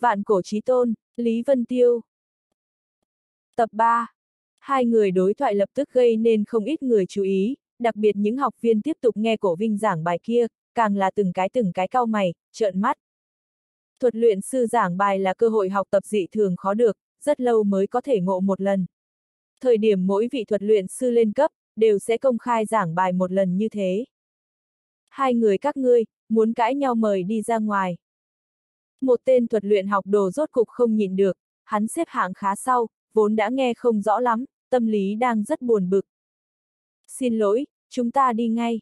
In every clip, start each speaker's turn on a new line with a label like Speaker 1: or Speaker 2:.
Speaker 1: Vạn cổ trí tôn, Lý Vân Tiêu. Tập 3. Hai người đối thoại lập tức gây nên không ít người chú ý, đặc biệt những học viên tiếp tục nghe cổ vinh giảng bài kia, càng là từng cái từng cái cao mày, trợn mắt. Thuật luyện sư giảng bài là cơ hội học tập dị thường khó được, rất lâu mới có thể ngộ một lần. Thời điểm mỗi vị thuật luyện sư lên cấp, đều sẽ công khai giảng bài một lần như thế. Hai người các ngươi, muốn cãi nhau mời đi ra ngoài. Một tên thuật luyện học đồ rốt cục không nhịn được, hắn xếp hạng khá sau, vốn đã nghe không rõ lắm, tâm lý đang rất buồn bực. Xin lỗi, chúng ta đi ngay.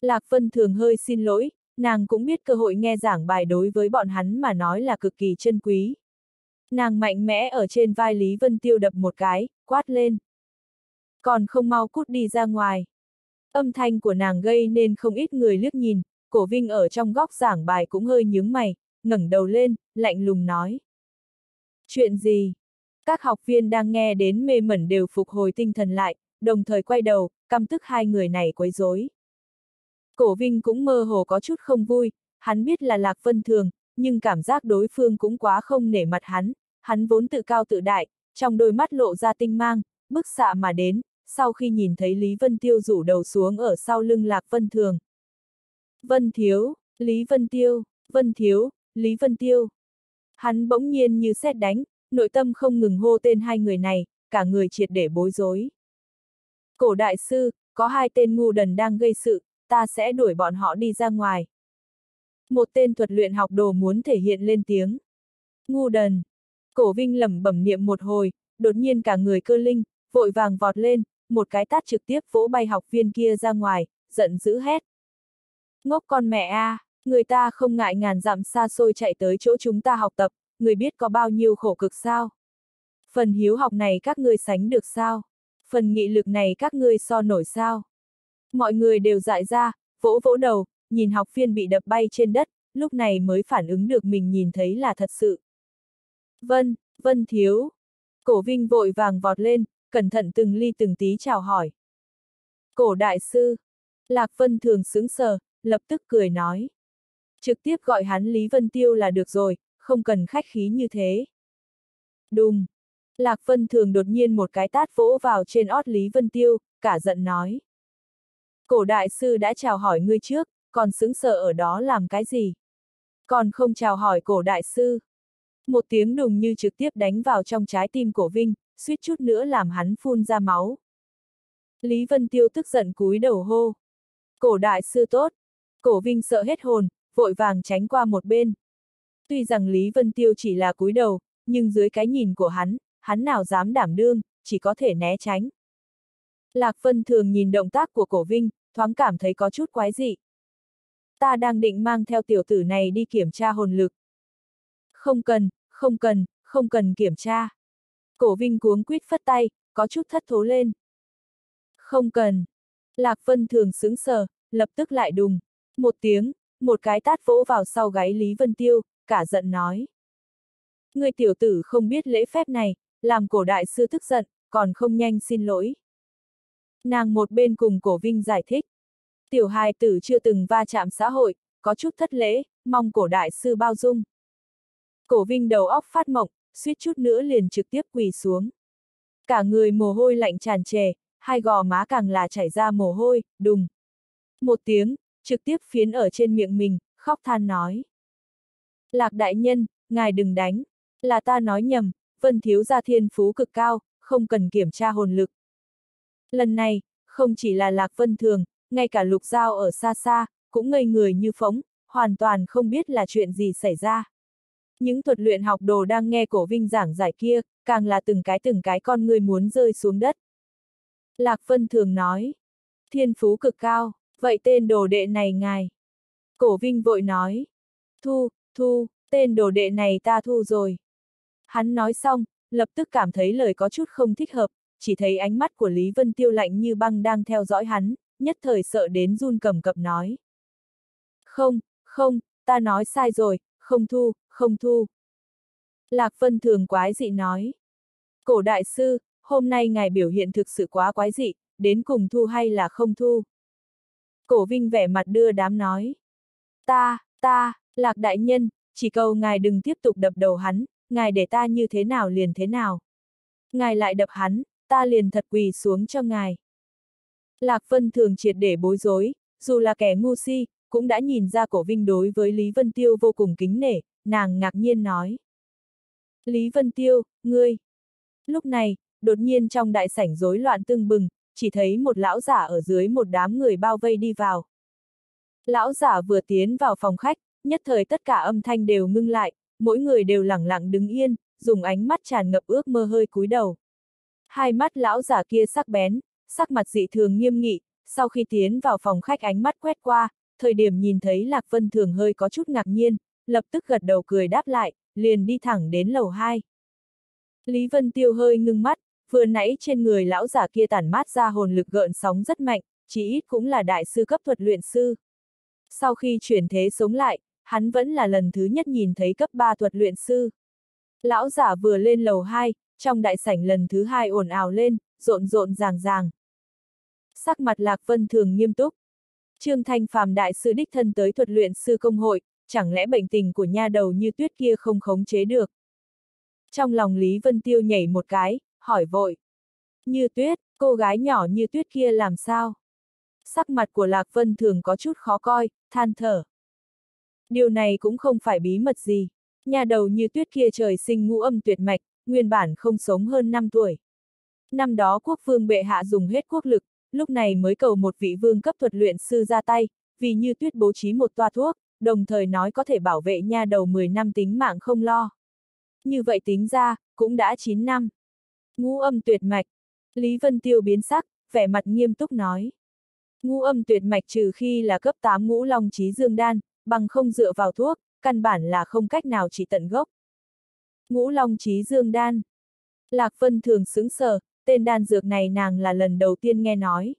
Speaker 1: Lạc Vân thường hơi xin lỗi, nàng cũng biết cơ hội nghe giảng bài đối với bọn hắn mà nói là cực kỳ chân quý. Nàng mạnh mẽ ở trên vai Lý Vân Tiêu đập một cái, quát lên. Còn không mau cút đi ra ngoài. Âm thanh của nàng gây nên không ít người liếc nhìn, cổ vinh ở trong góc giảng bài cũng hơi nhướng mày, ngẩng đầu lên, lạnh lùng nói. Chuyện gì? Các học viên đang nghe đến mê mẩn đều phục hồi tinh thần lại, đồng thời quay đầu, căm tức hai người này quấy rối. Cổ Vinh cũng mơ hồ có chút không vui, hắn biết là Lạc Vân thường, nhưng cảm giác đối phương cũng quá không nể mặt hắn, hắn vốn tự cao tự đại, trong đôi mắt lộ ra tinh mang, bức xạ mà đến, sau khi nhìn thấy Lý Vân Tiêu rủ đầu xuống ở sau lưng Lạc Vân thường. Vân Thiếu, Lý Vân Tiêu, Vân Thiếu, Lý Vân Tiêu. Hắn bỗng nhiên như xét đánh, nội tâm không ngừng hô tên hai người này, cả người triệt để bối rối. Cổ đại sư, có hai tên ngu đần đang gây sự, ta sẽ đuổi bọn họ đi ra ngoài. Một tên thuật luyện học đồ muốn thể hiện lên tiếng. Ngu đần. Cổ Vinh lẩm bẩm niệm một hồi, đột nhiên cả người cơ linh, vội vàng vọt lên, một cái tát trực tiếp vỗ bay học viên kia ra ngoài, giận dữ hét. Ngốc con mẹ a, à, người ta không ngại ngàn dặm xa xôi chạy tới chỗ chúng ta học tập, người biết có bao nhiêu khổ cực sao? Phần hiếu học này các ngươi sánh được sao? Phần nghị lực này các ngươi so nổi sao? Mọi người đều dại ra, vỗ vỗ đầu, nhìn học viên bị đập bay trên đất, lúc này mới phản ứng được mình nhìn thấy là thật sự. Vân, Vân Thiếu. Cổ Vinh vội vàng vọt lên, cẩn thận từng ly từng tí chào hỏi. Cổ Đại Sư. Lạc Vân thường sướng sờ, lập tức cười nói. Trực tiếp gọi hắn Lý Vân Tiêu là được rồi, không cần khách khí như thế. Đùng! Lạc Vân Thường đột nhiên một cái tát vỗ vào trên ót Lý Vân Tiêu, cả giận nói. Cổ đại sư đã chào hỏi ngươi trước, còn xứng sợ ở đó làm cái gì? Còn không chào hỏi cổ đại sư. Một tiếng đùng như trực tiếp đánh vào trong trái tim cổ Vinh, suýt chút nữa làm hắn phun ra máu. Lý Vân Tiêu tức giận cúi đầu hô. Cổ đại sư tốt. Cổ Vinh sợ hết hồn, vội vàng tránh qua một bên. Tuy rằng Lý Vân Tiêu chỉ là cúi đầu, nhưng dưới cái nhìn của hắn, hắn nào dám đảm đương, chỉ có thể né tránh. Lạc Vân thường nhìn động tác của cổ Vinh, thoáng cảm thấy có chút quái dị. Ta đang định mang theo tiểu tử này đi kiểm tra hồn lực. Không cần, không cần, không cần kiểm tra. Cổ Vinh cuống quýt phất tay, có chút thất thố lên. Không cần. Lạc Vân thường sững sờ, lập tức lại đùng. Một tiếng, một cái tát vỗ vào sau gáy Lý Vân Tiêu, cả giận nói. Người tiểu tử không biết lễ phép này, làm cổ đại sư tức giận, còn không nhanh xin lỗi. Nàng một bên cùng cổ vinh giải thích. Tiểu hài tử chưa từng va chạm xã hội, có chút thất lễ, mong cổ đại sư bao dung. Cổ vinh đầu óc phát mộng, suýt chút nữa liền trực tiếp quỳ xuống. Cả người mồ hôi lạnh tràn trề, hai gò má càng là chảy ra mồ hôi, đùng. Một tiếng, trực tiếp phiến ở trên miệng mình, khóc than nói. Lạc đại nhân, ngài đừng đánh, là ta nói nhầm, vân thiếu gia thiên phú cực cao, không cần kiểm tra hồn lực. Lần này, không chỉ là Lạc Vân Thường, ngay cả Lục Giao ở xa xa, cũng ngây người như phóng, hoàn toàn không biết là chuyện gì xảy ra. Những thuật luyện học đồ đang nghe cổ vinh giảng giải kia, càng là từng cái từng cái con người muốn rơi xuống đất. Lạc Vân Thường nói, thiên phú cực cao, vậy tên đồ đệ này ngài. Cổ vinh vội nói, thu, thu, tên đồ đệ này ta thu rồi. Hắn nói xong, lập tức cảm thấy lời có chút không thích hợp, chỉ thấy ánh mắt của Lý Vân Tiêu lạnh như băng đang theo dõi hắn, nhất thời sợ đến run cầm cập nói. Không, không, ta nói sai rồi, không thu, không thu. Lạc Vân thường quái dị nói. Cổ đại sư, hôm nay ngài biểu hiện thực sự quá quái dị, đến cùng thu hay là không thu? Cổ Vinh vẻ mặt đưa đám nói. Ta, ta, Lạc đại nhân, chỉ cầu ngài đừng tiếp tục đập đầu hắn, ngài để ta như thế nào liền thế nào. Ngài lại đập hắn, ta liền thật quỳ xuống cho ngài. Lạc Vân thường triệt để bối rối, dù là kẻ ngu si, cũng đã nhìn ra cổ vinh đối với Lý Vân Tiêu vô cùng kính nể, nàng ngạc nhiên nói. Lý Vân Tiêu, ngươi. Lúc này, đột nhiên trong đại sảnh rối loạn tưng bừng, chỉ thấy một lão giả ở dưới một đám người bao vây đi vào. Lão giả vừa tiến vào phòng khách, nhất thời tất cả âm thanh đều ngưng lại, mỗi người đều lẳng lặng đứng yên, dùng ánh mắt tràn ngập ước mơ hơi cúi đầu. Hai mắt lão giả kia sắc bén, sắc mặt dị thường nghiêm nghị, sau khi tiến vào phòng khách ánh mắt quét qua, thời điểm nhìn thấy Lạc Vân Thường hơi có chút ngạc nhiên, lập tức gật đầu cười đáp lại, liền đi thẳng đến lầu 2. Lý Vân Tiêu hơi ngưng mắt, vừa nãy trên người lão giả kia tản mát ra hồn lực gợn sóng rất mạnh, chỉ ít cũng là đại sư cấp thuật luyện sư. Sau khi chuyển thế sống lại, hắn vẫn là lần thứ nhất nhìn thấy cấp 3 thuật luyện sư. Lão giả vừa lên lầu 2, trong đại sảnh lần thứ hai ồn ào lên, rộn rộn ràng ràng. Sắc mặt Lạc Vân thường nghiêm túc. Trương Thanh Phàm đại sư đích thân tới thuật luyện sư công hội, chẳng lẽ bệnh tình của nha đầu như tuyết kia không khống chế được. Trong lòng Lý Vân Tiêu nhảy một cái, hỏi vội. Như tuyết, cô gái nhỏ như tuyết kia làm sao? Sắc mặt của Lạc Vân thường có chút khó coi, than thở. Điều này cũng không phải bí mật gì. Nhà đầu như tuyết kia trời sinh ngũ âm tuyệt mạch, nguyên bản không sống hơn 5 tuổi. Năm đó quốc vương bệ hạ dùng hết quốc lực, lúc này mới cầu một vị vương cấp thuật luyện sư ra tay, vì như tuyết bố trí một toa thuốc, đồng thời nói có thể bảo vệ nha đầu 10 năm tính mạng không lo. Như vậy tính ra, cũng đã 9 năm. Ngũ âm tuyệt mạch. Lý Vân Tiêu biến sắc, vẻ mặt nghiêm túc nói. Ngũ âm tuyệt mạch trừ khi là cấp 8 ngũ long trí dương đan, bằng không dựa vào thuốc, căn bản là không cách nào trị tận gốc. Ngũ long trí dương đan. Lạc Vân thường xứng sờ, tên đan dược này nàng là lần đầu tiên nghe nói.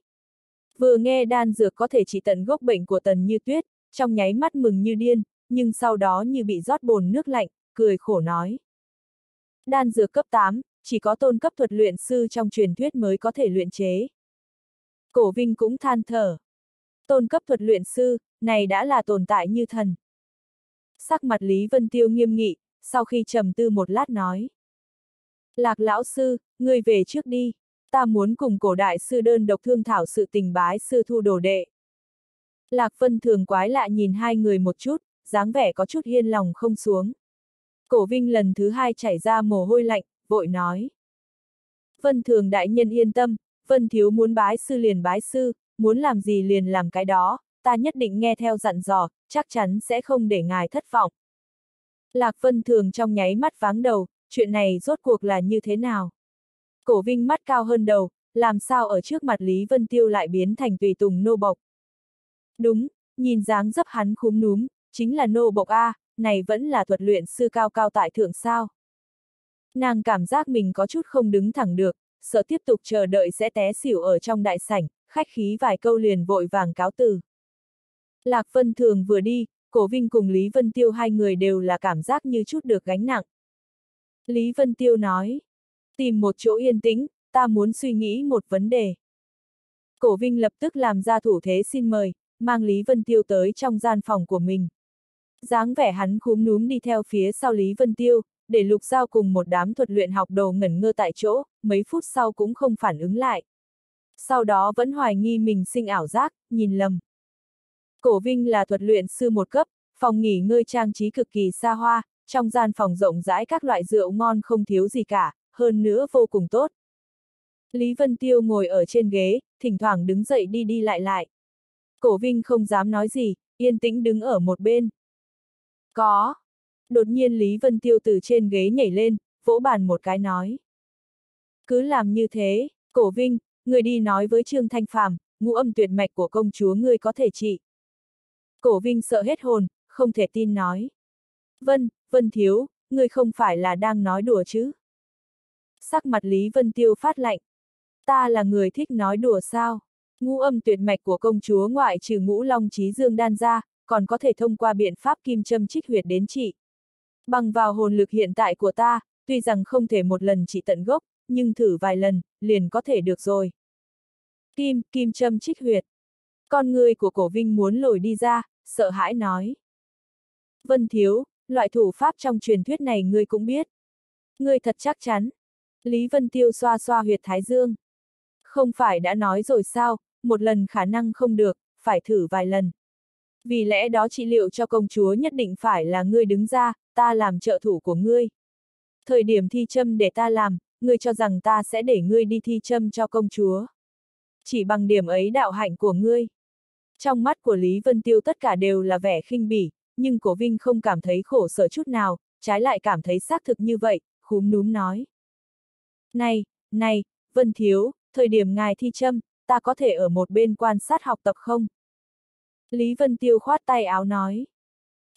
Speaker 1: Vừa nghe đan dược có thể trị tận gốc bệnh của tần như tuyết, trong nháy mắt mừng như điên, nhưng sau đó như bị rót bồn nước lạnh, cười khổ nói. Đan dược cấp 8, chỉ có tôn cấp thuật luyện sư trong truyền thuyết mới có thể luyện chế. Cổ Vinh cũng than thở. Tôn cấp thuật luyện sư, này đã là tồn tại như thần. Sắc mặt Lý Vân Tiêu nghiêm nghị, sau khi trầm tư một lát nói. Lạc lão sư, ngươi về trước đi, ta muốn cùng cổ đại sư đơn độc thương thảo sự tình bái sư thu đồ đệ. Lạc Vân thường quái lạ nhìn hai người một chút, dáng vẻ có chút hiên lòng không xuống. Cổ Vinh lần thứ hai chảy ra mồ hôi lạnh, vội nói. Vân thường đại nhân yên tâm, Vân thiếu muốn bái sư liền bái sư, muốn làm gì liền làm cái đó, ta nhất định nghe theo dặn dò, chắc chắn sẽ không để ngài thất vọng. Lạc Vân thường trong nháy mắt váng đầu, chuyện này rốt cuộc là như thế nào? Cổ Vinh mắt cao hơn đầu, làm sao ở trước mặt Lý Vân Tiêu lại biến thành tùy tùng nô bộc? Đúng, nhìn dáng dấp hắn khúm núm, chính là nô bộc A, này vẫn là thuật luyện sư cao cao tại thượng sao. Nàng cảm giác mình có chút không đứng thẳng được, sợ tiếp tục chờ đợi sẽ té xỉu ở trong đại sảnh, khách khí vài câu liền vội vàng cáo từ. Lạc Vân Thường vừa đi, Cổ Vinh cùng Lý Vân Tiêu hai người đều là cảm giác như chút được gánh nặng. Lý Vân Tiêu nói, tìm một chỗ yên tĩnh, ta muốn suy nghĩ một vấn đề. Cổ Vinh lập tức làm ra thủ thế xin mời, mang Lý Vân Tiêu tới trong gian phòng của mình. dáng vẻ hắn khúm núm đi theo phía sau Lý Vân Tiêu, để lục giao cùng một đám thuật luyện học đồ ngẩn ngơ tại chỗ, mấy phút sau cũng không phản ứng lại. Sau đó vẫn hoài nghi mình sinh ảo giác, nhìn lầm. Cổ Vinh là thuật luyện sư một cấp, phòng nghỉ ngơi trang trí cực kỳ xa hoa, trong gian phòng rộng rãi các loại rượu ngon không thiếu gì cả, hơn nữa vô cùng tốt. Lý Vân Tiêu ngồi ở trên ghế, thỉnh thoảng đứng dậy đi đi lại lại. Cổ Vinh không dám nói gì, yên tĩnh đứng ở một bên. Có. Đột nhiên Lý Vân Tiêu từ trên ghế nhảy lên, vỗ bàn một cái nói. Cứ làm như thế, Cổ Vinh, người đi nói với Trương Thanh Phàm, ngũ âm tuyệt mạch của công chúa ngươi có thể trị. Cổ Vinh sợ hết hồn, không thể tin nói. Vân, Vân Thiếu, ngươi không phải là đang nói đùa chứ? Sắc mặt Lý Vân Tiêu phát lạnh. Ta là người thích nói đùa sao? Ngũ âm tuyệt mạch của công chúa ngoại trừ ngũ long trí dương đan ra, còn có thể thông qua biện pháp kim châm trích huyệt đến trị. Bằng vào hồn lực hiện tại của ta, tuy rằng không thể một lần trị tận gốc, nhưng thử vài lần, liền có thể được rồi. Kim, kim châm trích huyệt. Con người của cổ vinh muốn lồi đi ra, sợ hãi nói. Vân thiếu, loại thủ pháp trong truyền thuyết này ngươi cũng biết. Ngươi thật chắc chắn. Lý Vân Tiêu xoa xoa huyệt thái dương. Không phải đã nói rồi sao, một lần khả năng không được, phải thử vài lần. Vì lẽ đó trị liệu cho công chúa nhất định phải là ngươi đứng ra, ta làm trợ thủ của ngươi. Thời điểm thi châm để ta làm, ngươi cho rằng ta sẽ để ngươi đi thi châm cho công chúa. Chỉ bằng điểm ấy đạo hạnh của ngươi. Trong mắt của Lý Vân Tiêu tất cả đều là vẻ khinh bỉ, nhưng cổ Vinh không cảm thấy khổ sở chút nào, trái lại cảm thấy xác thực như vậy, khúm núm nói. Này, này, Vân Thiếu, thời điểm ngài thi châm, ta có thể ở một bên quan sát học tập không? Lý Vân Tiêu khoát tay áo nói.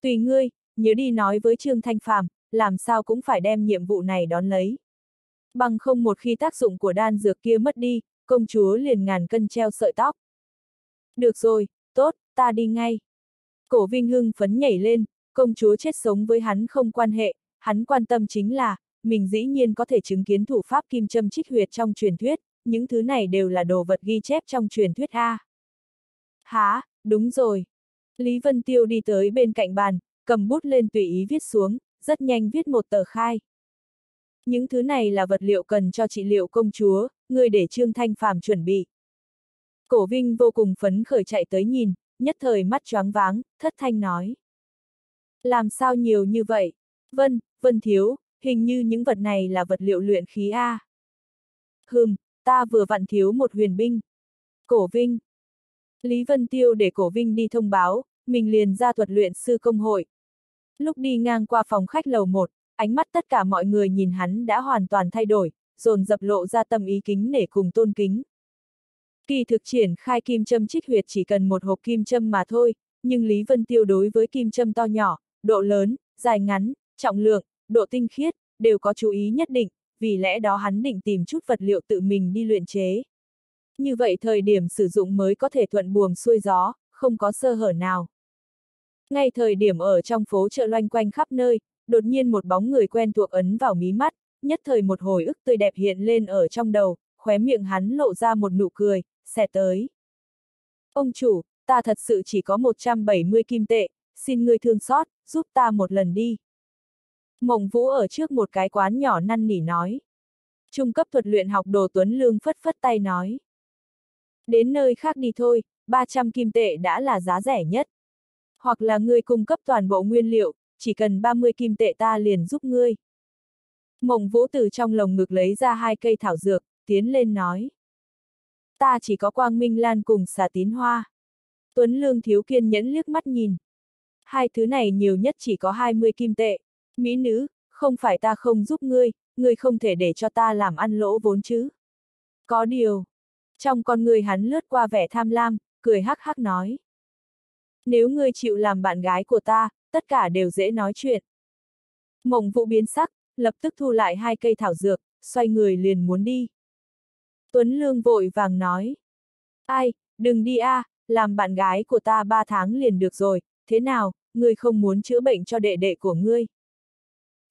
Speaker 1: Tùy ngươi, nhớ đi nói với Trương Thanh Phàm, làm sao cũng phải đem nhiệm vụ này đón lấy. Bằng không một khi tác dụng của đan dược kia mất đi, công chúa liền ngàn cân treo sợi tóc. Được rồi, tốt, ta đi ngay. Cổ Vinh hưng phấn nhảy lên, công chúa chết sống với hắn không quan hệ, hắn quan tâm chính là, mình dĩ nhiên có thể chứng kiến thủ pháp kim châm trích huyệt trong truyền thuyết, những thứ này đều là đồ vật ghi chép trong truyền thuyết A. Há, đúng rồi. Lý Vân Tiêu đi tới bên cạnh bàn, cầm bút lên tùy ý viết xuống, rất nhanh viết một tờ khai. Những thứ này là vật liệu cần cho trị liệu công chúa, người để Trương Thanh Phàm chuẩn bị. Cổ Vinh vô cùng phấn khởi chạy tới nhìn, nhất thời mắt choáng váng, thất thanh nói. Làm sao nhiều như vậy? Vân, Vân Thiếu, hình như những vật này là vật liệu luyện khí A. Hừm, ta vừa vặn thiếu một huyền binh. Cổ Vinh. Lý Vân Tiêu để Cổ Vinh đi thông báo, mình liền ra thuật luyện sư công hội. Lúc đi ngang qua phòng khách lầu 1, ánh mắt tất cả mọi người nhìn hắn đã hoàn toàn thay đổi, dồn dập lộ ra tâm ý kính nể cùng tôn kính. Kỳ thực triển khai kim châm trích huyệt chỉ cần một hộp kim châm mà thôi, nhưng Lý Vân Tiêu đối với kim châm to nhỏ, độ lớn, dài ngắn, trọng lượng, độ tinh khiết, đều có chú ý nhất định, vì lẽ đó hắn định tìm chút vật liệu tự mình đi luyện chế. Như vậy thời điểm sử dụng mới có thể thuận buồm xuôi gió, không có sơ hở nào. Ngay thời điểm ở trong phố chợ loanh quanh khắp nơi, đột nhiên một bóng người quen thuộc ấn vào mí mắt, nhất thời một hồi ức tươi đẹp hiện lên ở trong đầu, khóe miệng hắn lộ ra một nụ cười, xẻ tới. Ông chủ, ta thật sự chỉ có 170 kim tệ, xin ngươi thương xót, giúp ta một lần đi. Mộng Vũ ở trước một cái quán nhỏ năn nỉ nói. Trung cấp thuật luyện học đồ Tuấn Lương phất phất tay nói. Đến nơi khác đi thôi, 300 kim tệ đã là giá rẻ nhất. Hoặc là ngươi cung cấp toàn bộ nguyên liệu, chỉ cần 30 kim tệ ta liền giúp ngươi. Mộng Vũ từ trong lồng ngực lấy ra hai cây thảo dược, tiến lên nói. Ta chỉ có quang minh lan cùng xà tín hoa. Tuấn Lương thiếu kiên nhẫn liếc mắt nhìn. Hai thứ này nhiều nhất chỉ có 20 kim tệ. Mỹ nữ, không phải ta không giúp ngươi, ngươi không thể để cho ta làm ăn lỗ vốn chứ. Có điều. Trong con người hắn lướt qua vẻ tham lam, cười hắc hắc nói. Nếu ngươi chịu làm bạn gái của ta, tất cả đều dễ nói chuyện. Mộng Vũ biến sắc, lập tức thu lại hai cây thảo dược, xoay người liền muốn đi. Tuấn Lương vội vàng nói. Ai, đừng đi a, à, làm bạn gái của ta ba tháng liền được rồi, thế nào, ngươi không muốn chữa bệnh cho đệ đệ của ngươi.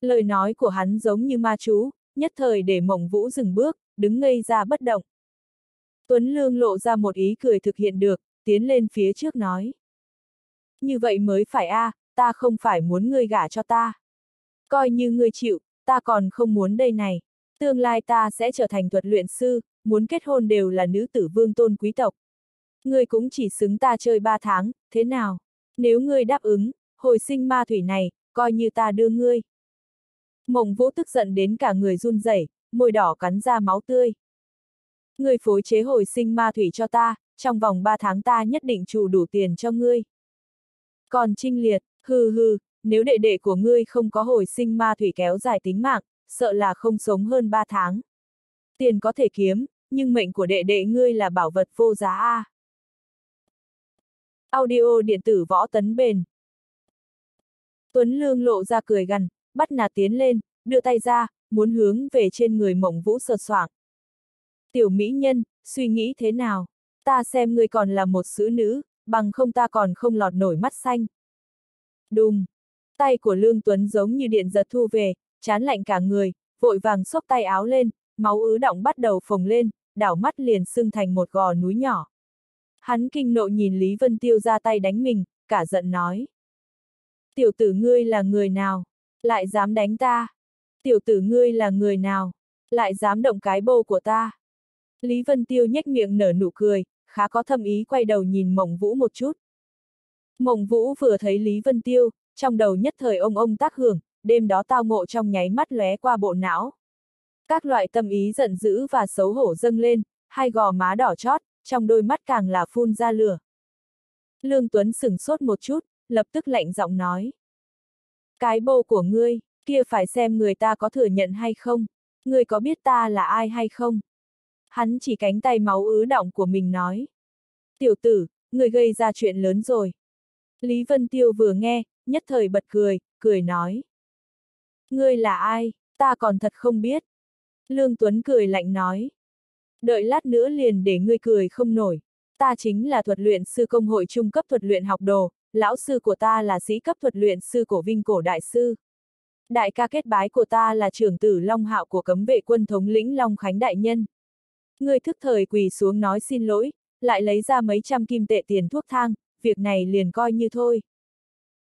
Speaker 1: Lời nói của hắn giống như ma chú, nhất thời để mộng vũ dừng bước, đứng ngây ra bất động. Tuấn Lương lộ ra một ý cười thực hiện được, tiến lên phía trước nói. Như vậy mới phải a, à, ta không phải muốn ngươi gả cho ta. Coi như ngươi chịu, ta còn không muốn đây này. Tương lai ta sẽ trở thành thuật luyện sư, muốn kết hôn đều là nữ tử vương tôn quý tộc. Ngươi cũng chỉ xứng ta chơi ba tháng, thế nào? Nếu ngươi đáp ứng, hồi sinh ma thủy này, coi như ta đưa ngươi. Mộng vũ tức giận đến cả người run rẩy, môi đỏ cắn ra máu tươi. Ngươi phối chế hồi sinh ma thủy cho ta, trong vòng ba tháng ta nhất định chủ đủ tiền cho ngươi. Còn trinh liệt, hừ hừ, nếu đệ đệ của ngươi không có hồi sinh ma thủy kéo dài tính mạng, sợ là không sống hơn ba tháng. Tiền có thể kiếm, nhưng mệnh của đệ đệ ngươi là bảo vật vô giá a. Audio điện tử võ tấn bền. Tuấn Lương lộ ra cười gằn, bắt nạt tiến lên, đưa tay ra, muốn hướng về trên người mộng vũ sờ soạng. Tiểu mỹ nhân, suy nghĩ thế nào? Ta xem ngươi còn là một sứ nữ, bằng không ta còn không lọt nổi mắt xanh. Đùng! Tay của Lương Tuấn giống như điện giật thu về, chán lạnh cả người, vội vàng xốc tay áo lên, máu ứ động bắt đầu phồng lên, đảo mắt liền sưng thành một gò núi nhỏ. Hắn kinh nộ nhìn Lý Vân Tiêu ra tay đánh mình, cả giận nói. Tiểu tử ngươi là người nào? Lại dám đánh ta? Tiểu tử ngươi là người nào? Lại dám động cái bô của ta? Lý Vân Tiêu nhếch miệng nở nụ cười, khá có thâm ý quay đầu nhìn Mộng Vũ một chút. Mộng Vũ vừa thấy Lý Vân Tiêu, trong đầu nhất thời ông ông tác hưởng, đêm đó tao ngộ trong nháy mắt lóe qua bộ não. Các loại tâm ý giận dữ và xấu hổ dâng lên, hai gò má đỏ chót, trong đôi mắt càng là phun ra lửa. Lương Tuấn sửng sốt một chút, lập tức lạnh giọng nói. Cái bô của ngươi, kia phải xem người ta có thừa nhận hay không, ngươi có biết ta là ai hay không? Hắn chỉ cánh tay máu ứ động của mình nói. Tiểu tử, người gây ra chuyện lớn rồi. Lý Vân Tiêu vừa nghe, nhất thời bật cười, cười nói. Ngươi là ai, ta còn thật không biết. Lương Tuấn cười lạnh nói. Đợi lát nữa liền để ngươi cười không nổi. Ta chính là thuật luyện sư công hội trung cấp thuật luyện học đồ, lão sư của ta là sĩ cấp thuật luyện sư cổ vinh cổ đại sư. Đại ca kết bái của ta là trưởng tử Long Hạo của cấm vệ quân thống lĩnh Long Khánh Đại Nhân người thức thời quỳ xuống nói xin lỗi, lại lấy ra mấy trăm kim tệ tiền thuốc thang, việc này liền coi như thôi.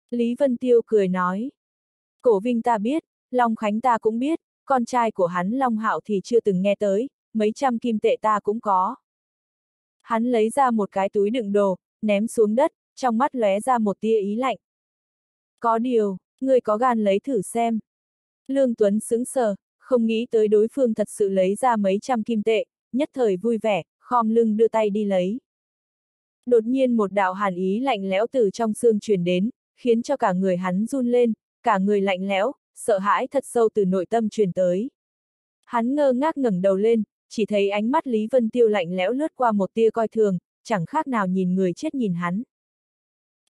Speaker 1: Lý Vân Tiêu cười nói. Cổ Vinh ta biết, Long Khánh ta cũng biết, con trai của hắn Long Hạo thì chưa từng nghe tới, mấy trăm kim tệ ta cũng có. Hắn lấy ra một cái túi đựng đồ, ném xuống đất, trong mắt lóe ra một tia ý lạnh. Có điều, người có gan lấy thử xem. Lương Tuấn sững sờ, không nghĩ tới đối phương thật sự lấy ra mấy trăm kim tệ, nhất thời vui vẻ, khom lưng đưa tay đi lấy. Đột nhiên một đạo hàn ý lạnh lẽo từ trong xương truyền đến, khiến cho cả người hắn run lên, cả người lạnh lẽo, sợ hãi thật sâu từ nội tâm truyền tới. Hắn ngơ ngác ngẩng đầu lên, chỉ thấy ánh mắt Lý Vân Tiêu lạnh lẽo lướt qua một tia coi thường, chẳng khác nào nhìn người chết nhìn hắn.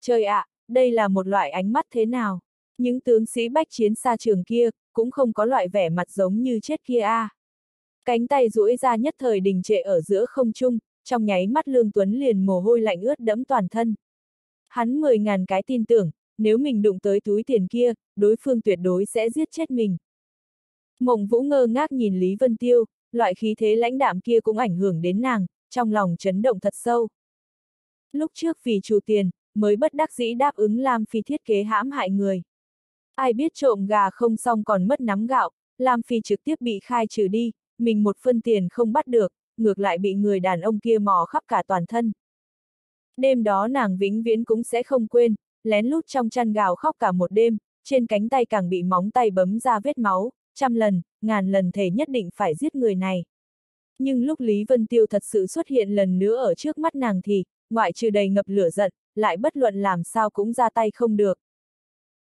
Speaker 1: Trời ạ, à, đây là một loại ánh mắt thế nào? Những tướng sĩ bách chiến xa trường kia, cũng không có loại vẻ mặt giống như chết kia a. À. Cánh tay duỗi ra nhất thời đình trệ ở giữa không trung, trong nháy mắt Lương Tuấn liền mồ hôi lạnh ướt đẫm toàn thân. Hắn mười ngàn cái tin tưởng, nếu mình đụng tới túi tiền kia, đối phương tuyệt đối sẽ giết chết mình. Mộng Vũ ngơ ngác nhìn Lý Vân Tiêu, loại khí thế lãnh đạm kia cũng ảnh hưởng đến nàng, trong lòng chấn động thật sâu. Lúc trước vì chủ tiền, mới bất đắc dĩ đáp ứng Lam Phi thiết kế hãm hại người. Ai biết trộm gà không xong còn mất nắm gạo, Lam Phi trực tiếp bị khai trừ đi, mình một phân tiền không bắt được, ngược lại bị người đàn ông kia mò khắp cả toàn thân. Đêm đó nàng vĩnh viễn cũng sẽ không quên, lén lút trong chăn gào khóc cả một đêm, trên cánh tay càng bị móng tay bấm ra vết máu, trăm lần, ngàn lần thề nhất định phải giết người này. Nhưng lúc Lý Vân Tiêu thật sự xuất hiện lần nữa ở trước mắt nàng thì, ngoại trừ đầy ngập lửa giận, lại bất luận làm sao cũng ra tay không được.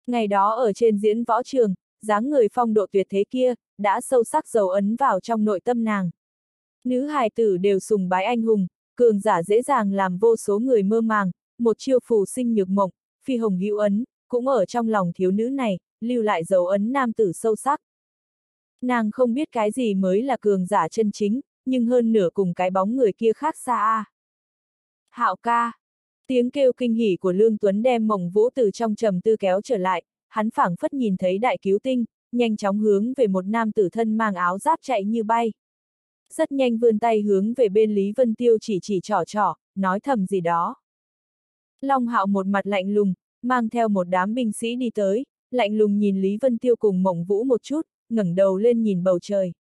Speaker 1: Ngày đó ở trên diễn võ trường, dáng người phong độ tuyệt thế kia, đã sâu sắc dấu ấn vào trong nội tâm nàng. Nữ hài tử đều sùng bái anh hùng, cường giả dễ dàng làm vô số người mơ màng, một chiêu phù sinh nhược mộng, phi hồng hữu ấn, cũng ở trong lòng thiếu nữ này, lưu lại dấu ấn nam tử sâu sắc. Nàng không biết cái gì mới là cường giả chân chính, nhưng hơn nửa cùng cái bóng người kia khác xa a. Hạo ca. Tiếng kêu kinh hỉ của Lương Tuấn đem mộng vũ từ trong trầm tư kéo trở lại, hắn phảng phất nhìn thấy đại cứu tinh, nhanh chóng hướng về một nam tử thân mang áo giáp chạy như bay. Rất nhanh vươn tay hướng về bên Lý Vân Tiêu chỉ chỉ trỏ trỏ, nói thầm gì đó. Long Hạo một mặt lạnh lùng, mang theo một đám binh sĩ đi tới, lạnh lùng nhìn Lý Vân Tiêu cùng Mộng Vũ một chút, ngẩng đầu lên nhìn bầu trời.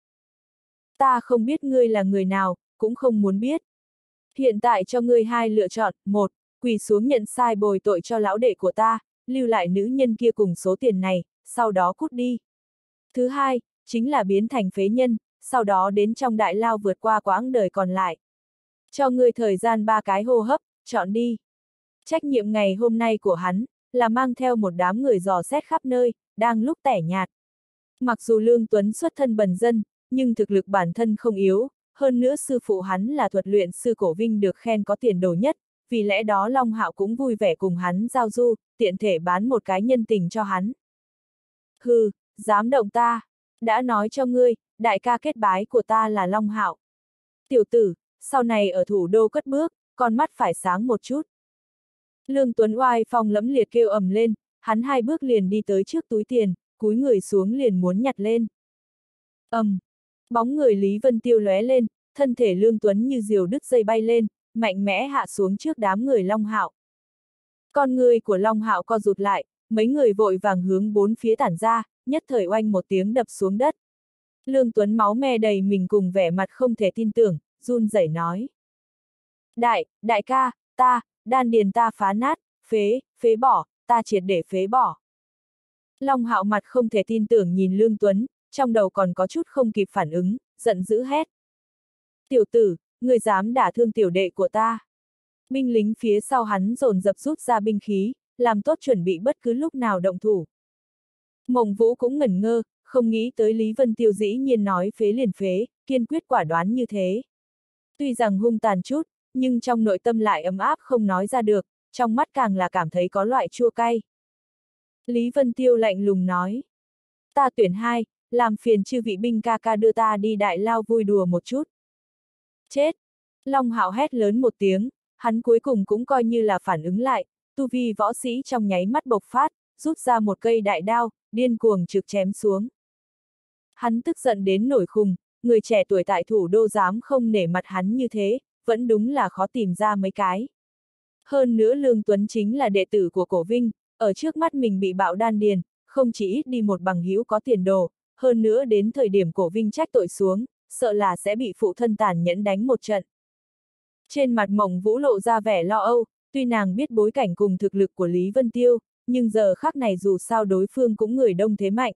Speaker 1: Ta không biết ngươi là người nào, cũng không muốn biết. Hiện tại cho ngươi hai lựa chọn, một, quỳ xuống nhận sai bồi tội cho lão đệ của ta, lưu lại nữ nhân kia cùng số tiền này, sau đó cút đi. Thứ hai, chính là biến thành phế nhân, sau đó đến trong đại lao vượt qua quãng đời còn lại. Cho ngươi thời gian ba cái hô hấp, chọn đi. Trách nhiệm ngày hôm nay của hắn, là mang theo một đám người dò xét khắp nơi, đang lúc tẻ nhạt. Mặc dù Lương Tuấn xuất thân bần dân, nhưng thực lực bản thân không yếu, hơn nữa sư phụ hắn là thuật luyện sư cổ vinh được khen có tiền đồ nhất, vì lẽ đó Long Hạo cũng vui vẻ cùng hắn giao du, tiện thể bán một cái nhân tình cho hắn. Hừ, dám động ta, đã nói cho ngươi, đại ca kết bái của ta là Long Hạo. Tiểu tử, sau này ở thủ đô cất bước, con mắt phải sáng một chút. Lương Tuấn oai phong lẫm liệt kêu ầm lên, hắn hai bước liền đi tới trước túi tiền, cúi người xuống liền muốn nhặt lên. ầm, um, bóng người Lý Vân Tiêu lóe lên, thân thể Lương Tuấn như diều đứt dây bay lên, mạnh mẽ hạ xuống trước đám người Long Hạo. Con người của Long Hạo co rụt lại, mấy người vội vàng hướng bốn phía tản ra, nhất thời oanh một tiếng đập xuống đất. Lương Tuấn máu me đầy mình cùng vẻ mặt không thể tin tưởng, run rẩy nói. Đại, đại ca, ta, đan điền ta phá nát, phế, phế bỏ, ta triệt để phế bỏ. Long hạo mặt không thể tin tưởng nhìn Lương Tuấn, trong đầu còn có chút không kịp phản ứng, giận dữ hét. Tiểu tử, người dám đả thương tiểu đệ của ta. Binh lính phía sau hắn dồn dập rút ra binh khí, làm tốt chuẩn bị bất cứ lúc nào động thủ. Mộng Vũ cũng ngẩn ngơ, không nghĩ tới Lý Vân Tiêu dĩ nhiên nói phế liền phế, kiên quyết quả đoán như thế. Tuy rằng hung tàn chút, nhưng trong nội tâm lại ấm áp không nói ra được, trong mắt càng là cảm thấy có loại chua cay. Lý Vân Tiêu lạnh lùng nói. Ta tuyển hai, làm phiền chư vị binh ca ca đưa ta đi đại lao vui đùa một chút. Chết! Long hạo hét lớn một tiếng, hắn cuối cùng cũng coi như là phản ứng lại, tu vi võ sĩ trong nháy mắt bộc phát, rút ra một cây đại đao, điên cuồng trực chém xuống. Hắn tức giận đến nổi khùng, người trẻ tuổi tại thủ đô dám không nể mặt hắn như thế, vẫn đúng là khó tìm ra mấy cái. Hơn nữa Lương Tuấn chính là đệ tử của cổ vinh, ở trước mắt mình bị bạo đan điền, không chỉ ít đi một bằng hữu có tiền đồ, hơn nữa đến thời điểm cổ vinh trách tội xuống, sợ là sẽ bị phụ thân tàn nhẫn đánh một trận. Trên mặt mộng vũ lộ ra vẻ lo âu, tuy nàng biết bối cảnh cùng thực lực của Lý Vân Tiêu, nhưng giờ khắc này dù sao đối phương cũng người đông thế mạnh.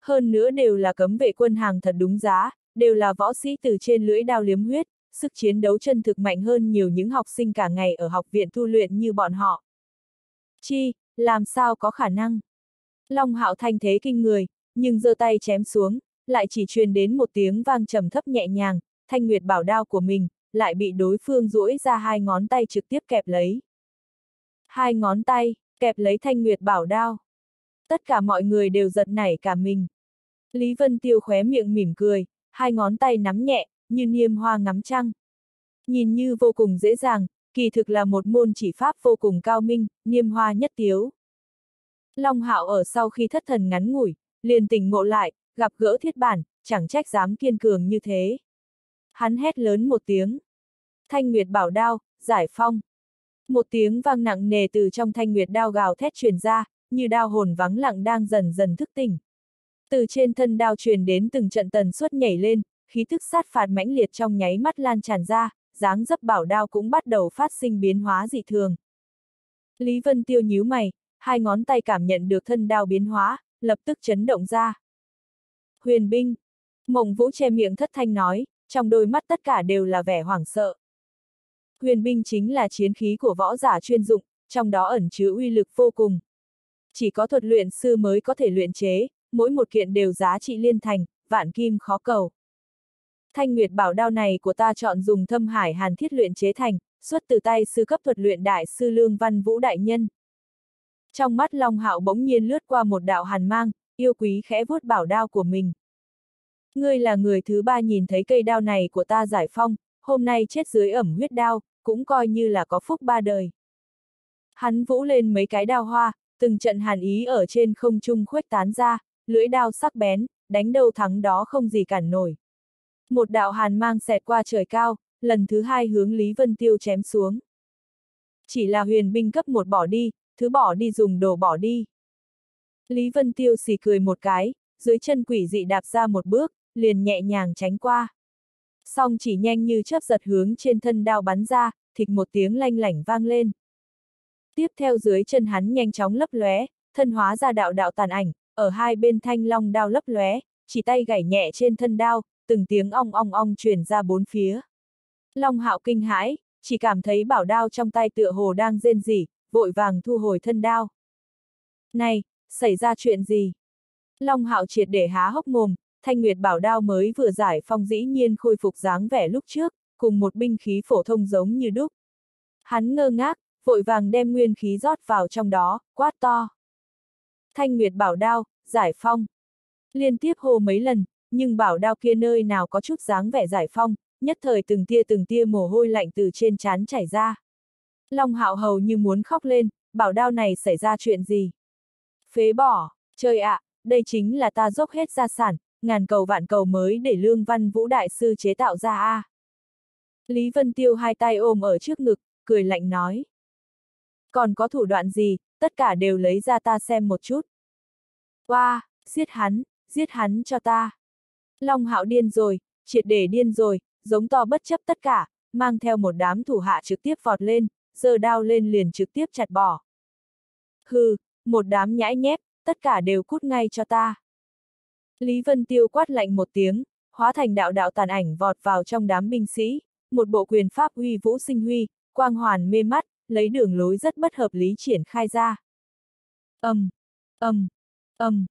Speaker 1: Hơn nữa đều là cấm vệ quân hàng thật đúng giá, đều là võ sĩ từ trên lưỡi đao liếm huyết, sức chiến đấu chân thực mạnh hơn nhiều những học sinh cả ngày ở học viện tu luyện như bọn họ. Chi, làm sao có khả năng? Long hạo thanh thế kinh người, nhưng giơ tay chém xuống, lại chỉ truyền đến một tiếng vang trầm thấp nhẹ nhàng, thanh nguyệt bảo đao của mình, lại bị đối phương duỗi ra hai ngón tay trực tiếp kẹp lấy. Hai ngón tay, kẹp lấy thanh nguyệt bảo đao. Tất cả mọi người đều giật nảy cả mình. Lý Vân Tiêu khóe miệng mỉm cười, hai ngón tay nắm nhẹ, như niêm hoa ngắm trăng. Nhìn như vô cùng dễ dàng, kỳ thực là một môn chỉ pháp vô cùng cao minh, niêm hoa nhất tiếu. Long hạo ở sau khi thất thần ngắn ngủi, liền tỉnh ngộ lại, gặp gỡ thiết bản, chẳng trách dám kiên cường như thế. Hắn hét lớn một tiếng. Thanh Nguyệt bảo đao, giải phong. Một tiếng vang nặng nề từ trong thanh nguyệt đao gào thét truyền ra, như đao hồn vắng lặng đang dần dần thức tỉnh. Từ trên thân đao truyền đến từng trận tần suất nhảy lên, khí thức sát phạt mãnh liệt trong nháy mắt lan tràn ra, dáng dấp bảo đao cũng bắt đầu phát sinh biến hóa dị thường. Lý Vân Tiêu nhíu mày, hai ngón tay cảm nhận được thân đao biến hóa, lập tức chấn động ra. Huyền binh! Mộng Vũ che miệng thất thanh nói, trong đôi mắt tất cả đều là vẻ hoảng sợ. Huyền binh chính là chiến khí của võ giả chuyên dụng, trong đó ẩn chứa uy lực vô cùng. Chỉ có thuật luyện sư mới có thể luyện chế, mỗi một kiện đều giá trị liên thành, vạn kim khó cầu. Thanh Nguyệt bảo đao này của ta chọn dùng thâm hải hàn thiết luyện chế thành, xuất từ tay sư cấp thuật luyện đại sư Lương Văn Vũ Đại Nhân. Trong mắt Long Hạo bỗng nhiên lướt qua một đạo hàn mang, yêu quý khẽ vuốt bảo đao của mình. Ngươi là người thứ ba nhìn thấy cây đao này của ta giải phong, hôm nay chết dưới ẩm huyết đao, cũng coi như là có phúc ba đời. Hắn vũ lên mấy cái đao hoa, từng trận hàn ý ở trên không trung khuếch tán ra, lưỡi đao sắc bén, đánh đâu thắng đó không gì cản nổi. Một đạo hàn mang xẹt qua trời cao, lần thứ hai hướng Lý Vân Tiêu chém xuống. Chỉ là huyền binh cấp một bỏ đi, thứ bỏ đi dùng đồ bỏ đi. Lý Vân Tiêu xì cười một cái, dưới chân quỷ dị đạp ra một bước, liền nhẹ nhàng tránh qua. Song chỉ nhanh như chớp giật hướng trên thân đao bắn ra, thịch một tiếng lanh lảnh vang lên. Tiếp theo dưới chân hắn nhanh chóng lấp lóe, thân hóa ra đạo đạo tàn ảnh, ở hai bên thanh long đao lấp lóe, chỉ tay gảy nhẹ trên thân đao, từng tiếng ong ong ong truyền ra bốn phía. Long hạo kinh hãi, chỉ cảm thấy bảo đao trong tay tựa hồ đang rên rỉ, vội vàng thu hồi thân đao. Này, xảy ra chuyện gì? Long hạo triệt để há hốc mồm, thanh nguyệt bảo đao mới vừa giải phong dĩ nhiên khôi phục dáng vẻ lúc trước, cùng một binh khí phổ thông giống như đúc. Hắn ngơ ngác, vội vàng đem nguyên khí rót vào trong đó, quát to. Thanh nguyệt bảo đao, giải phong. Liên tiếp hô mấy lần, nhưng bảo đao kia nơi nào có chút dáng vẻ giải phong, nhất thời từng tia từng tia mồ hôi lạnh từ trên trán chảy ra. Long hạo hầu như muốn khóc lên, bảo đao này xảy ra chuyện gì? Phế bỏ, trời ạ, đây chính là ta dốc hết gia sản, ngàn cầu vạn cầu mới để lương văn vũ đại sư chế tạo ra a. Lý Vân Tiêu hai tay ôm ở trước ngực, cười lạnh nói. Còn có thủ đoạn gì, tất cả đều lấy ra ta xem một chút. Qua, wow, giết hắn, giết hắn cho ta. Long hạo điên rồi, triệt để điên rồi, giống to bất chấp tất cả, mang theo một đám thủ hạ trực tiếp vọt lên, giơ đao lên liền trực tiếp chặt bỏ. Hừ, một đám nhãi nhép, tất cả đều cút ngay cho ta. Lý Vân Tiêu quát lạnh một tiếng, hóa thành đạo đạo tàn ảnh vọt vào trong đám binh sĩ, một bộ quyền pháp uy vũ sinh huy, quang hoàn mê mắt, lấy đường lối rất bất hợp lý triển khai ra. Âm, âm, âm.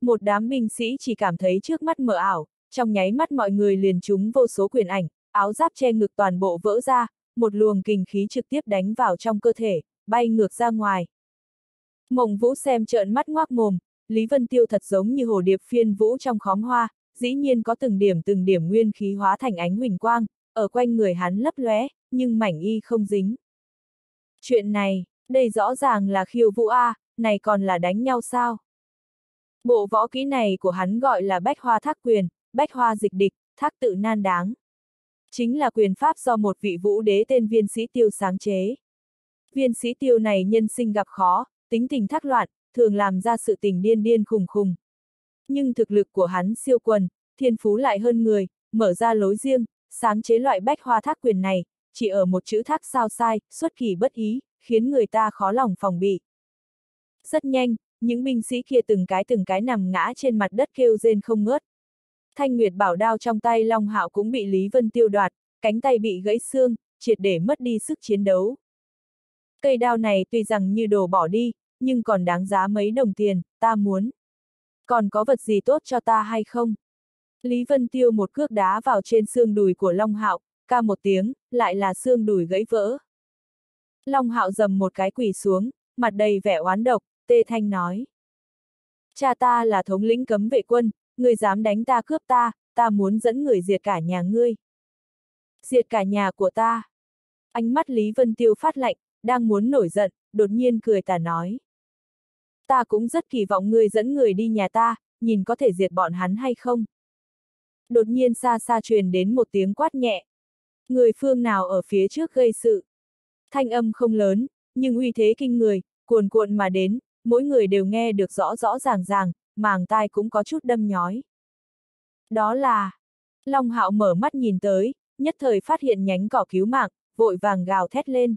Speaker 1: Một đám binh sĩ chỉ cảm thấy trước mắt mở ảo, trong nháy mắt mọi người liền trúng vô số quyền ảnh, áo giáp che ngực toàn bộ vỡ ra, một luồng kinh khí trực tiếp đánh vào trong cơ thể, bay ngược ra ngoài. Mộng Vũ xem trợn mắt ngoác mồm, Lý Vân Tiêu thật giống như hồ điệp phiên vũ trong khóm hoa, dĩ nhiên có từng điểm từng điểm nguyên khí hóa thành ánh huỳnh quang, ở quanh người hắn lấp lóe, nhưng mảnh y không dính. Chuyện này, đây rõ ràng là khiêu vũ A, này còn là đánh nhau sao? Bộ võ kỹ này của hắn gọi là bách hoa thác quyền, bách hoa dịch địch, thác tự nan đáng. Chính là quyền pháp do một vị vũ đế tên viên sĩ tiêu sáng chế. Viên sĩ tiêu này nhân sinh gặp khó, tính tình thác loạn, thường làm ra sự tình điên điên khùng khùng. Nhưng thực lực của hắn siêu quần, thiên phú lại hơn người, mở ra lối riêng, sáng chế loại bách hoa thác quyền này, chỉ ở một chữ thác sao sai, xuất kỳ bất ý, khiến người ta khó lòng phòng bị. Rất nhanh, những binh sĩ kia từng cái từng cái nằm ngã trên mặt đất kêu rên không ngớt. Thanh Nguyệt bảo đao trong tay Long Hạo cũng bị Lý Vân tiêu đoạt, cánh tay bị gãy xương, triệt để mất đi sức chiến đấu. Cây đao này tuy rằng như đồ bỏ đi, nhưng còn đáng giá mấy đồng tiền, ta muốn. Còn có vật gì tốt cho ta hay không? Lý Vân Tiêu một cước đá vào trên xương đùi của Long Hạo, ca một tiếng, lại là xương đùi gãy vỡ. Long Hạo dầm một cái quỳ xuống, mặt đầy vẻ oán độc, Tê Thanh nói. Cha ta là thống lĩnh cấm vệ quân, người dám đánh ta cướp ta, ta muốn dẫn người diệt cả nhà ngươi. Diệt cả nhà của ta. Ánh mắt Lý Vân Tiêu phát lạnh, đang muốn nổi giận, đột nhiên cười tà nói. Ta cũng rất kỳ vọng ngươi dẫn người đi nhà ta, nhìn có thể diệt bọn hắn hay không. Đột nhiên xa xa truyền đến một tiếng quát nhẹ. Người phương nào ở phía trước gây sự. Thanh âm không lớn, nhưng uy thế kinh người, cuồn cuộn mà đến, mỗi người đều nghe được rõ rõ ràng ràng, màng tai cũng có chút đâm nhói. Đó là... Long hạo mở mắt nhìn tới, nhất thời phát hiện nhánh cỏ cứu mạng, vội vàng gào thét lên.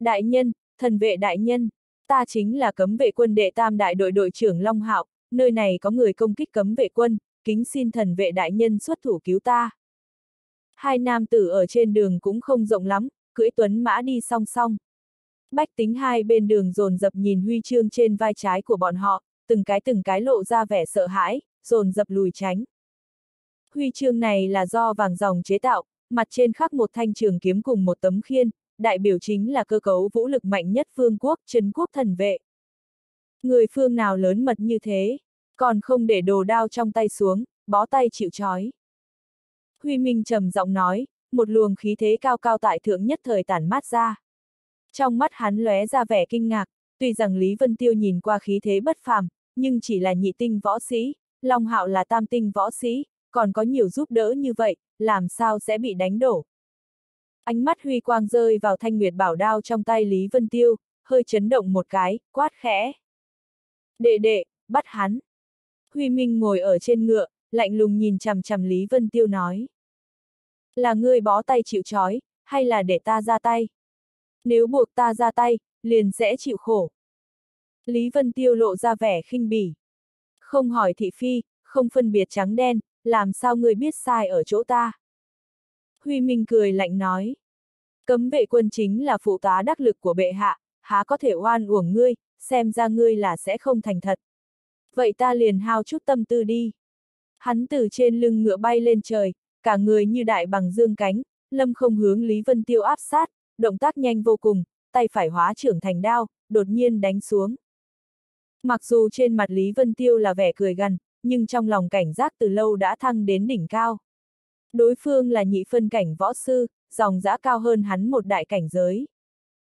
Speaker 1: Đại nhân, thần vệ đại nhân, ta chính là cấm vệ quân đệ tam đại đội đội trưởng Long Hạo, nơi này có người công kích cấm vệ quân, kính xin thần vệ đại nhân xuất thủ cứu ta. Hai nam tử ở trên đường cũng không rộng lắm, cưỡi tuấn mã đi song song. Bách tính hai bên đường dồn dập nhìn huy chương trên vai trái của bọn họ, từng cái từng cái lộ ra vẻ sợ hãi, dồn dập lùi tránh. Huy chương này là do vàng dòng chế tạo, mặt trên khắc một thanh trường kiếm cùng một tấm khiên, đại biểu chính là cơ cấu vũ lực mạnh nhất phương quốc, chân quốc thần vệ. Người phương nào lớn mật như thế, còn không để đồ đao trong tay xuống, bó tay chịu trói. Huy Minh trầm giọng nói, một luồng khí thế cao cao tại thượng nhất thời tản mát ra. Trong mắt hắn lóe ra vẻ kinh ngạc, tuy rằng Lý Vân Tiêu nhìn qua khí thế bất phàm, nhưng chỉ là nhị tinh võ sĩ, Long Hạo là tam tinh võ sĩ, còn có nhiều giúp đỡ như vậy, làm sao sẽ bị đánh đổ. Ánh mắt huy quang rơi vào thanh nguyệt bảo đao trong tay Lý Vân Tiêu, hơi chấn động một cái, quát khẽ. Đệ đệ, bắt hắn. Huy Minh ngồi ở trên ngựa, lạnh lùng nhìn chằm chằm Lý Vân Tiêu nói. Là ngươi bó tay chịu trói, hay là để ta ra tay? Nếu buộc ta ra tay, liền sẽ chịu khổ. Lý Vân Tiêu lộ ra vẻ khinh bỉ. Không hỏi thị phi, không phân biệt trắng đen, làm sao ngươi biết sai ở chỗ ta? Huy Minh cười lạnh nói. Cấm vệ quân chính là phụ tá đắc lực của bệ hạ, há có thể oan uổng ngươi, xem ra ngươi là sẽ không thành thật. Vậy ta liền hao chút tâm tư đi. Hắn từ trên lưng ngựa bay lên trời, cả người như đại bằng dương cánh, lâm không hướng Lý Vân Tiêu áp sát, động tác nhanh vô cùng, tay phải hóa trưởng thành đao, đột nhiên đánh xuống. Mặc dù trên mặt Lý Vân Tiêu là vẻ cười gần, nhưng trong lòng cảnh giác từ lâu đã thăng đến đỉnh cao. Đối phương là nhị phân cảnh võ sư, dòng giã cao hơn hắn một đại cảnh giới.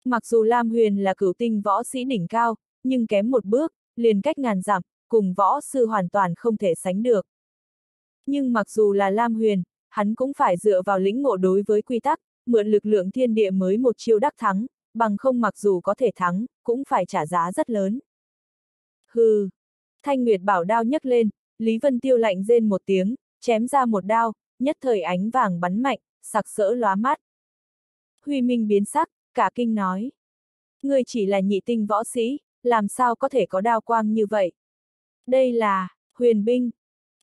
Speaker 1: Mặc dù Lam Huyền là cửu tinh võ sĩ đỉnh cao, nhưng kém một bước, liền cách ngàn dặm, cùng võ sư hoàn toàn không thể sánh được. Nhưng mặc dù là Lam Huyền, hắn cũng phải dựa vào lĩnh ngộ đối với quy tắc, mượn lực lượng thiên địa mới một chiêu đắc thắng, bằng không mặc dù có thể thắng, cũng phải trả giá rất lớn. Hừ! Thanh Nguyệt bảo đao nhấc lên, Lý Vân Tiêu lạnh rên một tiếng, chém ra một đao, nhất thời ánh vàng bắn mạnh, sặc sỡ lóa mắt. Huy Minh biến sắc, cả kinh nói. Ngươi chỉ là nhị tinh võ sĩ, làm sao có thể có đao quang như vậy? Đây là, huyền binh.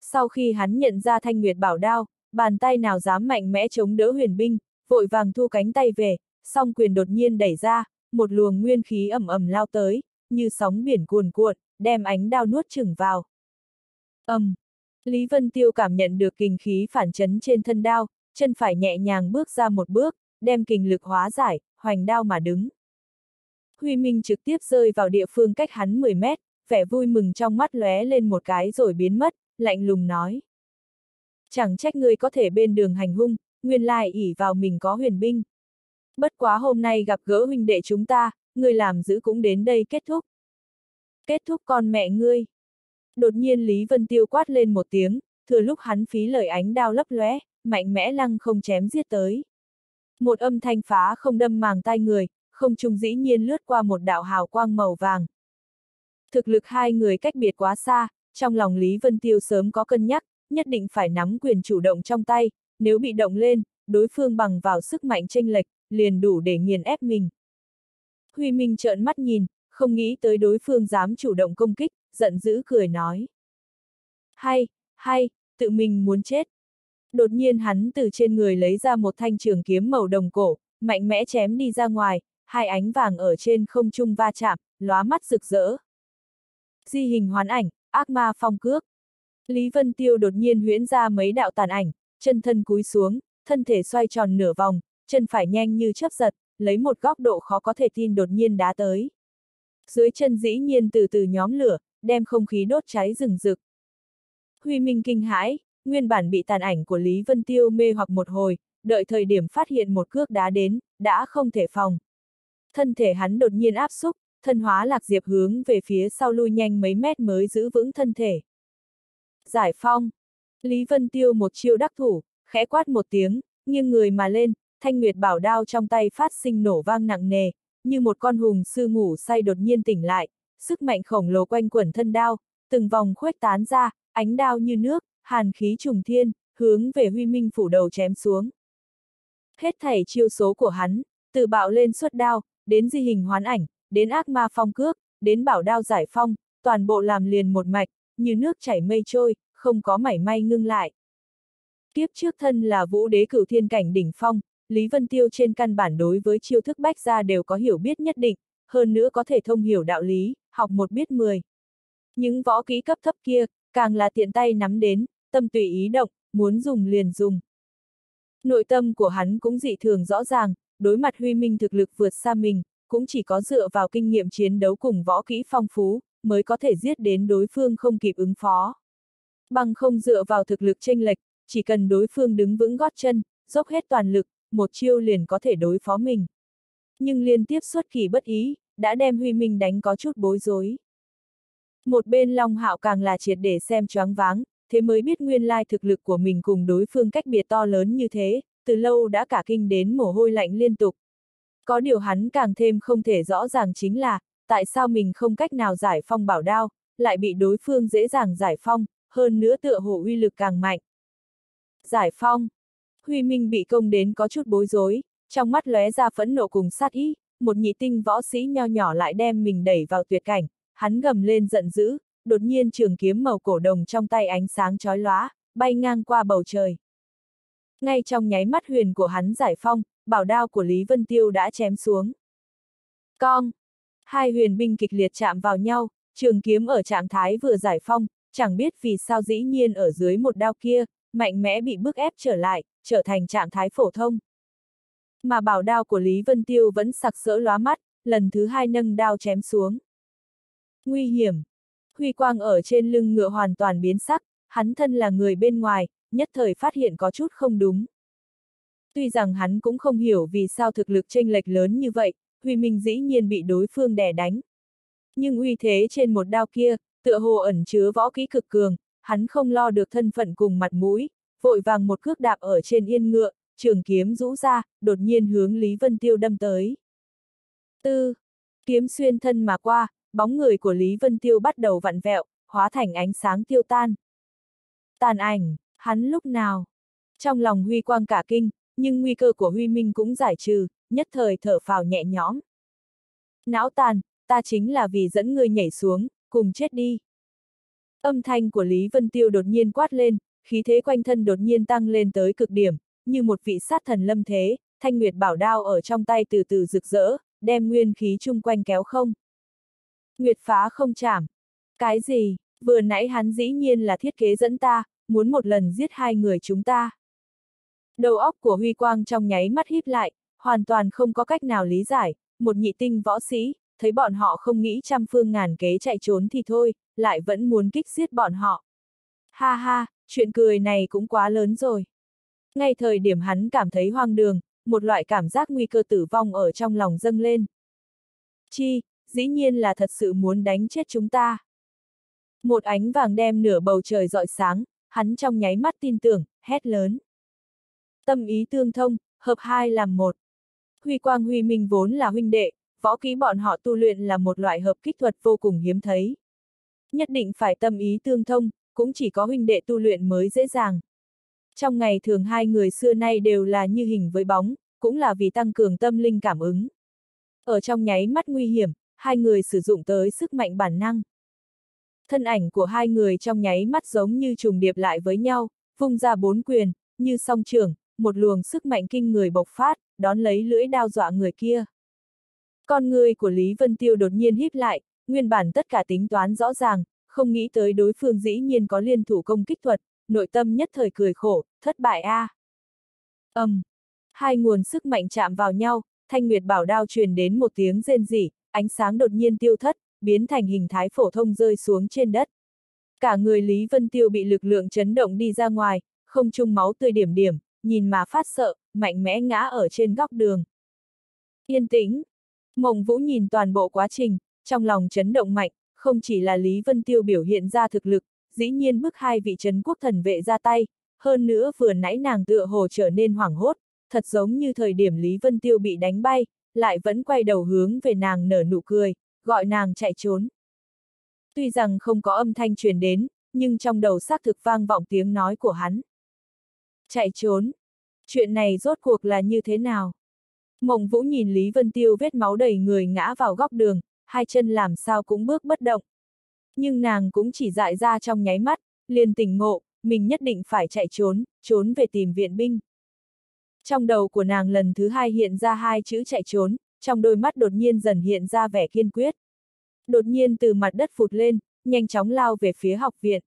Speaker 1: Sau khi hắn nhận ra Thanh Nguyệt bảo đao, bàn tay nào dám mạnh mẽ chống đỡ huyền binh, vội vàng thu cánh tay về, song quyền đột nhiên đẩy ra, một luồng nguyên khí ẩm ẩm lao tới, như sóng biển cuồn cuộn, đem ánh đao nuốt chửng vào. ầm, um, Lý Vân Tiêu cảm nhận được kinh khí phản chấn trên thân đao, chân phải nhẹ nhàng bước ra một bước, đem kinh lực hóa giải, hoành đao mà đứng. Huy Minh trực tiếp rơi vào địa phương cách hắn 10 mét, vẻ vui mừng trong mắt lóe lên một cái rồi biến mất, lạnh lùng nói. Chẳng trách ngươi có thể bên đường hành hung, nguyên lai ỉ vào mình có huyền binh. Bất quá hôm nay gặp gỡ huynh đệ chúng ta, ngươi làm giữ cũng đến đây kết thúc. Kết thúc con mẹ ngươi. Đột nhiên Lý Vân Tiêu quát lên một tiếng, thừa lúc hắn phí lời ánh đao lấp lóe, mạnh mẽ lăng không chém giết tới. Một âm thanh phá không đâm màng tai người, không trung dĩ nhiên lướt qua một đạo hào quang màu vàng. Thực lực hai người cách biệt quá xa, trong lòng Lý Vân Tiêu sớm có cân nhắc, nhất định phải nắm quyền chủ động trong tay, nếu bị động lên, đối phương bằng vào sức mạnh tranh lệch, liền đủ để nghiền ép mình. Huy Minh trợn mắt nhìn, không nghĩ tới đối phương dám chủ động công kích, giận dữ cười nói. Hay, hay, tự mình muốn chết. Đột nhiên hắn từ trên người lấy ra một thanh trường kiếm màu đồng cổ, mạnh mẽ chém đi ra ngoài, hai ánh vàng ở trên không trung va chạm, lóa mắt rực rỡ. Di hình hoán ảnh, ác ma phong cước. Lý Vân Tiêu đột nhiên huyễn ra mấy đạo tàn ảnh, chân thân cúi xuống, thân thể xoay tròn nửa vòng, chân phải nhanh như chớp giật, lấy một góc độ khó có thể tin đột nhiên đá tới. Dưới chân dĩ nhiên từ từ nhóm lửa, đem không khí đốt cháy rừng rực. Huy Minh kinh hãi, nguyên bản bị tàn ảnh của Lý Vân Tiêu mê hoặc một hồi, đợi thời điểm phát hiện một cước đá đến, đã không thể phòng. Thân thể hắn đột nhiên áp xúc, thân hóa lạc diệp hướng về phía sau lui nhanh mấy mét mới giữ vững thân thể. Giải phong. Lý Vân Tiêu một chiêu đắc thủ, khẽ quát một tiếng, nghiêng người mà lên, thanh nguyệt bảo đao trong tay phát sinh nổ vang nặng nề, như một con hùng sư ngủ say đột nhiên tỉnh lại, sức mạnh khổng lồ quanh quẩn thân đao, từng vòng khuếch tán ra, ánh đao như nước, hàn khí trùng thiên, hướng về huy minh phủ đầu chém xuống. Hết thảy chiêu số của hắn, từ bạo lên xuất đao, đến di hình hoán ảnh, đến ác ma phong cước, đến bảo đao giải phong, toàn bộ làm liền một mạch, như nước chảy mây trôi, không có mảy may ngưng lại. Kiếp trước thân là vũ đế cửu thiên cảnh đỉnh phong, Lý Vân Tiêu trên căn bản đối với chiêu thức bách gia đều có hiểu biết nhất định, hơn nữa có thể thông hiểu đạo lý, học một biết mười. Những võ kỹ cấp thấp kia, càng là tiện tay nắm đến, tâm tùy ý động, muốn dùng liền dùng. Nội tâm của hắn cũng dị thường rõ ràng, đối mặt huy minh thực lực vượt xa mình, cũng chỉ có dựa vào kinh nghiệm chiến đấu cùng võ kỹ phong phú, mới có thể giết đến đối phương không kịp ứng phó. Bằng không dựa vào thực lực tranh lệch, chỉ cần đối phương đứng vững gót chân, dốc hết toàn lực, một chiêu liền có thể đối phó mình. Nhưng liên tiếp xuất kỳ bất ý, đã đem Huy Minh đánh có chút bối rối. Một bên Long Hạo càng là triệt để xem choáng váng, thế mới biết nguyên lai thực lực của mình cùng đối phương cách biệt to lớn như thế, từ lâu đã cả kinh đến mồ hôi lạnh liên tục. Có điều hắn càng thêm không thể rõ ràng chính là, tại sao mình không cách nào giải phong bảo đao, lại bị đối phương dễ dàng giải phong, hơn nữa tựa hồ uy lực càng mạnh. Giải phong. Huy Minh bị công đến có chút bối rối, trong mắt lóe ra phẫn nộ cùng sát ý, một nhị tinh võ sĩ nho nhỏ lại đem mình đẩy vào tuyệt cảnh, hắn gầm lên giận dữ, đột nhiên trường kiếm màu cổ đồng trong tay ánh sáng chói lóa, bay ngang qua bầu trời. Ngay trong nháy mắt huyền của hắn giải phong, bảo đao của Lý Vân Tiêu đã chém xuống. Cong! Hai huyền binh kịch liệt chạm vào nhau, trường kiếm ở trạng thái vừa giải phong, chẳng biết vì sao dĩ nhiên ở dưới một đao kia, mạnh mẽ bị bức ép trở lại, trở thành trạng thái phổ thông. Mà bảo đao của Lý Vân Tiêu vẫn sặc sỡ lóa mắt, lần thứ hai nâng đao chém xuống. Nguy hiểm! Huy quang ở trên lưng ngựa hoàn toàn biến sắc, hắn thân là người bên ngoài, nhất thời phát hiện có chút không đúng. Tuy rằng hắn cũng không hiểu vì sao thực lực chênh lệch lớn như vậy, Huy Minh dĩ nhiên bị đối phương đè đánh. Nhưng uy thế trên một đao kia, tựa hồ ẩn chứa võ kỹ cực cường, hắn không lo được thân phận cùng mặt mũi, vội vàng một cước đạp ở trên yên ngựa, trường kiếm rũ ra, đột nhiên hướng Lý Vân Tiêu đâm tới. Tư, kiếm xuyên thân mà qua, bóng người của Lý Vân Tiêu bắt đầu vặn vẹo, hóa thành ánh sáng tiêu tan. Tàn ảnh, hắn lúc nào? Trong lòng Huy Quang cả kinh, nhưng nguy cơ của Huy Minh cũng giải trừ, nhất thời thở phào nhẹ nhõm. Não tàn, ta chính là vì dẫn ngươi nhảy xuống, cùng chết đi. Âm thanh của Lý Vân Tiêu đột nhiên quát lên, khí thế quanh thân đột nhiên tăng lên tới cực điểm, như một vị sát thần lâm thế, thanh nguyệt bảo đao ở trong tay từ từ rực rỡ, đem nguyên khí chung quanh kéo không. Nguyệt phá không chảm. Cái gì, vừa nãy hắn dĩ nhiên là thiết kế dẫn ta, muốn một lần giết hai người chúng ta. Đầu óc của Huy Quang trong nháy mắt híp lại, hoàn toàn không có cách nào lý giải, một nhị tinh võ sĩ, thấy bọn họ không nghĩ trăm phương ngàn kế chạy trốn thì thôi, lại vẫn muốn kích giết bọn họ. Ha ha, chuyện cười này cũng quá lớn rồi. Ngay thời điểm hắn cảm thấy hoang đường, một loại cảm giác nguy cơ tử vong ở trong lòng dâng lên. Chi, dĩ nhiên là thật sự muốn đánh chết chúng ta. Một ánh vàng đem nửa bầu trời rọi sáng, hắn trong nháy mắt tin tưởng, hét lớn. Tâm ý tương thông, hợp hai làm một. Huy Quang Huy Minh vốn là huynh đệ, võ kỹ bọn họ tu luyện là một loại hợp kích thuật vô cùng hiếm thấy. Nhất định phải tâm ý tương thông, cũng chỉ có huynh đệ tu luyện mới dễ dàng. Trong ngày thường hai người xưa nay đều là như hình với bóng, cũng là vì tăng cường tâm linh cảm ứng. Ở trong nháy mắt nguy hiểm, hai người sử dụng tới sức mạnh bản năng. Thân ảnh của hai người trong nháy mắt giống như trùng điệp lại với nhau, vung ra bốn quyền, như song trường, một luồng sức mạnh kinh người bộc phát, đón lấy lưỡi đao dọa người kia. Con người của Lý Vân Tiêu đột nhiên híp lại, nguyên bản tất cả tính toán rõ ràng, không nghĩ tới đối phương dĩ nhiên có liên thủ công kích thuật, nội tâm nhất thời cười khổ, thất bại a. À. Ầm. Um, hai nguồn sức mạnh chạm vào nhau, Thanh Nguyệt bảo đao truyền đến một tiếng rên rỉ, ánh sáng đột nhiên tiêu thất, biến thành hình thái phổ thông rơi xuống trên đất. Cả người Lý Vân Tiêu bị lực lượng chấn động đi ra ngoài, không trung máu tươi điểm điểm, nhìn mà phát sợ, mạnh mẽ ngã ở trên góc đường. Yên tĩnh. Mộng Vũ nhìn toàn bộ quá trình, trong lòng chấn động mạnh, không chỉ là Lý Vân Tiêu biểu hiện ra thực lực, dĩ nhiên bức hai vị trấn quốc thần vệ ra tay, hơn nữa vừa nãy nàng tựa hồ trở nên hoảng hốt, thật giống như thời điểm Lý Vân Tiêu bị đánh bay, lại vẫn quay đầu hướng về nàng nở nụ cười, gọi nàng chạy trốn. Tuy rằng không có âm thanh truyền đến, nhưng trong đầu xác thực vang vọng tiếng nói của hắn. Chạy trốn. Chuyện này rốt cuộc là như thế nào? Mộng Vũ nhìn Lý Vân Tiêu vết máu đầy người ngã vào góc đường, hai chân làm sao cũng bước bất động. Nhưng nàng cũng chỉ dại ra trong nháy mắt, liền tỉnh ngộ, mình nhất định phải chạy trốn, trốn về tìm viện binh. Trong đầu của nàng lần thứ hai hiện ra hai chữ chạy trốn, trong đôi mắt đột nhiên dần hiện ra vẻ kiên quyết. Đột nhiên từ mặt đất phụt lên, nhanh chóng lao về phía học viện.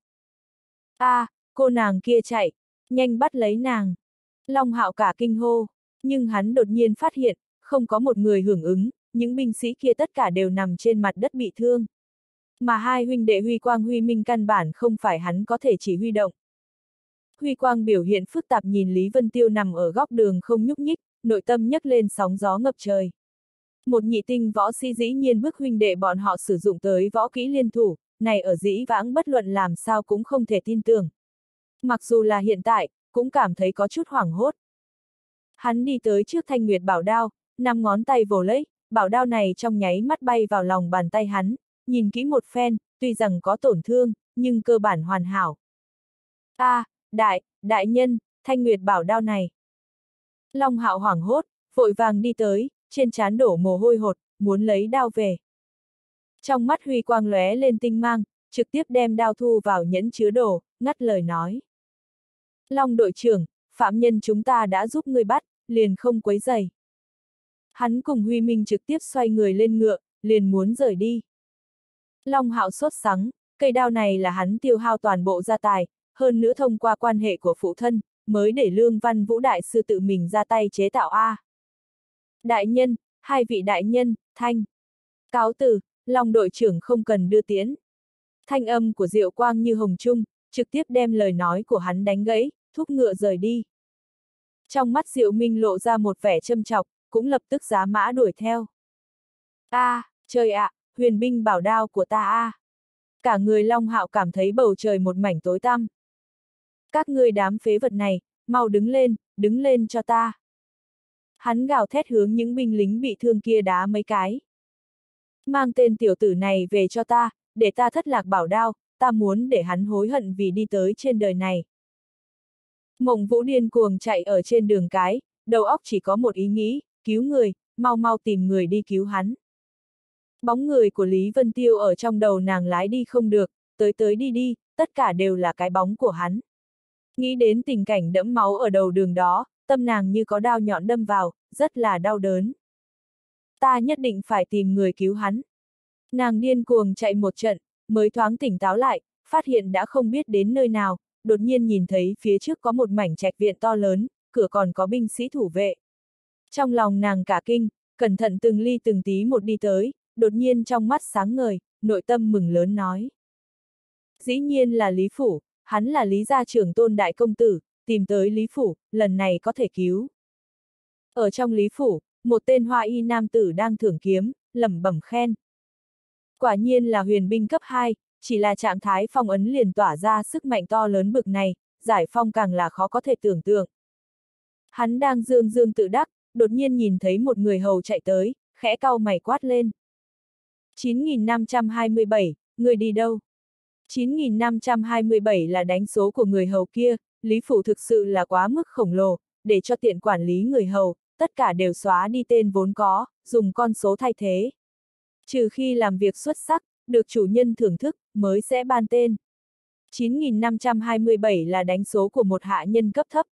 Speaker 1: a à, cô nàng kia chạy, nhanh bắt lấy nàng. Long hạo cả kinh hô, nhưng hắn đột nhiên phát hiện, không có một người hưởng ứng, những binh sĩ kia tất cả đều nằm trên mặt đất bị thương. Mà hai huynh đệ Huy Quang Huy Minh căn bản không phải hắn có thể chỉ huy động. Huy Quang biểu hiện phức tạp nhìn Lý Vân Tiêu nằm ở góc đường không nhúc nhích, nội tâm nhấc lên sóng gió ngập trời. Một nhị tinh võ sĩ dĩ nhiên bức huynh đệ bọn họ sử dụng tới võ kỹ liên thủ, này ở dĩ vãng bất luận làm sao cũng không thể tin tưởng. Mặc dù là hiện tại, cũng cảm thấy có chút hoảng hốt. Hắn đi tới trước thanh nguyệt bảo đao, năm ngón tay vồ lấy, bảo đao này trong nháy mắt bay vào lòng bàn tay hắn, nhìn kỹ một phen, tuy rằng có tổn thương, nhưng cơ bản hoàn hảo. a à, đại, đại nhân, thanh nguyệt bảo đao này. Long hạo hoảng hốt, vội vàng đi tới, trên trán đổ mồ hôi hột, muốn lấy đao về. Trong mắt huy quang lóe lên tinh mang, trực tiếp đem đao thu vào nhẫn chứa đồ, ngắt lời nói. Long đội trưởng, phạm nhân chúng ta đã giúp ngươi bắt, liền không quấy giày. Hắn cùng Huy Minh trực tiếp xoay người lên ngựa, liền muốn rời đi. Long hạo sốt sắng, cây đao này là hắn tiêu hao toàn bộ gia tài, hơn nữa thông qua quan hệ của phụ thân, mới để Lương Văn Vũ Đại Sư tự mình ra tay chế tạo A. Đại nhân, hai vị đại nhân, thanh. Cáo từ, Long đội trưởng không cần đưa tiến. Thanh âm của Diệu Quang như hồng trung, trực tiếp đem lời nói của hắn đánh gãy, thúc ngựa rời đi. Trong mắt Diệu Minh lộ ra một vẻ châm chọc, cũng lập tức giá mã đuổi theo. A, à, trời ạ, huyền binh bảo đao của ta a. À. Cả người Long Hạo cảm thấy bầu trời một mảnh tối tăm. Các ngươi đám phế vật này, mau đứng lên, đứng lên cho ta. Hắn gào thét hướng những binh lính bị thương kia đá mấy cái. Mang tên tiểu tử này về cho ta, để ta thất lạc bảo đao, ta muốn để hắn hối hận vì đi tới trên đời này. Mộng vũ điên cuồng chạy ở trên đường cái, đầu óc chỉ có một ý nghĩ, cứu người, mau mau tìm người đi cứu hắn. Bóng người của Lý Vân Tiêu ở trong đầu nàng lái đi không được, tới tới đi đi, tất cả đều là cái bóng của hắn. Nghĩ đến tình cảnh đẫm máu ở đầu đường đó, tâm nàng như có đao nhọn đâm vào, rất là đau đớn. Ta nhất định phải tìm người cứu hắn. Nàng điên cuồng chạy một trận, mới thoáng tỉnh táo lại, phát hiện đã không biết đến nơi nào, đột nhiên nhìn thấy phía trước có một mảnh trạch viện to lớn, cửa còn có binh sĩ thủ vệ. Trong lòng nàng cả kinh, cẩn thận từng ly từng tí một đi tới, đột nhiên trong mắt sáng ngời, nội tâm mừng lớn nói. Dĩ nhiên là Lý Phủ, hắn là Lý gia trưởng tôn đại công tử, tìm tới Lý Phủ, lần này có thể cứu. Ở trong Lý Phủ, một tên hoa y nam tử đang thưởng kiếm, lẩm bẩm khen. Quả nhiên là huyền binh cấp 2, chỉ là trạng thái phong ấn liền tỏa ra sức mạnh to lớn bực này, giải phong càng là khó có thể tưởng tượng. Hắn đang dương dương tự đắc, đột nhiên nhìn thấy một người hầu chạy tới, khẽ cau mày quát lên. 9527, người đi đâu? 9527 là đánh số của người hầu kia, Lý Phủ thực sự là quá mức khổng lồ, để cho tiện quản lý người hầu, tất cả đều xóa đi tên vốn có, dùng con số thay thế. Trừ khi làm việc xuất sắc, được chủ nhân thưởng thức, mới sẽ ban tên. 9527 là đánh số của một hạ nhân cấp thấp.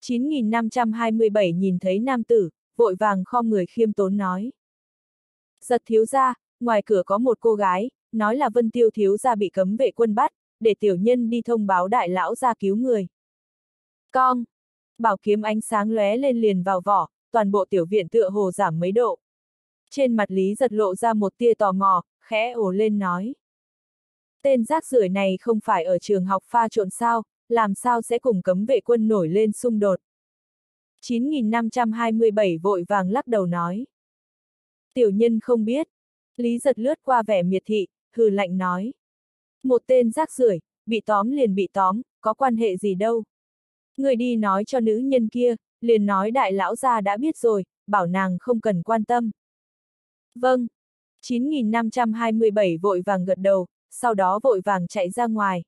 Speaker 1: 9527 nhìn thấy nam tử, vội vàng khom người khiêm tốn nói. Giật thiếu ra, ngoài cửa có một cô gái, nói là vân tiêu thiếu ra bị cấm vệ quân bắt, để tiểu nhân đi thông báo đại lão ra cứu người. Con! Bảo kiếm ánh sáng lóe lên liền vào vỏ, toàn bộ tiểu viện tựa hồ giảm mấy độ. Trên mặt Lý giật lộ ra một tia tò mò, khẽ ồ lên nói. Tên rác rưởi này không phải ở trường học pha trộn sao, làm sao sẽ cùng cấm vệ quân nổi lên xung đột. 9527 vội vàng lắc đầu nói. Tiểu nhân không biết. Lý giật lướt qua vẻ miệt thị, hừ lạnh nói. Một tên rác rưởi, bị tóm liền bị tóm, có quan hệ gì đâu. Người đi nói cho nữ nhân kia, liền nói đại lão gia đã biết rồi, bảo nàng không cần quan tâm. Vâng. 9527 vội vàng gật đầu, sau đó vội vàng chạy ra ngoài.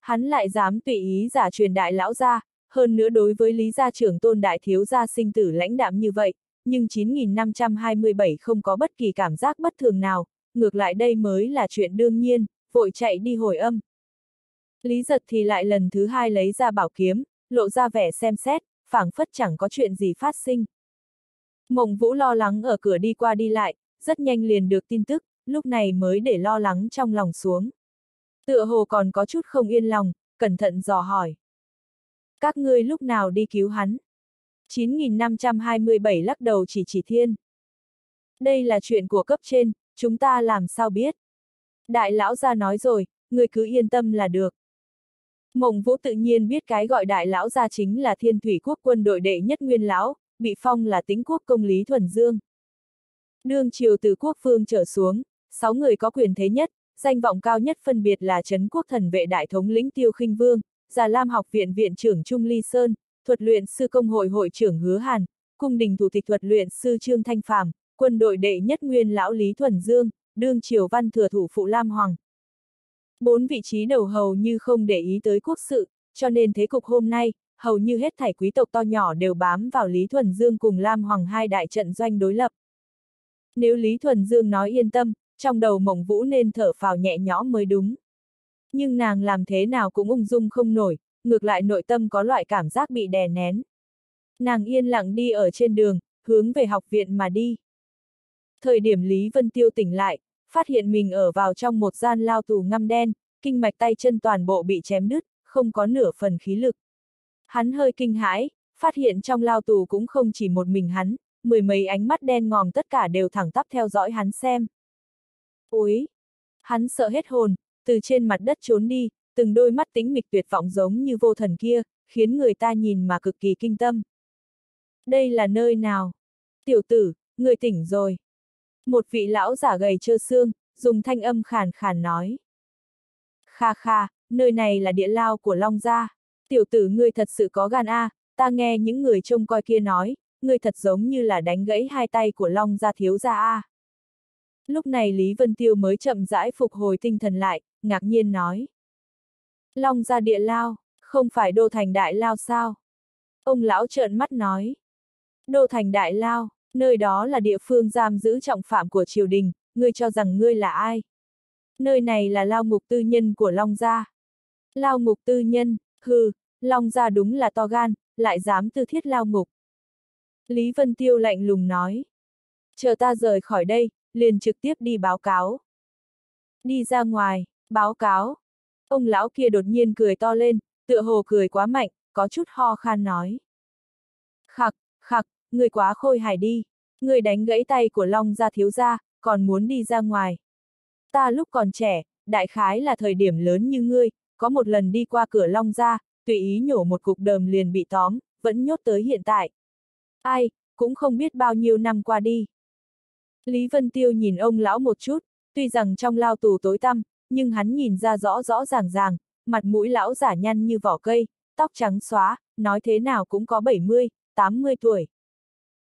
Speaker 1: Hắn lại dám tùy ý giả truyền đại lão gia, hơn nữa đối với lý gia trưởng tôn đại thiếu gia sinh tử lãnh đạm như vậy, nhưng 9527 không có bất kỳ cảm giác bất thường nào, ngược lại đây mới là chuyện đương nhiên, vội chạy đi hồi âm. Lý giật thì lại lần thứ hai lấy ra bảo kiếm, lộ ra vẻ xem xét, phảng phất chẳng có chuyện gì phát sinh. Mộng Vũ lo lắng ở cửa đi qua đi lại, rất nhanh liền được tin tức, lúc này mới để lo lắng trong lòng xuống. Tựa hồ còn có chút không yên lòng, cẩn thận dò hỏi. Các ngươi lúc nào đi cứu hắn? 9527 lắc đầu chỉ chỉ thiên. Đây là chuyện của cấp trên, chúng ta làm sao biết? Đại lão gia nói rồi, người cứ yên tâm là được. Mộng vũ tự nhiên biết cái gọi đại lão gia chính là thiên thủy quốc quân đội đệ nhất nguyên lão, bị phong là tính quốc công lý thuần dương. Đương triều từ quốc phương trở xuống, sáu người có quyền thế nhất, danh vọng cao nhất phân biệt là Trấn quốc thần vệ đại thống lĩnh Tiêu khinh Vương, Già Lam học viện viện trưởng Trung Ly Sơn, thuật luyện sư công hội hội trưởng Hứa Hàn, cung đình thủ tịch thuật luyện sư Trương Thanh Phàm, quân đội đệ nhất nguyên lão Lý Thuần Dương, đương triều văn thừa thủ phụ Lam Hoàng. Bốn vị trí đầu hầu như không để ý tới quốc sự, cho nên thế cục hôm nay, hầu như hết thảy quý tộc to nhỏ đều bám vào Lý Thuần Dương cùng Lam Hoàng hai đại trận doanh đối lập. Nếu Lý Thuần Dương nói yên tâm, trong đầu mộng vũ nên thở phào nhẹ nhõm mới đúng. Nhưng nàng làm thế nào cũng ung dung không nổi, ngược lại nội tâm có loại cảm giác bị đè nén. Nàng yên lặng đi ở trên đường, hướng về học viện mà đi. Thời điểm Lý Vân Tiêu tỉnh lại, phát hiện mình ở vào trong một gian lao tù ngăm đen, kinh mạch tay chân toàn bộ bị chém đứt, không có nửa phần khí lực. Hắn hơi kinh hãi, phát hiện trong lao tù cũng không chỉ một mình hắn, mười mấy ánh mắt đen ngòm tất cả đều thẳng tắp theo dõi hắn xem. Úi! Hắn sợ hết hồn, từ trên mặt đất trốn đi, từng đôi mắt tính mịch tuyệt vọng giống như vô thần kia, khiến người ta nhìn mà cực kỳ kinh tâm. Đây là nơi nào? Tiểu tử, người tỉnh rồi. Một vị lão giả gầy trơ xương, dùng thanh âm khàn khàn nói. Kha kha, nơi này là địa lao của Long Gia. Tiểu tử ngươi thật sự có gan a, à, ta nghe những người trông coi kia nói, ngươi thật giống như là đánh gãy hai tay của Long gia thiếu gia a. Lúc này Lý Vân Tiêu mới chậm rãi phục hồi tinh thần lại, ngạc nhiên nói. Long gia địa lao, không phải đô thành đại lao sao? Ông lão trợn mắt nói. Đô thành đại lao, nơi đó là địa phương giam giữ trọng phạm của triều đình, ngươi cho rằng ngươi là ai? Nơi này là lao ngục tư nhân của Long gia. Lao ngục tư nhân, hừ, Long gia đúng là to gan, lại dám tư thiết lao ngục. Lý Vân Tiêu lạnh lùng nói. Chờ ta rời khỏi đây, liền trực tiếp đi báo cáo. Đi ra ngoài, báo cáo. Ông lão kia đột nhiên cười to lên, tựa hồ cười quá mạnh, có chút ho khan nói. Khặc, khặc, người quá khôi hài đi. Người đánh gãy tay của Long gia thiếu gia, còn muốn đi ra ngoài. Ta lúc còn trẻ, đại khái là thời điểm lớn như ngươi, có một lần đi qua cửa Long gia, tùy ý nhổ một cục đờm liền bị tóm, vẫn nhốt tới hiện tại. Ai, cũng không biết bao nhiêu năm qua đi. Lý Vân Tiêu nhìn ông lão một chút, tuy rằng trong lao tù tối tăm, nhưng hắn nhìn ra rõ rõ ràng ràng, mặt mũi lão giả nhăn như vỏ cây, tóc trắng xóa, nói thế nào cũng có 70, 80 tuổi.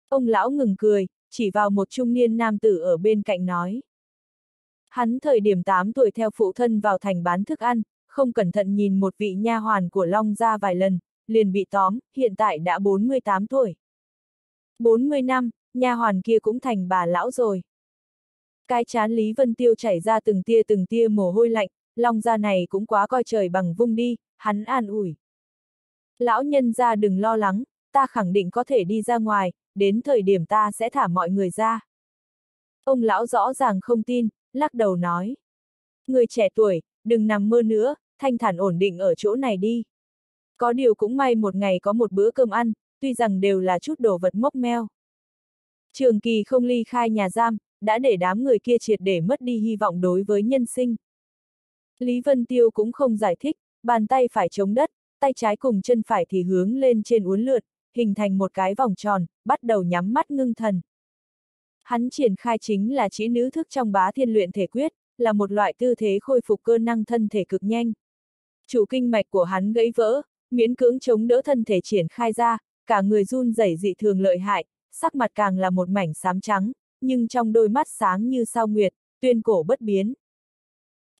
Speaker 1: Ông lão ngừng cười, chỉ vào một trung niên nam tử ở bên cạnh nói. Hắn thời điểm 8 tuổi theo phụ thân vào thành bán thức ăn, không cẩn thận nhìn một vị nha hoàn của Long ra vài lần, liền bị tóm, hiện tại đã 48 tuổi. 40 năm, nha hoàn kia cũng thành bà lão rồi. Cái chán Lý Vân Tiêu chảy ra từng tia từng tia mồ hôi lạnh, Long ra này cũng quá coi trời bằng vung đi, hắn an ủi. Lão nhân ra đừng lo lắng, ta khẳng định có thể đi ra ngoài, đến thời điểm ta sẽ thả mọi người ra. Ông lão rõ ràng không tin, lắc đầu nói. Người trẻ tuổi, đừng nằm mơ nữa, thanh thản ổn định ở chỗ này đi. Có điều cũng may một ngày có một bữa cơm ăn, tuy rằng đều là chút đồ vật mốc meo. Trường kỳ không ly khai nhà giam, đã để đám người kia triệt để mất đi hy vọng đối với nhân sinh. Lý Vân Tiêu cũng không giải thích, bàn tay phải chống đất, tay trái cùng chân phải thì hướng lên trên uốn lượn, hình thành một cái vòng tròn, bắt đầu nhắm mắt ngưng thần. Hắn triển khai chính là chỉ nữ thức trong bá thiên luyện thể quyết, là một loại tư thế khôi phục cơ năng thân thể cực nhanh. Chủ kinh mạch của hắn gãy vỡ, miễn cưỡng chống đỡ thân thể triển khai ra, cả người run rẩy dị thường lợi hại, sắc mặt càng là một mảnh xám trắng, nhưng trong đôi mắt sáng như sao nguyệt, tuyên cổ bất biến.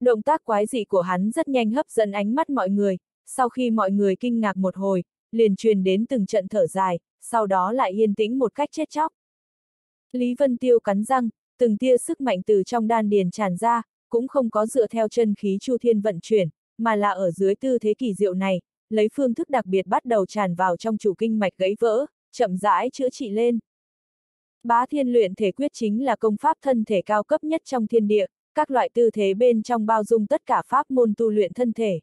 Speaker 1: Động tác quái dị của hắn rất nhanh hấp dẫn ánh mắt mọi người, sau khi mọi người kinh ngạc một hồi, liền truyền đến từng trận thở dài, sau đó lại yên tĩnh một cách chết chóc. Lý Vân Tiêu cắn răng, từng tia sức mạnh từ trong đan điền tràn ra, cũng không có dựa theo chân khí chu thiên vận chuyển, mà là ở dưới tư thế kỳ diệu này, lấy phương thức đặc biệt bắt đầu tràn vào trong chủ kinh mạch gãy vỡ, chậm rãi chữa trị lên. Bá thiên luyện thể quyết chính là công pháp thân thể cao cấp nhất trong thiên địa, các loại tư thế bên trong bao dung tất cả pháp môn tu luyện thân thể.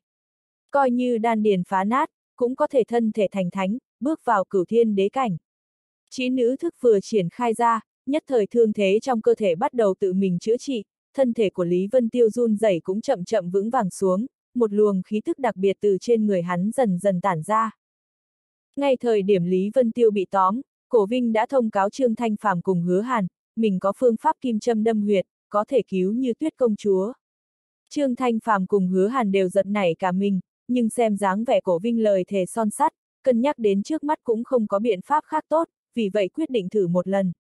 Speaker 1: Coi như đan điền phá nát, cũng có thể thân thể thành thánh, bước vào cửu thiên đế cảnh. Chí nữ thức vừa triển khai ra, nhất thời thương thế trong cơ thể bắt đầu tự mình chữa trị, thân thể của Lý Vân Tiêu run rẩy cũng chậm chậm vững vàng xuống, một luồng khí thức đặc biệt từ trên người hắn dần dần tản ra. Ngay thời điểm Lý Vân Tiêu bị tóm, Cổ Vinh đã thông cáo Trương Thanh Phàm cùng hứa hàn, mình có phương pháp kim châm đâm huyệt, có thể cứu như tuyết công chúa. Trương Thanh Phàm cùng hứa hàn đều giật nảy cả mình, nhưng xem dáng vẻ cổ Vinh lời thề son sắt, cân nhắc đến trước mắt cũng không có biện pháp khác tốt, vì vậy quyết định thử một lần.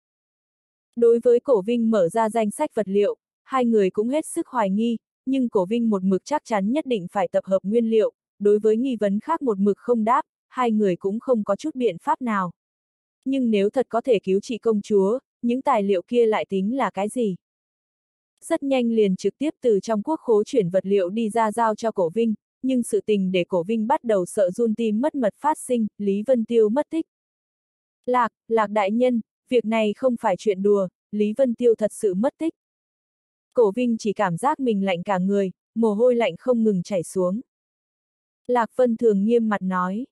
Speaker 1: Đối với cổ Vinh mở ra danh sách vật liệu, hai người cũng hết sức hoài nghi, nhưng cổ Vinh một mực chắc chắn nhất định phải tập hợp nguyên liệu, đối với nghi vấn khác một mực không đáp, hai người cũng không có chút biện pháp nào. Nhưng nếu thật có thể cứu trị công chúa, những tài liệu kia lại tính là cái gì? Rất nhanh liền trực tiếp từ trong quốc khố chuyển vật liệu đi ra giao cho cổ Vinh, nhưng sự tình để cổ Vinh bắt đầu sợ run tim mất mật phát sinh, Lý Vân Tiêu mất tích. Lạc, Lạc đại nhân, việc này không phải chuyện đùa, Lý Vân Tiêu thật sự mất tích. Cổ Vinh chỉ cảm giác mình lạnh cả người, mồ hôi lạnh không ngừng chảy xuống. Lạc Vân thường nghiêm mặt nói.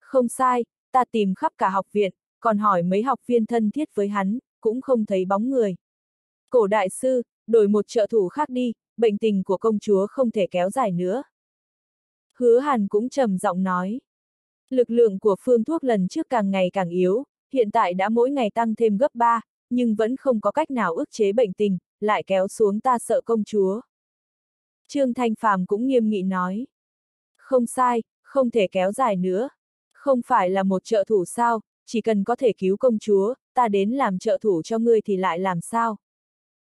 Speaker 1: Không sai, ta tìm khắp cả học viện, còn hỏi mấy học viên thân thiết với hắn, cũng không thấy bóng người. Cổ đại sư, đổi một trợ thủ khác đi, bệnh tình của công chúa không thể kéo dài nữa. Hứa Hàn cũng trầm giọng nói. Lực lượng của phương thuốc lần trước càng ngày càng yếu, hiện tại đã mỗi ngày tăng thêm gấp 3, nhưng vẫn không có cách nào ức chế bệnh tình, lại kéo xuống ta sợ công chúa. Trương Thanh Phàm cũng nghiêm nghị nói. Không sai, không thể kéo dài nữa. Không phải là một trợ thủ sao, chỉ cần có thể cứu công chúa, ta đến làm trợ thủ cho ngươi thì lại làm sao?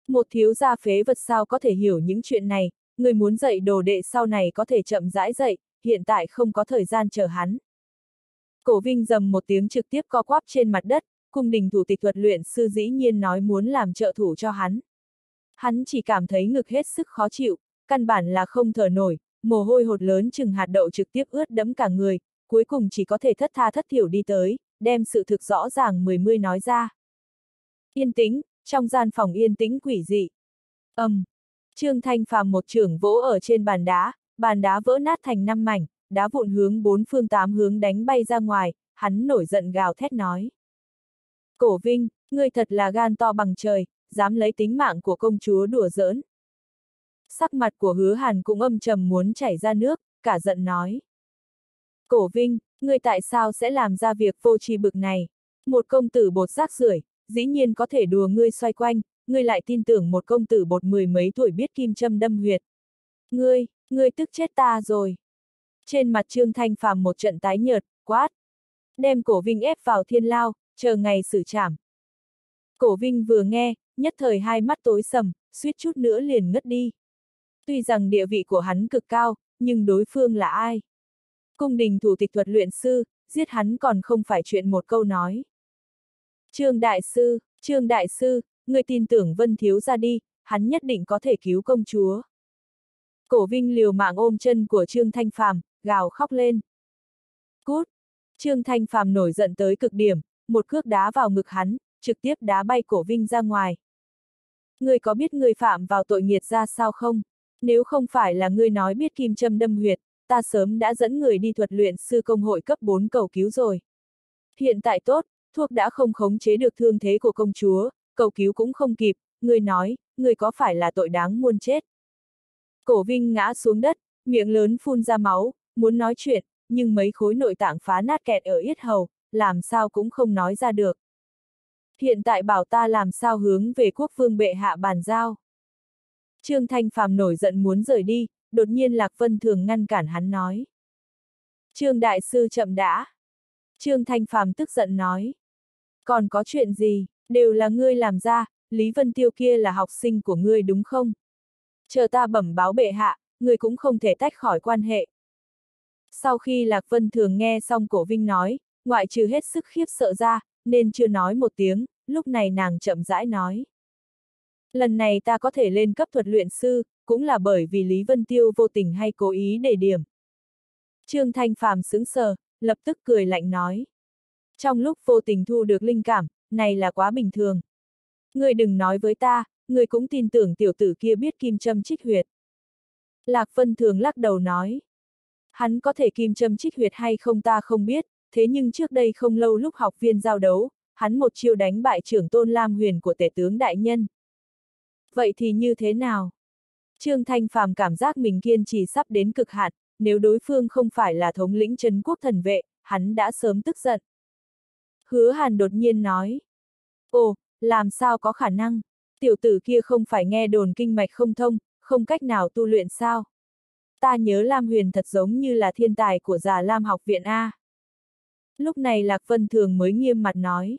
Speaker 1: Một thiếu gia phế vật sao có thể hiểu những chuyện này, người muốn dạy đồ đệ sau này có thể chậm rãi dạy, hiện tại không có thời gian chờ hắn. Cổ Vinh dầm một tiếng trực tiếp co quắp trên mặt đất, cung đình thủ tịch thuật luyện sư dĩ nhiên nói muốn làm trợ thủ cho hắn. Hắn chỉ cảm thấy ngực hết sức khó chịu, căn bản là không thở nổi, mồ hôi hột lớn chừng hạt đậu trực tiếp ướt đẫm cả người, cuối cùng chỉ có thể thất tha thất thiểu đi tới, đem sự thực rõ ràng mười mươi nói ra. Yên tĩnh, trong gian phòng yên tĩnh quỷ dị. ầm, um, Trương Thanh Phàm một trưởng vỗ ở trên bàn đá, bàn đá vỡ nát thành năm mảnh, đá vụn hướng bốn phương tám hướng đánh bay ra ngoài, hắn nổi giận gào thét nói. Cổ Vinh, ngươi thật là gan to bằng trời, dám lấy tính mạng của công chúa đùa giỡn. Sắc mặt của hứa hàn cũng âm trầm muốn chảy ra nước, cả giận nói. Cổ Vinh, ngươi tại sao sẽ làm ra việc vô tri bực này? Một công tử bột rác rưởi, dĩ nhiên có thể đùa ngươi xoay quanh, ngươi lại tin tưởng một công tử bột mười mấy tuổi biết kim châm đâm huyệt. Ngươi, ngươi tức chết ta rồi. Trên mặt Trương Thanh Phàm một trận tái nhợt, quát. Đem cổ Vinh ép vào thiên lao, chờ ngày xử trảm. Cổ Vinh vừa nghe, nhất thời hai mắt tối sầm, suýt chút nữa liền ngất đi. Tuy rằng địa vị của hắn cực cao, nhưng đối phương là ai? Cung đình thủ tịch thuật luyện sư, giết hắn còn không phải chuyện một câu nói. Trương Đại Sư, Trương Đại Sư, người tin tưởng Vân Thiếu ra đi, hắn nhất định có thể cứu công chúa. Cổ Vinh liều mạng ôm chân của Trương Thanh Phàm, gào khóc lên. Cút! Trương Thanh Phàm nổi giận tới cực điểm, một cước đá vào ngực hắn, trực tiếp đá bay cổ Vinh ra ngoài. Ngươi có biết ngươi phạm vào tội nghiệt ra sao không? Nếu không phải là ngươi nói biết kim châm đâm huyệt, ta sớm đã dẫn người đi thuật luyện sư công hội cấp 4 cầu cứu rồi. Hiện tại tốt, thuốc đã không khống chế được thương thế của công chúa, cầu cứu cũng không kịp, người nói, người có phải là tội đáng muôn chết? Cổ Vinh ngã xuống đất, miệng lớn phun ra máu, muốn nói chuyện, nhưng mấy khối nội tạng phá nát kẹt ở yết hầu, làm sao cũng không nói ra được. Hiện tại bảo ta làm sao hướng về quốc vương bệ hạ bàn giao. Trương Thanh Phàm nổi giận muốn rời đi, đột nhiên Lạc Vân Thường ngăn cản hắn nói. Trương Đại Sư chậm đã. Trương Thanh Phàm tức giận nói. Còn có chuyện gì, đều là ngươi làm ra, Lý Vân Tiêu kia là học sinh của ngươi đúng không? Chờ ta bẩm báo bệ hạ, ngươi cũng không thể tách khỏi quan hệ. Sau khi Lạc Vân Thường nghe xong cổ Vinh nói, ngoại trừ hết sức khiếp sợ ra, nên chưa nói một tiếng, lúc này nàng chậm rãi nói. Lần này ta có thể lên cấp thuật luyện sư, cũng là bởi vì Lý Vân Tiêu vô tình hay cố ý để điểm. Trương Thanh Phàm sững sờ, lập tức cười lạnh nói. Trong lúc vô tình thu được linh cảm, này là quá bình thường. Người đừng nói với ta, người cũng tin tưởng tiểu tử kia biết kim châm trích huyệt. Lạc Vân thường lắc đầu nói. Hắn có thể kim châm trích huyệt hay không ta không biết, thế nhưng trước đây không lâu lúc học viên giao đấu, hắn một chiêu đánh bại trưởng tôn Lam Huyền của tể tướng đại nhân. Vậy thì như thế nào? Trương Thanh Phàm cảm giác mình kiên trì sắp đến cực hạn, nếu đối phương không phải là thống lĩnh Trấn quốc thần vệ, hắn đã sớm tức giận. Hứa Hàn đột nhiên nói. Ồ, làm sao có khả năng? Tiểu tử kia không phải nghe đồn kinh mạch không thông, không cách nào tu luyện sao? Ta nhớ Lam Huyền thật giống như là thiên tài của già Lam học viện A. Lúc này Lạc Vân Thường mới nghiêm mặt nói.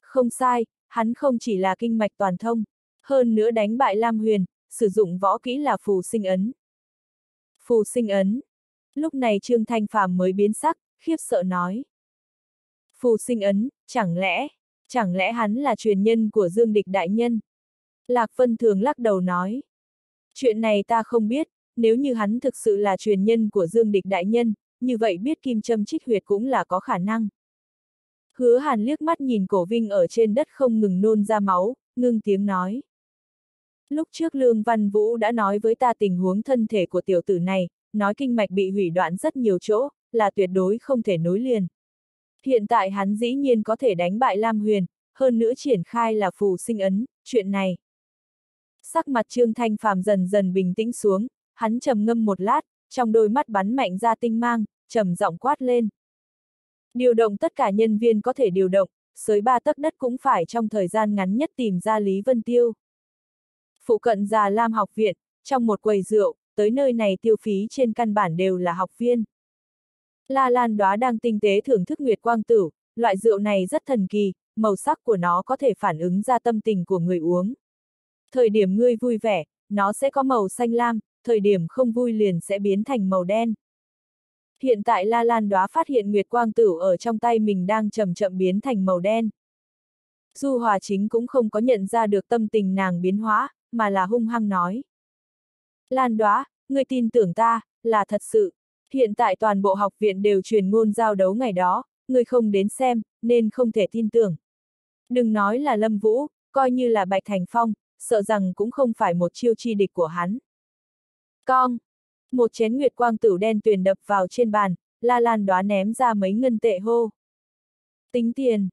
Speaker 1: Không sai, hắn không chỉ là kinh mạch toàn thông, hơn nữa đánh bại Lam Huyền, sử dụng võ kỹ là phù sinh ấn. Phù sinh ấn. Lúc này Trương Thanh Phàm mới biến sắc, khiếp sợ nói. Phù sinh ấn, chẳng lẽ, chẳng lẽ hắn là truyền nhân của Dương Địch Đại Nhân? Lạc Vân Thường lắc đầu nói. Chuyện này ta không biết, nếu như hắn thực sự là truyền nhân của Dương Địch Đại Nhân, như vậy biết kim châm trích huyệt cũng là có khả năng. Hứa hàn liếc mắt nhìn cổ vinh ở trên đất không ngừng nôn ra máu, ngưng tiếng nói. Lúc trước Lương Văn Vũ đã nói với ta tình huống thân thể của tiểu tử này, nói kinh mạch bị hủy đoạn rất nhiều chỗ, là tuyệt đối không thể nối liền. Hiện tại hắn dĩ nhiên có thể đánh bại Lam Huyền, hơn nữa triển khai là phù sinh ấn, chuyện này. Sắc mặt Trương Thanh Phàm dần dần bình tĩnh xuống, hắn trầm ngâm một lát, trong đôi mắt bắn mạnh ra tinh mang, trầm giọng quát lên. Điều động tất cả nhân viên có thể điều động, sới ba tấc đất cũng phải trong thời gian ngắn nhất tìm ra Lý Vân Tiêu. Phụ cận già Lam học viện, trong một quầy rượu, tới nơi này tiêu phí trên căn bản đều là học viên. La Lan Đóa đang tinh tế thưởng thức Nguyệt Quang Tử, loại rượu này rất thần kỳ, màu sắc của nó có thể phản ứng ra tâm tình của người uống. Thời điểm ngươi vui vẻ, nó sẽ có màu xanh lam, thời điểm không vui liền sẽ biến thành màu đen. Hiện tại La Lan Đóa phát hiện Nguyệt Quang Tử ở trong tay mình đang chậm chậm biến thành màu đen. Du Hòa Chính cũng không có nhận ra được tâm tình nàng biến hóa, mà là hung hăng nói. Lan đoá, người tin tưởng ta, là thật sự. Hiện tại toàn bộ học viện đều truyền ngôn giao đấu ngày đó, người không đến xem, nên không thể tin tưởng. Đừng nói là Lâm Vũ, coi như là Bạch Thành Phong, sợ rằng cũng không phải một chiêu chi địch của hắn. Con! Một chén nguyệt quang Tử đen tuyền đập vào trên bàn, la lan đoá ném ra mấy ngân tệ hô. Tính tiền!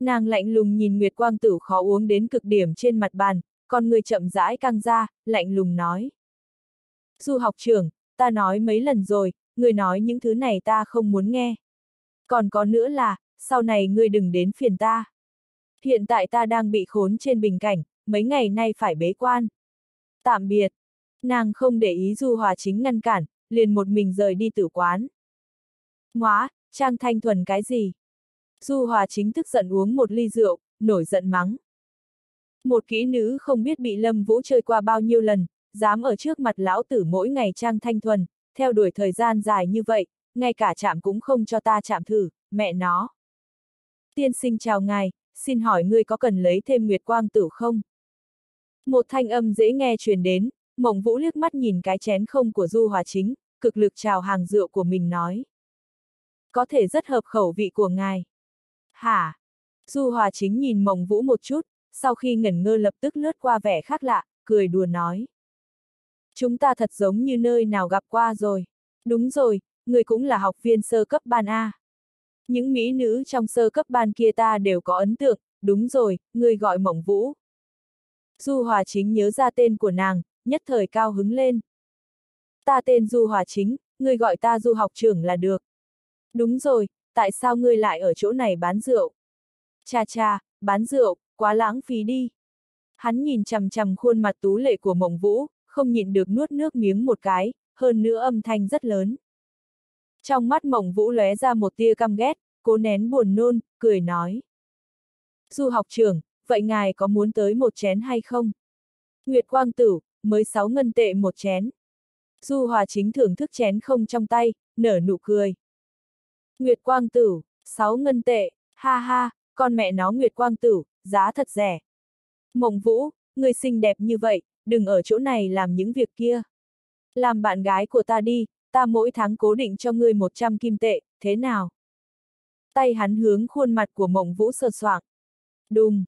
Speaker 1: Nàng lạnh lùng nhìn nguyệt quang Tử khó uống đến cực điểm trên mặt bàn, con người chậm rãi căng ra, lạnh lùng nói. Du học trưởng, ta nói mấy lần rồi, người nói những thứ này ta không muốn nghe. Còn có nữa là, sau này ngươi đừng đến phiền ta. Hiện tại ta đang bị khốn trên bình cảnh, mấy ngày nay phải bế quan. Tạm biệt. Nàng không để ý Du Hòa Chính ngăn cản, liền một mình rời đi tử quán. Ngoá, Trang Thanh Thuần cái gì? Du Hòa Chính tức giận uống một ly rượu, nổi giận mắng. Một kỹ nữ không biết bị Lâm Vũ chơi qua bao nhiêu lần, dám ở trước mặt lão tử mỗi ngày Trang Thanh Thuần, theo đuổi thời gian dài như vậy, ngay cả chạm cũng không cho ta chạm thử, mẹ nó. Tiên sinh chào ngài, xin hỏi ngươi có cần lấy thêm nguyệt quang tử không? Một thanh âm dễ nghe truyền đến, mộng vũ liếc mắt nhìn cái chén không của Du Hòa Chính, cực lực chào hàng rượu của mình nói. Có thể rất hợp khẩu vị của ngài. Hả? Du Hòa Chính nhìn mộng vũ một chút, sau khi ngẩn ngơ lập tức lướt qua vẻ khác lạ, cười đùa nói. Chúng ta thật giống như nơi nào gặp qua rồi. Đúng rồi, người cũng là học viên sơ cấp ban A. Những mỹ nữ trong sơ cấp ban kia ta đều có ấn tượng, đúng rồi, người gọi mộng vũ. Du Hòa Chính nhớ ra tên của nàng, nhất thời cao hứng lên. Ta tên Du Hòa Chính, ngươi gọi ta Du học trưởng là được. Đúng rồi, tại sao ngươi lại ở chỗ này bán rượu? Cha cha, bán rượu, quá lãng phí đi. Hắn nhìn chằm chằm khuôn mặt tú lệ của mộng vũ, không nhịn được nuốt nước miếng một cái, hơn nữa âm thanh rất lớn. Trong mắt mộng vũ lóe ra một tia căm ghét, cố nén buồn nôn, cười nói. Du học trưởng, vậy ngài có muốn tới một chén hay không? Nguyệt Quang Tử, mới sáu ngân tệ một chén. Du Hòa chính thưởng thức chén không trong tay, nở nụ cười. Nguyệt Quang Tử, sáu ngân tệ, ha ha, con mẹ nó Nguyệt Quang Tử, giá thật rẻ. Mộng Vũ, người xinh đẹp như vậy, đừng ở chỗ này làm những việc kia. Làm bạn gái của ta đi, ta mỗi tháng cố định cho ngươi 100 kim tệ, thế nào? Tay hắn hướng khuôn mặt của mộng vũ sờ soạng. Đùng!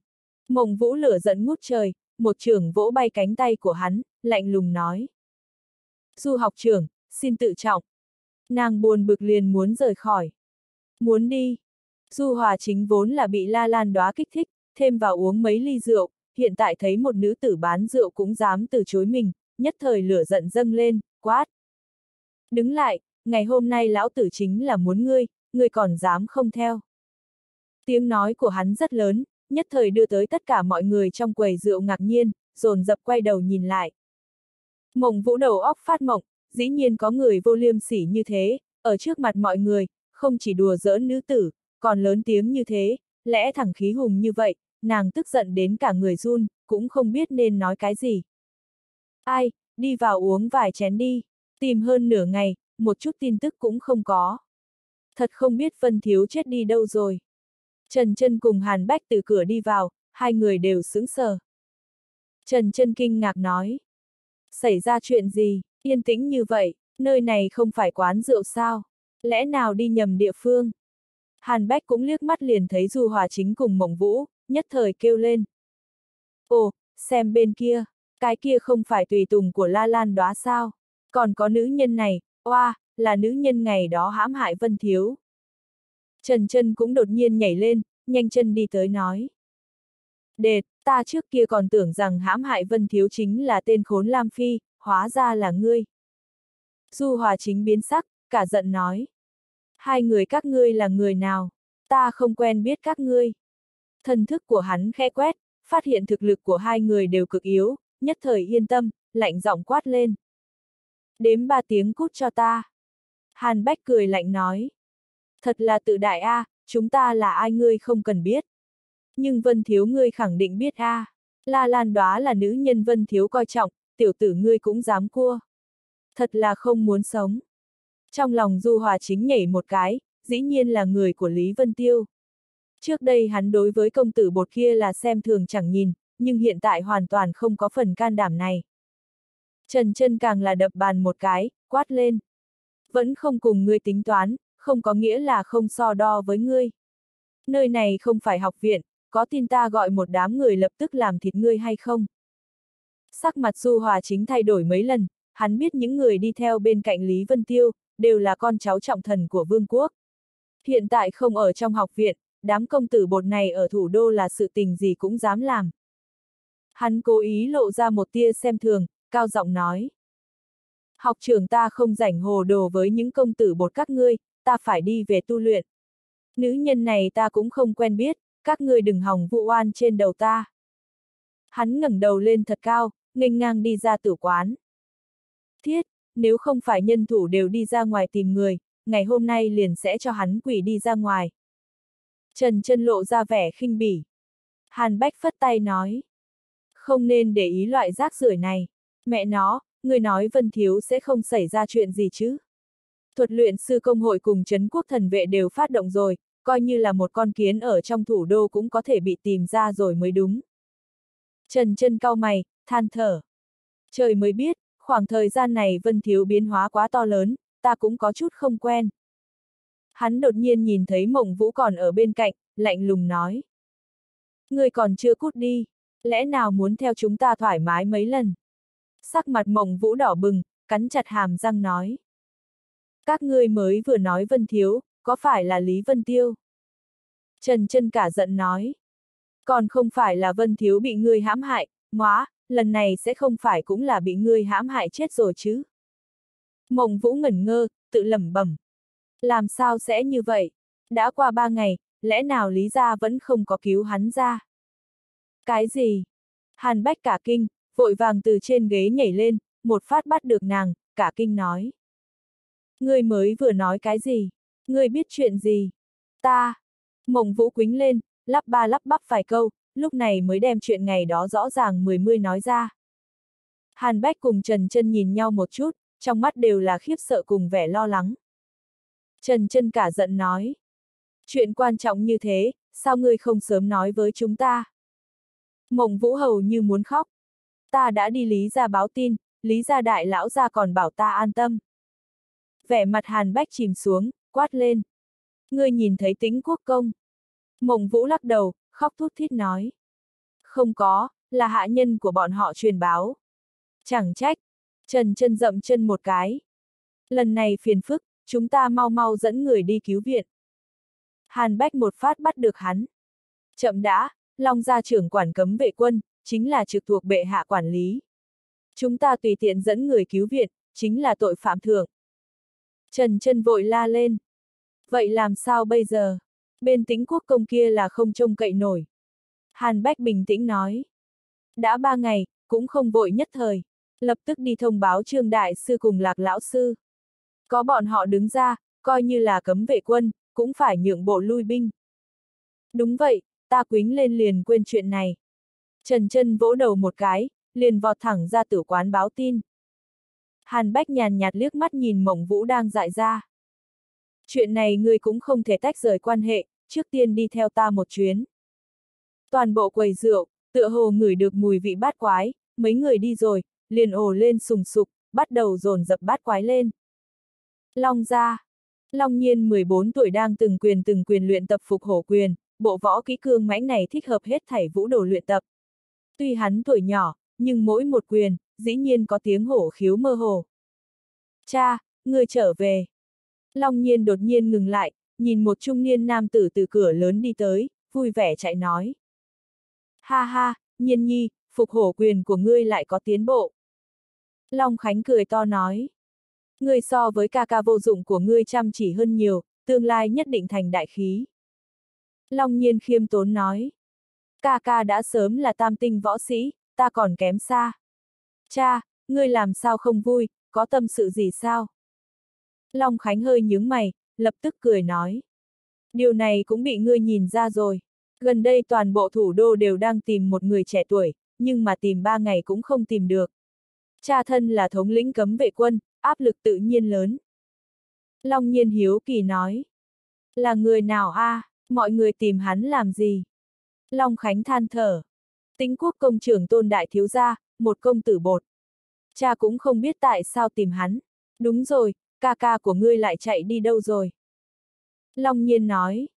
Speaker 1: Mộng vũ lửa giận ngút trời, một trưởng vỗ bay cánh tay của hắn, lạnh lùng nói. Du học trưởng, xin tự trọng. Nàng buồn bực liền muốn rời khỏi. Muốn đi. Du hòa chính vốn là bị la lan đóa kích thích, thêm vào uống mấy ly rượu, hiện tại thấy một nữ tử bán rượu cũng dám từ chối mình, nhất thời lửa giận dâng lên, quát. Đứng lại, ngày hôm nay lão tử chính là muốn ngươi, ngươi còn dám không theo. Tiếng nói của hắn rất lớn, nhất thời đưa tới tất cả mọi người trong quầy rượu ngạc nhiên, dồn dập quay đầu nhìn lại. Mộng vũ đầu óc phát mộng, dĩ nhiên có người vô liêm sỉ như thế, ở trước mặt mọi người, không chỉ đùa giỡn nữ tử, còn lớn tiếng như thế, lẽ thẳng khí hùng như vậy, nàng tức giận đến cả người run, cũng không biết nên nói cái gì. Ai, đi vào uống vài chén đi, tìm hơn nửa ngày, một chút tin tức cũng không có. Thật không biết Vân Thiếu chết đi đâu rồi. Trần Trân cùng Hàn Bách từ cửa đi vào, hai người đều sững sờ. Trần Trân kinh ngạc nói. Xảy ra chuyện gì, yên tĩnh như vậy, nơi này không phải quán rượu sao? Lẽ nào đi nhầm địa phương? Hàn Bách cũng liếc mắt liền thấy Du Hòa Chính cùng Mộng Vũ, nhất thời kêu lên. Ồ, xem bên kia, cái kia không phải tùy tùng của La Lan đóa sao? Còn có nữ nhân này, oa, là nữ nhân ngày đó hãm hại Vân Thiếu. Trần chân cũng đột nhiên nhảy lên, nhanh chân đi tới nói. Đệt, ta trước kia còn tưởng rằng hãm hại Vân Thiếu chính là tên khốn Lam Phi, hóa ra là ngươi. Du Hòa chính biến sắc, cả giận nói. Hai người các ngươi là người nào? Ta không quen biết các ngươi. Thần thức của hắn khe quét, phát hiện thực lực của hai người đều cực yếu, nhất thời yên tâm, lạnh giọng quát lên. Đếm ba tiếng cút cho ta. Hàn Bách cười lạnh nói. Thật là tự đại a, chúng ta là ai ngươi không cần biết. Nhưng Vân Thiếu ngươi khẳng định biết a. À. La Lan đó là nữ nhân Vân Thiếu coi trọng, tiểu tử ngươi cũng dám cua. Thật là không muốn sống. Trong lòng Du Hòa chính nhảy một cái, dĩ nhiên là người của Lý Vân Tiêu. Trước đây hắn đối với công tử bột kia là xem thường chẳng nhìn, nhưng hiện tại hoàn toàn không có phần can đảm này. Trần chân càng là đập bàn một cái, quát lên. Vẫn không cùng ngươi tính toán, không có nghĩa là không so đo với ngươi. Nơi này không phải học viện, có tin ta gọi một đám người lập tức làm thịt ngươi hay không? Sắc mặt Du Hòa chính thay đổi mấy lần, hắn biết những người đi theo bên cạnh Lý Vân Tiêu, đều là con cháu trọng thần của vương quốc. Hiện tại không ở trong học viện, đám công tử bột này ở thủ đô là sự tình gì cũng dám làm. Hắn cố ý lộ ra một tia xem thường, cao giọng nói. Học trường ta không rảnh hồ đồ với những công tử bột các ngươi, ta phải đi về tu luyện. Nữ nhân này ta cũng không quen biết, các ngươi đừng hòng vụ oan trên đầu ta. Hắn ngẩng đầu lên thật cao, nghênh ngang đi ra tử quán. Thiết, nếu không phải nhân thủ đều đi ra ngoài tìm người, ngày hôm nay liền sẽ cho hắn quỷ đi ra ngoài. Trần chân lộ ra vẻ khinh bỉ. Hàn Bách phất tay nói. Không nên để ý loại rác rưởi này. Mẹ nó, người nói Vân Thiếu sẽ không xảy ra chuyện gì chứ. Thuật luyện sư công hội cùng Trấn quốc thần vệ đều phát động rồi, coi như là một con kiến ở trong thủ đô cũng có thể bị tìm ra rồi mới đúng. Trần chân cau mày, than thở. Trời mới biết, khoảng thời gian này Vân Thiếu biến hóa quá to lớn, ta cũng có chút không quen. Hắn đột nhiên nhìn thấy mộng vũ còn ở bên cạnh, lạnh lùng nói. Người còn chưa cút đi, lẽ nào muốn theo chúng ta thoải mái mấy lần? Sắc mặt mộng vũ đỏ bừng, cắn chặt hàm răng nói. Các ngươi mới vừa nói Vân Thiếu, có phải là Lý Vân Tiêu? Trần chân cả giận nói. Còn không phải là Vân Thiếu bị ngươi hãm hại, ngóa, lần này sẽ không phải cũng là bị ngươi hãm hại chết rồi chứ? Mộng Vũ ngẩn ngơ, tự lẩm bẩm. Làm sao sẽ như vậy? Đã qua ba ngày, lẽ nào Lý Gia vẫn không có cứu hắn ra? Cái gì? Hàn Bách cả kinh, vội vàng từ trên ghế nhảy lên, một phát bắt được nàng, cả kinh nói. Ngươi mới vừa nói cái gì? Ngươi biết chuyện gì? Ta! Mộng Vũ quính lên, lắp ba lắp bắp vài câu, lúc này mới đem chuyện ngày đó rõ ràng mười mươi nói ra. Hàn Bách cùng Trần Chân nhìn nhau một chút, trong mắt đều là khiếp sợ cùng vẻ lo lắng. Trần Chân cả giận nói. Chuyện quan trọng như thế, sao ngươi không sớm nói với chúng ta? Mộng Vũ hầu như muốn khóc. Ta đã đi Lý ra báo tin, Lý gia đại lão gia còn bảo ta an tâm. Vẻ mặt Hàn Bách chìm xuống, quát lên. Ngươi nhìn thấy tính quốc công. Mộng Vũ lắc đầu, khóc thút thít nói. Không có, là hạ nhân của bọn họ truyền báo. Chẳng trách. Trần chân dậm chân một cái. Lần này phiền phức, chúng ta mau mau dẫn người đi cứu viện. Hàn Bách một phát bắt được hắn. Chậm đã, Long gia trưởng quản cấm vệ quân, chính là trực thuộc bệ hạ quản lý. Chúng ta tùy tiện dẫn người cứu viện, chính là tội phạm thường. Trần chân vội la lên. Vậy làm sao bây giờ? Bên tính quốc công kia là không trông cậy nổi. Hàn Bách bình tĩnh nói. Đã ba ngày, cũng không vội nhất thời. Lập tức đi thông báo trương đại sư cùng lạc lão sư. Có bọn họ đứng ra, coi như là cấm vệ quân, cũng phải nhượng bộ lui binh. Đúng vậy, ta quính lên liền quên chuyện này. Trần chân vỗ đầu một cái, liền vọt thẳng ra tử quán báo tin. Hàn Bách nhàn nhạt liếc mắt nhìn mộng vũ đang dại ra. Chuyện này ngươi cũng không thể tách rời quan hệ, trước tiên đi theo ta một chuyến. Toàn bộ quầy rượu, tựa hồ ngửi được mùi vị bát quái, mấy người đi rồi, liền ồ lên sùng sục, bắt đầu dồn dập bát quái lên. Long gia. Long nhiên 14 tuổi đang từng quyền từng quyền luyện tập phục hổ quyền, bộ võ kỹ cương mãnh này thích hợp hết thảy vũ đồ luyện tập. Tuy hắn tuổi nhỏ, nhưng mỗi một quyền, dĩ nhiên có tiếng hổ khiếu mơ hồ. Cha, người trở về. Long nhiên đột nhiên ngừng lại, nhìn một trung niên nam tử từ cửa lớn đi tới, vui vẻ chạy nói. Ha ha, nhiên nhi, phục hổ quyền của ngươi lại có tiến bộ. Long Khánh cười to nói. Ngươi so với ca ca vô dụng của ngươi chăm chỉ hơn nhiều, tương lai nhất định thành đại khí. Long nhiên khiêm tốn nói. Ca ca đã sớm là tam tinh võ sĩ, ta còn kém xa. Cha, ngươi làm sao không vui, có tâm sự gì sao? Long Khánh hơi nhướng mày, lập tức cười nói. Điều này cũng bị ngươi nhìn ra rồi. Gần đây toàn bộ thủ đô đều đang tìm một người trẻ tuổi, nhưng mà tìm ba ngày cũng không tìm được. Cha thân là thống lĩnh cấm vệ quân, áp lực tự nhiên lớn. Long nhiên hiếu kỳ nói. Là người nào a? À, mọi người tìm hắn làm gì? Long Khánh than thở. Tính quốc công trưởng tôn đại thiếu gia, một công tử bột. Cha cũng không biết tại sao tìm hắn. Đúng rồi, ca ca của ngươi lại chạy đi đâu rồi? Long nhiên nói.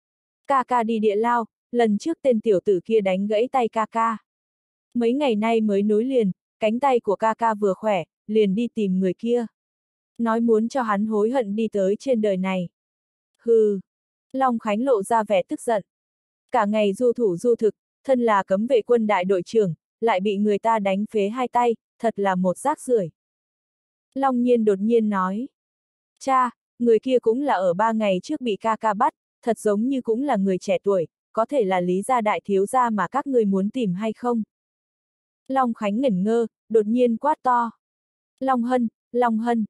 Speaker 1: Ca ca đi địa lao, lần trước tên tiểu tử kia đánh gãy tay ca ca. Mấy ngày nay mới nối liền, cánh tay của ca ca vừa khỏe, liền đi tìm người kia. Nói muốn cho hắn hối hận đi tới trên đời này. Hừ. Long Khánh lộ ra vẻ tức giận. Cả ngày du thủ du thực, thân là cấm vệ quân đại đội trưởng, lại bị người ta đánh phế hai tay, thật là một rác rưởi. Long Nhiên đột nhiên nói. Cha, người kia cũng là ở ba ngày trước bị ca ca bắt, thật giống như cũng là người trẻ tuổi, có thể là lý gia đại thiếu gia mà các người muốn tìm hay không? Long Khánh ngẩn ngơ, đột nhiên quát to. Long Hân, Long Hân.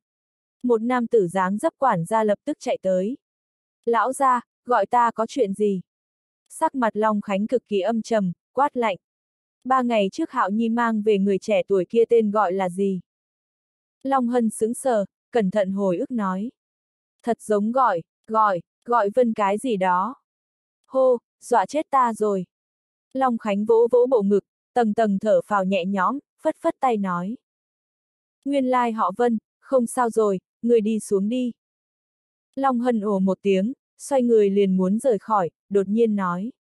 Speaker 1: Một nam tử dáng dấp quản gia lập tức chạy tới. Lão gia, gọi ta có chuyện gì? Sắc mặt Long Khánh cực kỳ âm trầm, quát lạnh. Ba ngày trước Hạo Nhi mang về người trẻ tuổi kia tên gọi là gì? Long Hân sững sờ, cẩn thận hồi ức nói. Thật giống gọi, gọi, gọi vân cái gì đó. Hô, dọa chết ta rồi. Long Khánh vỗ vỗ bộ ngực, tầng tầng thở phào nhẹ nhõm, phất phất tay nói. Nguyên lai họ Vân, không sao rồi, người đi xuống đi. Long Hân ồ một tiếng, xoay người liền muốn rời khỏi, đột nhiên nói.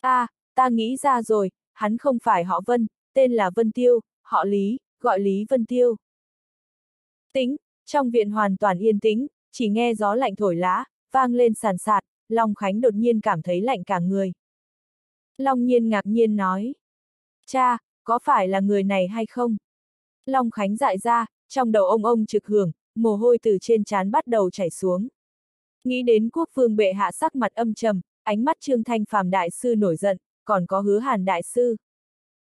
Speaker 1: a à, ta nghĩ ra rồi, hắn không phải họ Vân, tên là Vân Tiêu, họ Lý, gọi Lý Vân Tiêu. Tính, trong viện hoàn toàn yên tĩnh, chỉ nghe gió lạnh thổi lá, vang lên sàn sạt, Long Khánh đột nhiên cảm thấy lạnh cả người. Long Nhiên ngạc nhiên nói. Cha, có phải là người này hay không? Long Khánh dại ra, trong đầu ông ông trực hưởng, mồ hôi từ trên trán bắt đầu chảy xuống. Nghĩ đến quốc vương bệ hạ sắc mặt âm trầm, ánh mắt Trương Thanh Phàm đại sư nổi giận, còn có hứa hàn đại sư.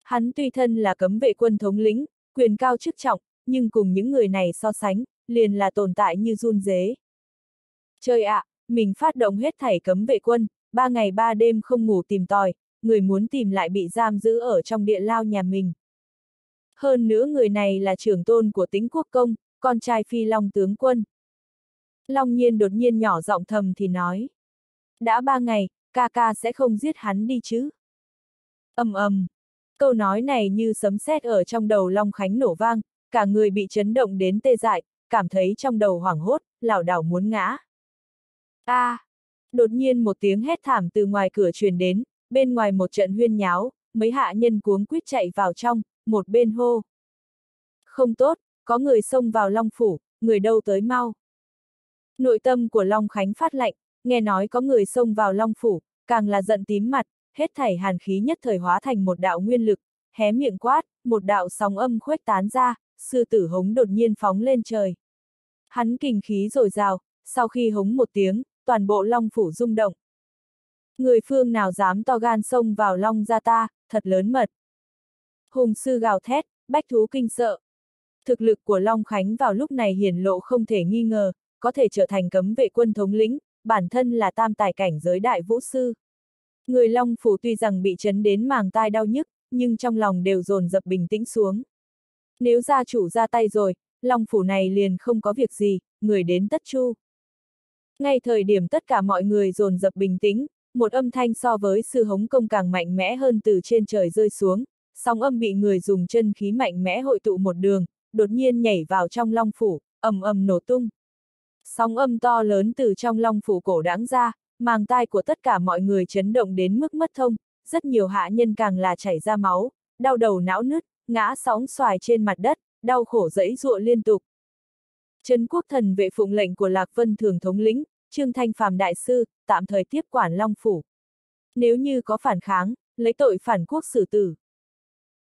Speaker 1: Hắn tuy thân là cấm vệ quân thống lĩnh, quyền cao chức trọng, nhưng cùng những người này so sánh, liền là tồn tại như run dế. Trời ạ, mình phát động hết thảy cấm vệ quân, ba ngày ba đêm không ngủ tìm tòi, người muốn tìm lại bị giam giữ ở trong địa lao nhà mình. Hơn nữa người này là trưởng tôn của tính quốc công, con trai phi long tướng quân. Long nhiên đột nhiên nhỏ giọng thầm thì nói. Đã ba ngày, ca ca sẽ không giết hắn đi chứ. ầm ầm, câu nói này như sấm sét ở trong đầu Long Khánh nổ vang, cả người bị chấn động đến tê dại, cảm thấy trong đầu hoảng hốt, lảo đảo muốn ngã. A! À, đột nhiên một tiếng hét thảm từ ngoài cửa truyền đến, bên ngoài một trận huyên nháo, mấy hạ nhân cuống quýt chạy vào trong, một bên hô. Không tốt, có người xông vào Long Phủ, người đâu tới mau. Nội tâm của Long Khánh phát lạnh, nghe nói có người xông vào Long Phủ, càng là giận tím mặt, hết thảy hàn khí nhất thời hóa thành một đạo nguyên lực, hé miệng quát, một đạo sóng âm khuếch tán ra, sư tử hống đột nhiên phóng lên trời. Hắn kinh khí rồi rào, sau khi hống một tiếng, toàn bộ Long Phủ rung động. Người phương nào dám to gan xông vào Long gia ta, thật lớn mật. Hùng sư gào thét, bách thú kinh sợ. Thực lực của Long Khánh vào lúc này hiển lộ không thể nghi ngờ, có thể trở thành cấm vệ quân thống lĩnh, bản thân là tam tài cảnh giới đại vũ sư. Người Long Phủ tuy rằng bị chấn đến màng tai đau nhức, nhưng trong lòng đều dồn dập bình tĩnh xuống. Nếu gia chủ ra tay rồi, Long Phủ này liền không có việc gì, người đến tất chu. Ngay thời điểm tất cả mọi người dồn dập bình tĩnh, một âm thanh so với sư hống công càng mạnh mẽ hơn từ trên trời rơi xuống, sóng âm bị người dùng chân khí mạnh mẽ hội tụ một đường, đột nhiên nhảy vào trong long phủ, ầm ầm nổ tung. Sóng âm to lớn từ trong long phủ cổ đáng ra, màng tai của tất cả mọi người chấn động đến mức mất thông, rất nhiều hạ nhân càng là chảy ra máu, đau đầu não nứt, ngã sóng xoài trên mặt đất, đau khổ dẫy dụa liên tục. Trấn quốc thần vệ phụng lệnh của Lạc Vân Thường thống lĩnh, Trương Thanh Phàm đại sư, tạm thời tiếp quản Long Phủ. Nếu như có phản kháng, lấy tội phản quốc xử tử.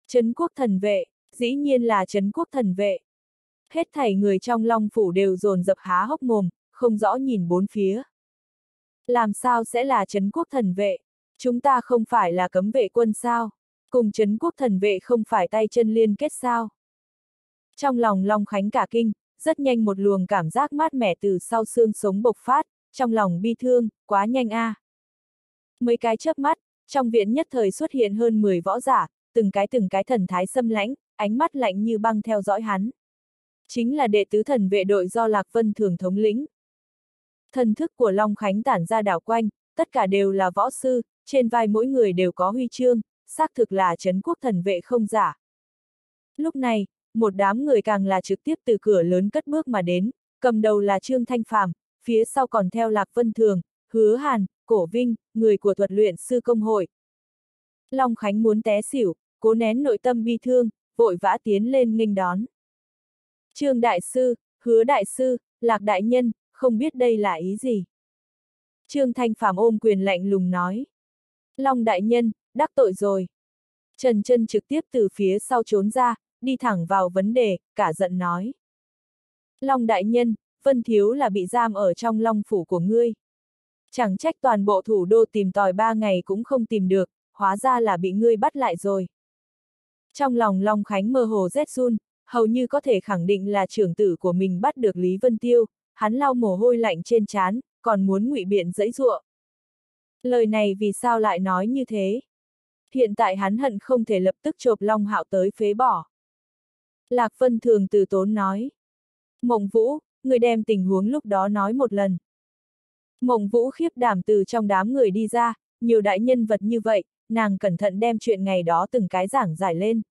Speaker 1: Trấn quốc thần vệ, dĩ nhiên là Trấn quốc thần vệ. Hết thảy người trong Long Phủ đều dồn dập há hốc mồm, không rõ nhìn bốn phía. Làm sao sẽ là Trấn quốc thần vệ? Chúng ta không phải là cấm vệ quân sao? Cùng Trấn quốc thần vệ không phải tay chân liên kết sao? Trong lòng Long Khánh cả kinh, rất nhanh một luồng cảm giác mát mẻ từ sau xương sống bộc phát, trong lòng bi thương, quá nhanh a. À. Mấy cái chớp mắt, trong viện nhất thời xuất hiện hơn 10 võ giả, từng cái từng cái thần thái xâm lãnh, ánh mắt lạnh như băng theo dõi hắn. Chính là đệ tứ thần vệ đội do Lạc Vân thường thống lĩnh. Thần thức của Long Khánh tản ra đảo quanh, tất cả đều là võ sư, trên vai mỗi người đều có huy chương, xác thực là chấn quốc thần vệ không giả. Lúc này, một đám người càng là trực tiếp từ cửa lớn cất bước mà đến, cầm đầu là Trương Thanh Phàm, phía sau còn theo Lạc Vân Thường, Hứa Hàn, Cổ Vinh, người của thuật luyện sư công hội. Long Khánh muốn té xỉu, cố nén nội tâm bi thương, vội vã tiến lên nghênh đón. Trương Đại Sư, Hứa Đại Sư, Lạc Đại Nhân, không biết đây là ý gì. Trương Thanh Phàm ôm quyền lạnh lùng nói. Long Đại Nhân, đắc tội rồi. Trần chân trực tiếp từ phía sau trốn ra, đi thẳng vào vấn đề, cả giận nói. Long Đại Nhân, Vân Thiếu là bị giam ở trong long phủ của ngươi. Chẳng trách toàn bộ thủ đô tìm tòi ba ngày cũng không tìm được, hóa ra là bị ngươi bắt lại rồi. Trong lòng Long Khánh mơ hồ rét run, hầu như có thể khẳng định là trưởng tử của mình bắt được Lý Vân Tiêu, hắn lau mồ hôi lạnh trên trán, còn muốn ngụy biện dẫy dụa. Lời này vì sao lại nói như thế? Hiện tại hắn hận không thể lập tức chộp Long Hạo tới phế bỏ. Lạc Vân thường từ tốn nói. Mộng Vũ, người đem tình huống lúc đó nói một lần. Mộng Vũ khiếp đảm từ trong đám người đi ra, nhiều đại nhân vật như vậy, nàng cẩn thận đem chuyện ngày đó từng cái giảng giải lên.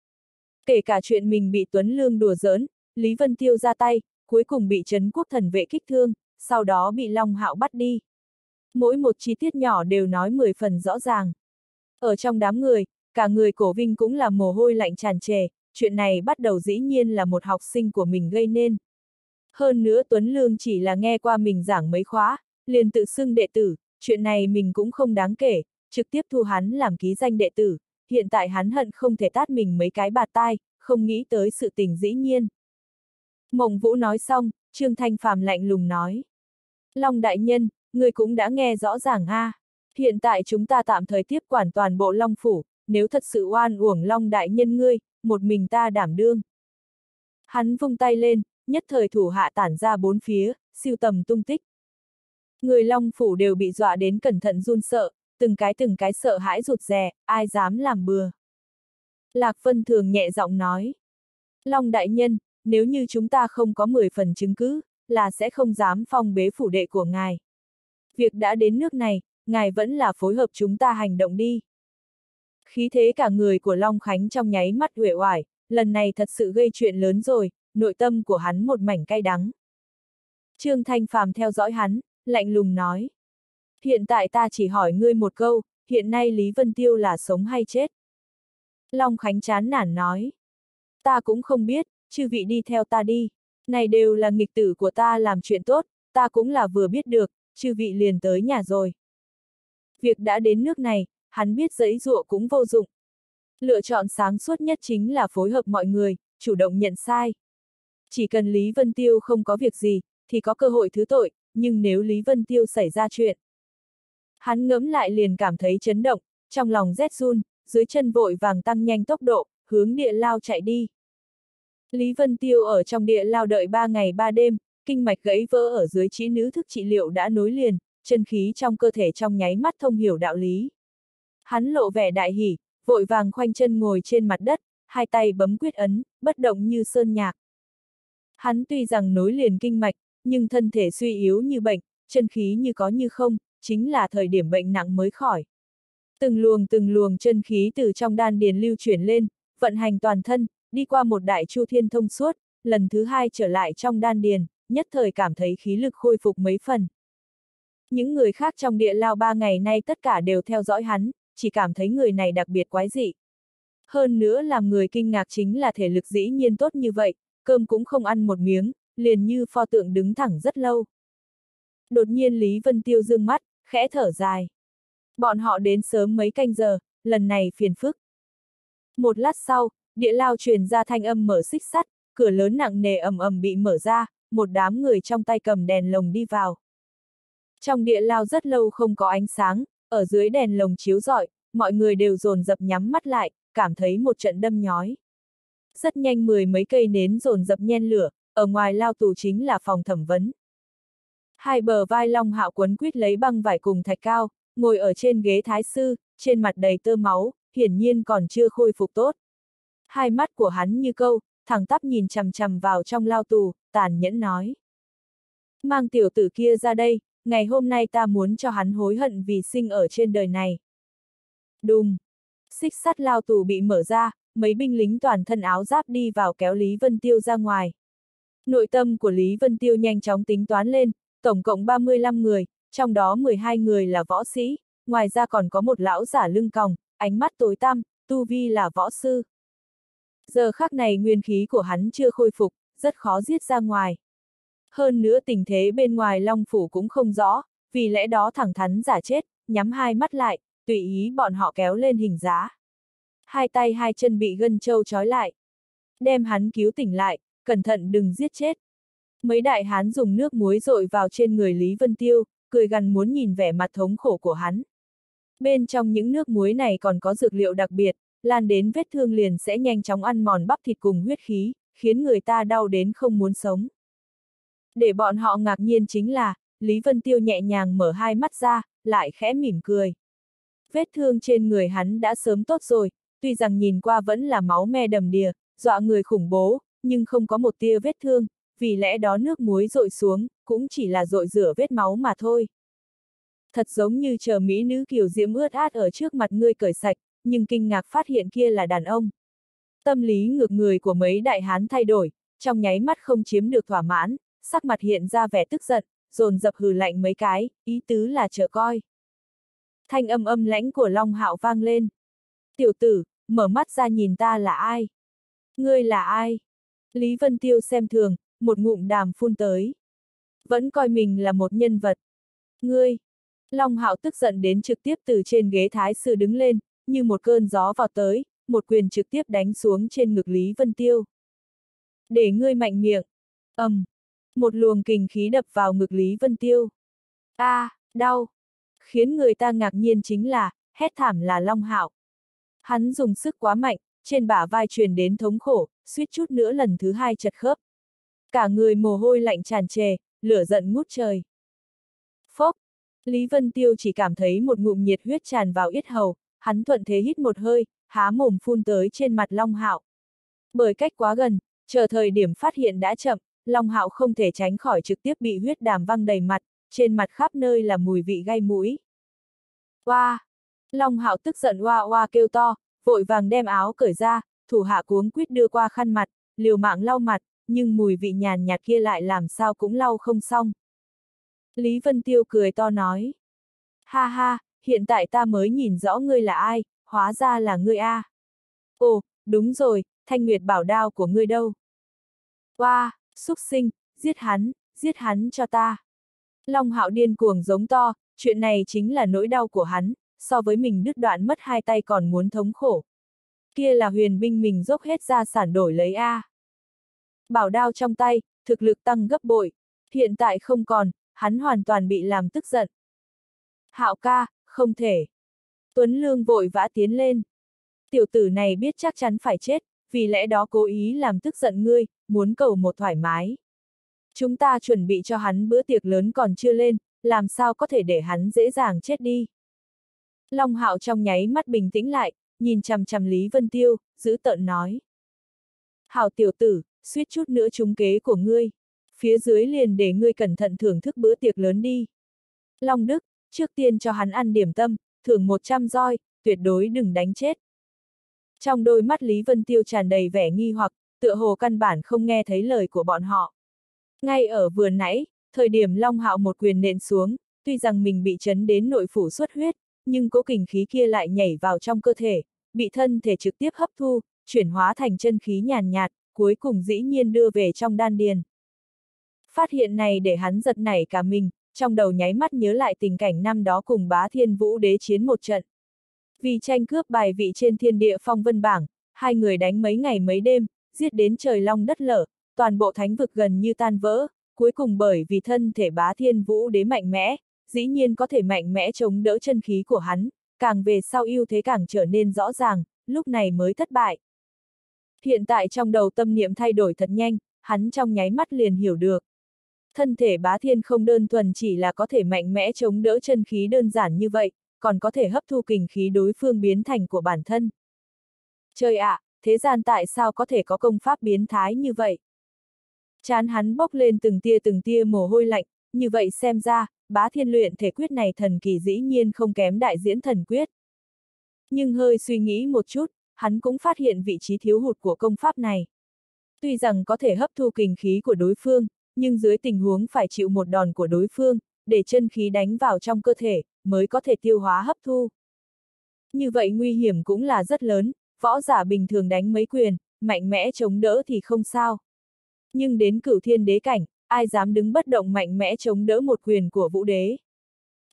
Speaker 1: Kể cả chuyện mình bị Tuấn Lương đùa giỡn, Lý Vân Tiêu ra tay, cuối cùng bị Trấn Quốc Thần vệ kích thương, sau đó bị Long Hạo bắt đi. Mỗi một chi tiết nhỏ đều nói 10 phần rõ ràng. Ở trong đám người, cả người cổ vinh cũng là mồ hôi lạnh tràn trề, chuyện này bắt đầu dĩ nhiên là một học sinh của mình gây nên. Hơn nữa Tuấn Lương chỉ là nghe qua mình giảng mấy khóa, liền tự xưng đệ tử, chuyện này mình cũng không đáng kể, trực tiếp thu hắn làm ký danh đệ tử, hiện tại hắn hận không thể tát mình mấy cái bạt tai, không nghĩ tới sự tình dĩ nhiên. Mộng Vũ nói xong, Trương Thanh Phàm lạnh lùng nói. Long đại nhân, người cũng đã nghe rõ ràng a. À. Hiện tại chúng ta tạm thời tiếp quản toàn bộ Long Phủ, nếu thật sự oan uổng Long đại nhân ngươi, một mình ta đảm đương. Hắn vung tay lên, nhất thời thủ hạ tản ra bốn phía, siêu tầm tung tích. Người Long Phủ đều bị dọa đến cẩn thận run sợ, từng cái từng cái sợ hãi rụt rè, ai dám làm bừa. Lạc Vân Thường nhẹ giọng nói. Long đại nhân, nếu như chúng ta không có 10 phần chứng cứ, là sẽ không dám phong bế phủ đệ của ngài. Việc đã đến nước này, ngài vẫn là phối hợp chúng ta hành động đi. Khí thế cả người của Long Khánh trong nháy mắt uể oải, lần này thật sự gây chuyện lớn rồi, nội tâm của hắn một mảnh cay đắng. Trương Thanh Phàm theo dõi hắn, lạnh lùng nói. Hiện tại ta chỉ hỏi ngươi một câu, hiện nay Lý Vân Tiêu là sống hay chết? Long Khánh chán nản nói. Ta cũng không biết, chư vị đi theo ta đi. Này đều là nghịch tử của ta làm chuyện tốt, ta cũng là vừa biết được, chư vị liền tới nhà rồi. Việc đã đến nước này, hắn biết giấy dụa cũng vô dụng. Lựa chọn sáng suốt nhất chính là phối hợp mọi người, chủ động nhận sai. Chỉ cần Lý Vân Tiêu không có việc gì, thì có cơ hội thứ tội, nhưng nếu Lý Vân Tiêu xảy ra chuyện. Hắn ngẫm lại liền cảm thấy chấn động, trong lòng rét run, dưới chân vội vàng tăng nhanh tốc độ, hướng địa lao chạy đi. Lý Vân Tiêu ở trong địa lao đợi ba ngày ba đêm, kinh mạch gãy vỡ ở dưới trí nữ thức trị liệu đã nối liền, chân khí trong cơ thể trong nháy mắt thông hiểu đạo lý. Hắn lộ vẻ đại hỉ, vội vàng khoanh chân ngồi trên mặt đất, hai tay bấm quyết ấn, bất động như sơn nhạc. Hắn tuy rằng nối liền kinh mạch, nhưng thân thể suy yếu như bệnh, chân khí như có như không, chính là thời điểm bệnh nặng mới khỏi. Từng luồng từng luồng chân khí từ trong đan điền lưu chuyển lên, vận hành toàn thân, đi qua một đại chu thiên thông suốt, lần thứ hai trở lại trong đan điền, nhất thời cảm thấy khí lực khôi phục mấy phần. Những người khác trong địa lao ba ngày nay tất cả đều theo dõi hắn, chỉ cảm thấy người này đặc biệt quái dị. Hơn nữa làm người kinh ngạc chính là thể lực dĩ nhiên tốt như vậy, cơm cũng không ăn một miếng, liền như pho tượng đứng thẳng rất lâu. Đột nhiên Lý Vân Tiêu dương mắt, khẽ thở dài. Bọn họ đến sớm mấy canh giờ, lần này phiền phức. Một lát sau, địa lao truyền ra thanh âm mở xích sắt, cửa lớn nặng nề ầm ầm bị mở ra, một đám người trong tay cầm đèn lồng đi vào. Trong địa lao rất lâu không có ánh sáng, ở dưới đèn lồng chiếu rọi, mọi người đều dồn dập nhắm mắt lại, cảm thấy một trận đâm nhói. Rất nhanh mười mấy cây nến dồn dập nhen lửa, ở ngoài lao tù chính là phòng thẩm vấn. Hai bờ vai Long Hạo quấn quýt lấy băng vải cùng thạch cao, ngồi ở trên ghế thái sư, trên mặt đầy tơ máu, hiển nhiên còn chưa khôi phục tốt. Hai mắt của hắn như câu, thẳng tắp nhìn chằm chằm vào trong lao tù, tàn nhẫn nói. Mang tiểu tử kia ra đây, ngày hôm nay ta muốn cho hắn hối hận vì sinh ở trên đời này. Đùng! Xích sắt lao tù bị mở ra, mấy binh lính toàn thân áo giáp đi vào kéo Lý Vân Tiêu ra ngoài. Nội tâm của Lý Vân Tiêu nhanh chóng tính toán lên, tổng cộng 35 người, trong đó 12 người là võ sĩ, ngoài ra còn có một lão giả lưng còng, ánh mắt tối tăm, tu vi là võ sư. Giờ khắc này nguyên khí của hắn chưa khôi phục, rất khó giết ra ngoài. Hơn nữa tình thế bên ngoài Long Phủ cũng không rõ, vì lẽ đó thẳng thắn giả chết, nhắm hai mắt lại, tùy ý bọn họ kéo lên hình giá. Hai tay hai chân bị gân trâu trói lại. Đem hắn cứu tỉnh lại, cẩn thận đừng giết chết. Mấy đại hán dùng nước muối rội vào trên người Lý Vân Tiêu, cười gần muốn nhìn vẻ mặt thống khổ của hắn. Bên trong những nước muối này còn có dược liệu đặc biệt, lan đến vết thương liền sẽ nhanh chóng ăn mòn bắp thịt cùng huyết khí, khiến người ta đau đến không muốn sống. Để bọn họ ngạc nhiên chính là, Lý Vân Tiêu nhẹ nhàng mở hai mắt ra, lại khẽ mỉm cười. Vết thương trên người hắn đã sớm tốt rồi, tuy rằng nhìn qua vẫn là máu me đầm đìa, dọa người khủng bố, nhưng không có một tia vết thương, vì lẽ đó nước muối rội xuống, cũng chỉ là rội rửa vết máu mà thôi. Thật giống như chờ mỹ nữ kiều diễm ướt át ở trước mặt ngươi cởi sạch, nhưng kinh ngạc phát hiện kia là đàn ông. Tâm lý ngược người của mấy đại hán thay đổi, trong nháy mắt không chiếm được thỏa mãn, sắc mặt hiện ra vẻ tức giận, dồn dập hừ lạnh mấy cái, ý tứ là chờ coi. Thanh âm âm lãnh của Long Hạo vang lên. Tiểu tử, mở mắt ra nhìn ta là ai? Ngươi là ai? Lý Vân Tiêu xem thường, một ngụm đàm phun tới. Vẫn coi mình là một nhân vật. Ngươi! Long Hạo tức giận đến trực tiếp từ trên ghế thái sư đứng lên, như một cơn gió vào tới, một quyền trực tiếp đánh xuống trên ngực Lý Vân Tiêu. Để ngươi mạnh miệng. ầm, um, một luồng kình khí đập vào ngực Lý Vân Tiêu. A, à, đau. Khiến người ta ngạc nhiên chính là, hét thảm là Long Hạo. Hắn dùng sức quá mạnh, trên bả vai truyền đến thống khổ, suýt chút nữa lần thứ hai chật khớp. Cả người mồ hôi lạnh tràn trề, lửa giận ngút trời. Phốc! Lý Vân Tiêu chỉ cảm thấy một ngụm nhiệt huyết tràn vào yết hầu, hắn thuận thế hít một hơi, há mồm phun tới trên mặt Long Hạo. Bởi cách quá gần, chờ thời điểm phát hiện đã chậm, Long Hạo không thể tránh khỏi trực tiếp bị huyết đàm văng đầy mặt, trên mặt khắp nơi là mùi vị gai mũi. Oa! Long Hạo tức giận oa oa kêu to, vội vàng đem áo cởi ra, thủ hạ cuống quýt đưa qua khăn mặt, liều mạng lau mặt, nhưng mùi vị nhàn nhạt kia lại làm sao cũng lau không xong. Lý Vân Tiêu cười to nói. Ha ha, hiện tại ta mới nhìn rõ ngươi là ai, hóa ra là ngươi a. Ồ, đúng rồi, thanh nguyệt bảo đao của ngươi đâu? Oa, wow, xúc sinh, giết hắn, giết hắn cho ta. Long hạo điên cuồng giống to, chuyện này chính là nỗi đau của hắn, so với mình đứt đoạn mất hai tay còn muốn thống khổ. Kia là huyền binh mình dốc hết ra sản đổi lấy A. Bảo đao trong tay, thực lực tăng gấp bội, hiện tại không còn, hắn hoàn toàn bị làm tức giận. Hạo ca, không thể. Tuấn Lương vội vã tiến lên. Tiểu tử này biết chắc chắn phải chết, vì lẽ đó cố ý làm tức giận ngươi, muốn cầu một thoải mái. Chúng ta chuẩn bị cho hắn bữa tiệc lớn còn chưa lên, làm sao có thể để hắn dễ dàng chết đi. Long Hạo trong nháy mắt bình tĩnh lại, nhìn chằm chằm Lý Vân Tiêu, giữ tợn nói. Hảo tiểu tử, suýt chút nữa trúng kế của ngươi. Phía dưới liền để ngươi cẩn thận thưởng thức bữa tiệc lớn đi. Long Đức, trước tiên cho hắn ăn điểm tâm, thưởng 100 roi, tuyệt đối đừng đánh chết. Trong đôi mắt Lý Vân Tiêu tràn đầy vẻ nghi hoặc, tựa hồ căn bản không nghe thấy lời của bọn họ. Ngay ở vừa nãy, thời điểm Long Hạo một quyền nện xuống, tuy rằng mình bị chấn đến nội phủ xuất huyết, nhưng cố kình khí kia lại nhảy vào trong cơ thể, bị thân thể trực tiếp hấp thu, chuyển hóa thành chân khí nhàn nhạt, cuối cùng dĩ nhiên đưa về trong đan điền. Phát hiện này để hắn giật nảy cả mình, trong đầu nháy mắt nhớ lại tình cảnh năm đó cùng bá thiên vũ đế chiến một trận. Vì tranh cướp bài vị trên thiên địa phong vân bảng, hai người đánh mấy ngày mấy đêm, giết đến trời long đất lở, toàn bộ thánh vực gần như tan vỡ, cuối cùng bởi vì thân thể bá thiên vũ đế mạnh mẽ, dĩ nhiên có thể mạnh mẽ chống đỡ chân khí của hắn, càng về sau ưu thế càng trở nên rõ ràng, lúc này mới thất bại. Hiện tại trong đầu tâm niệm thay đổi thật nhanh, hắn trong nháy mắt liền hiểu được. thân thể bá thiên không đơn thuần chỉ là có thể mạnh mẽ chống đỡ chân khí đơn giản như vậy, còn có thể hấp thu kình khí đối phương biến thành của bản thân. Trời ạ, à, thế gian tại sao có thể có công pháp biến thái như vậy? Chán hắn bốc lên từng tia từng tia mồ hôi lạnh, như vậy xem ra, bá thiên luyện thể quyết này thần kỳ dĩ nhiên không kém đại diễn thần quyết. Nhưng hơi suy nghĩ một chút, hắn cũng phát hiện vị trí thiếu hụt của công pháp này. Tuy rằng có thể hấp thu kình khí của đối phương, nhưng dưới tình huống phải chịu một đòn của đối phương, để chân khí đánh vào trong cơ thể, mới có thể tiêu hóa hấp thu. Như vậy nguy hiểm cũng là rất lớn, võ giả bình thường đánh mấy quyền, mạnh mẽ chống đỡ thì không sao. Nhưng đến cửu thiên đế cảnh, ai dám đứng bất động mạnh mẽ chống đỡ một quyền của vũ đế.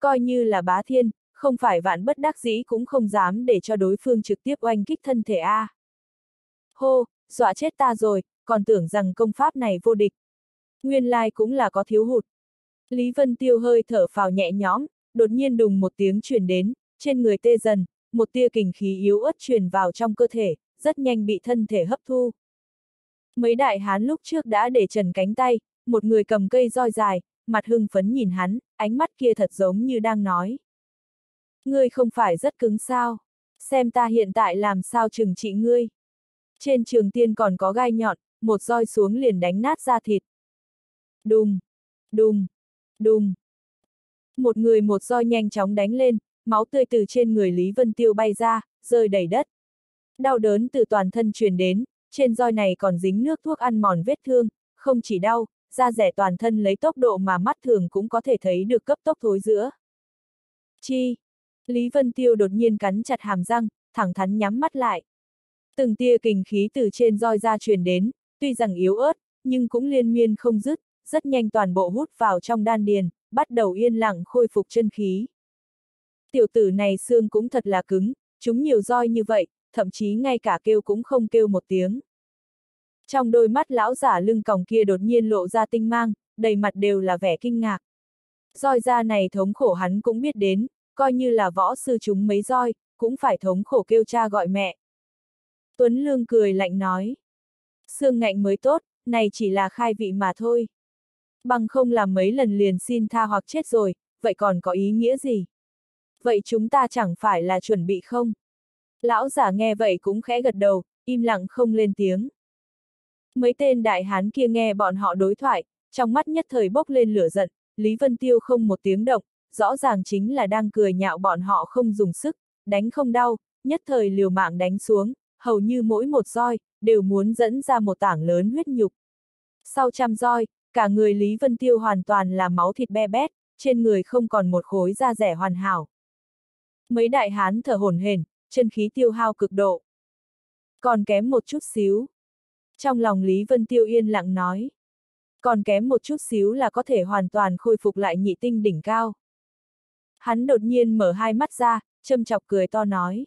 Speaker 1: Coi như là bá thiên, không phải vạn bất đắc dĩ cũng không dám để cho đối phương trực tiếp oanh kích thân thể A. Hô, dọa chết ta rồi, còn tưởng rằng công pháp này vô địch. Nguyên lai cũng là có thiếu hụt. Lý Vân Tiêu hơi thở phào nhẹ nhõm, đột nhiên đùng một tiếng truyền đến, trên người tê dần, một tia kình khí yếu ớt truyền vào trong cơ thể, rất nhanh bị thân thể hấp thu. Mấy đại hán lúc trước đã để trần cánh tay, một người cầm cây roi dài, mặt hưng phấn nhìn hắn, ánh mắt kia thật giống như đang nói. Ngươi không phải rất cứng sao? Xem ta hiện tại làm sao trừng trị ngươi. Trên trường tiên còn có gai nhọn, một roi xuống liền đánh nát ra thịt. Đùng, đùng, đùng. Một người một roi nhanh chóng đánh lên, máu tươi từ trên người Lý Vân Tiêu bay ra, rơi đầy đất. Đau đớn từ toàn thân truyền đến, trên roi này còn dính nước thuốc ăn mòn vết thương, không chỉ đau, da rẻ toàn thân lấy tốc độ mà mắt thường cũng có thể thấy được cấp tốc thối giữa. Chi? Lý Vân Tiêu đột nhiên cắn chặt hàm răng, thẳng thắn nhắm mắt lại. Từng tia kình khí từ trên roi ra truyền đến, tuy rằng yếu ớt, nhưng cũng liên miên không dứt, rất nhanh toàn bộ hút vào trong đan điền, bắt đầu yên lặng khôi phục chân khí. Tiểu tử này xương cũng thật là cứng, chúng nhiều roi như vậy, thậm chí ngay cả kêu cũng không kêu một tiếng. Trong đôi mắt lão giả lưng còng kia đột nhiên lộ ra tinh mang, đầy mặt đều là vẻ kinh ngạc. Roi ra này thống khổ hắn cũng biết đến, coi như là võ sư chúng mấy roi, cũng phải thống khổ kêu cha gọi mẹ. Tuấn Lương cười lạnh nói. Xương ngạnh mới tốt, này chỉ là khai vị mà thôi. Bằng không làm mấy lần liền xin tha hoặc chết rồi, vậy còn có ý nghĩa gì? Vậy chúng ta chẳng phải là chuẩn bị không? Lão giả nghe vậy cũng khẽ gật đầu, im lặng không lên tiếng. Mấy tên đại hán kia nghe bọn họ đối thoại, trong mắt nhất thời bốc lên lửa giận, Lý Vân Tiêu không một tiếng động, rõ ràng chính là đang cười nhạo bọn họ không dùng sức, đánh không đau, nhất thời liều mạng đánh xuống, hầu như mỗi một roi, đều muốn dẫn ra một tảng lớn huyết nhục. Sau trăm roi, cả người Lý Vân Tiêu hoàn toàn là máu thịt be bét, trên người không còn một khối da rẻ hoàn hảo. Mấy đại hán thở hổn hển, chân khí tiêu hao cực độ. Còn kém một chút xíu. Trong lòng Lý Vân Tiêu yên lặng nói. Còn kém một chút xíu là có thể hoàn toàn khôi phục lại nhị tinh đỉnh cao. Hắn đột nhiên mở hai mắt ra, châm chọc cười to nói.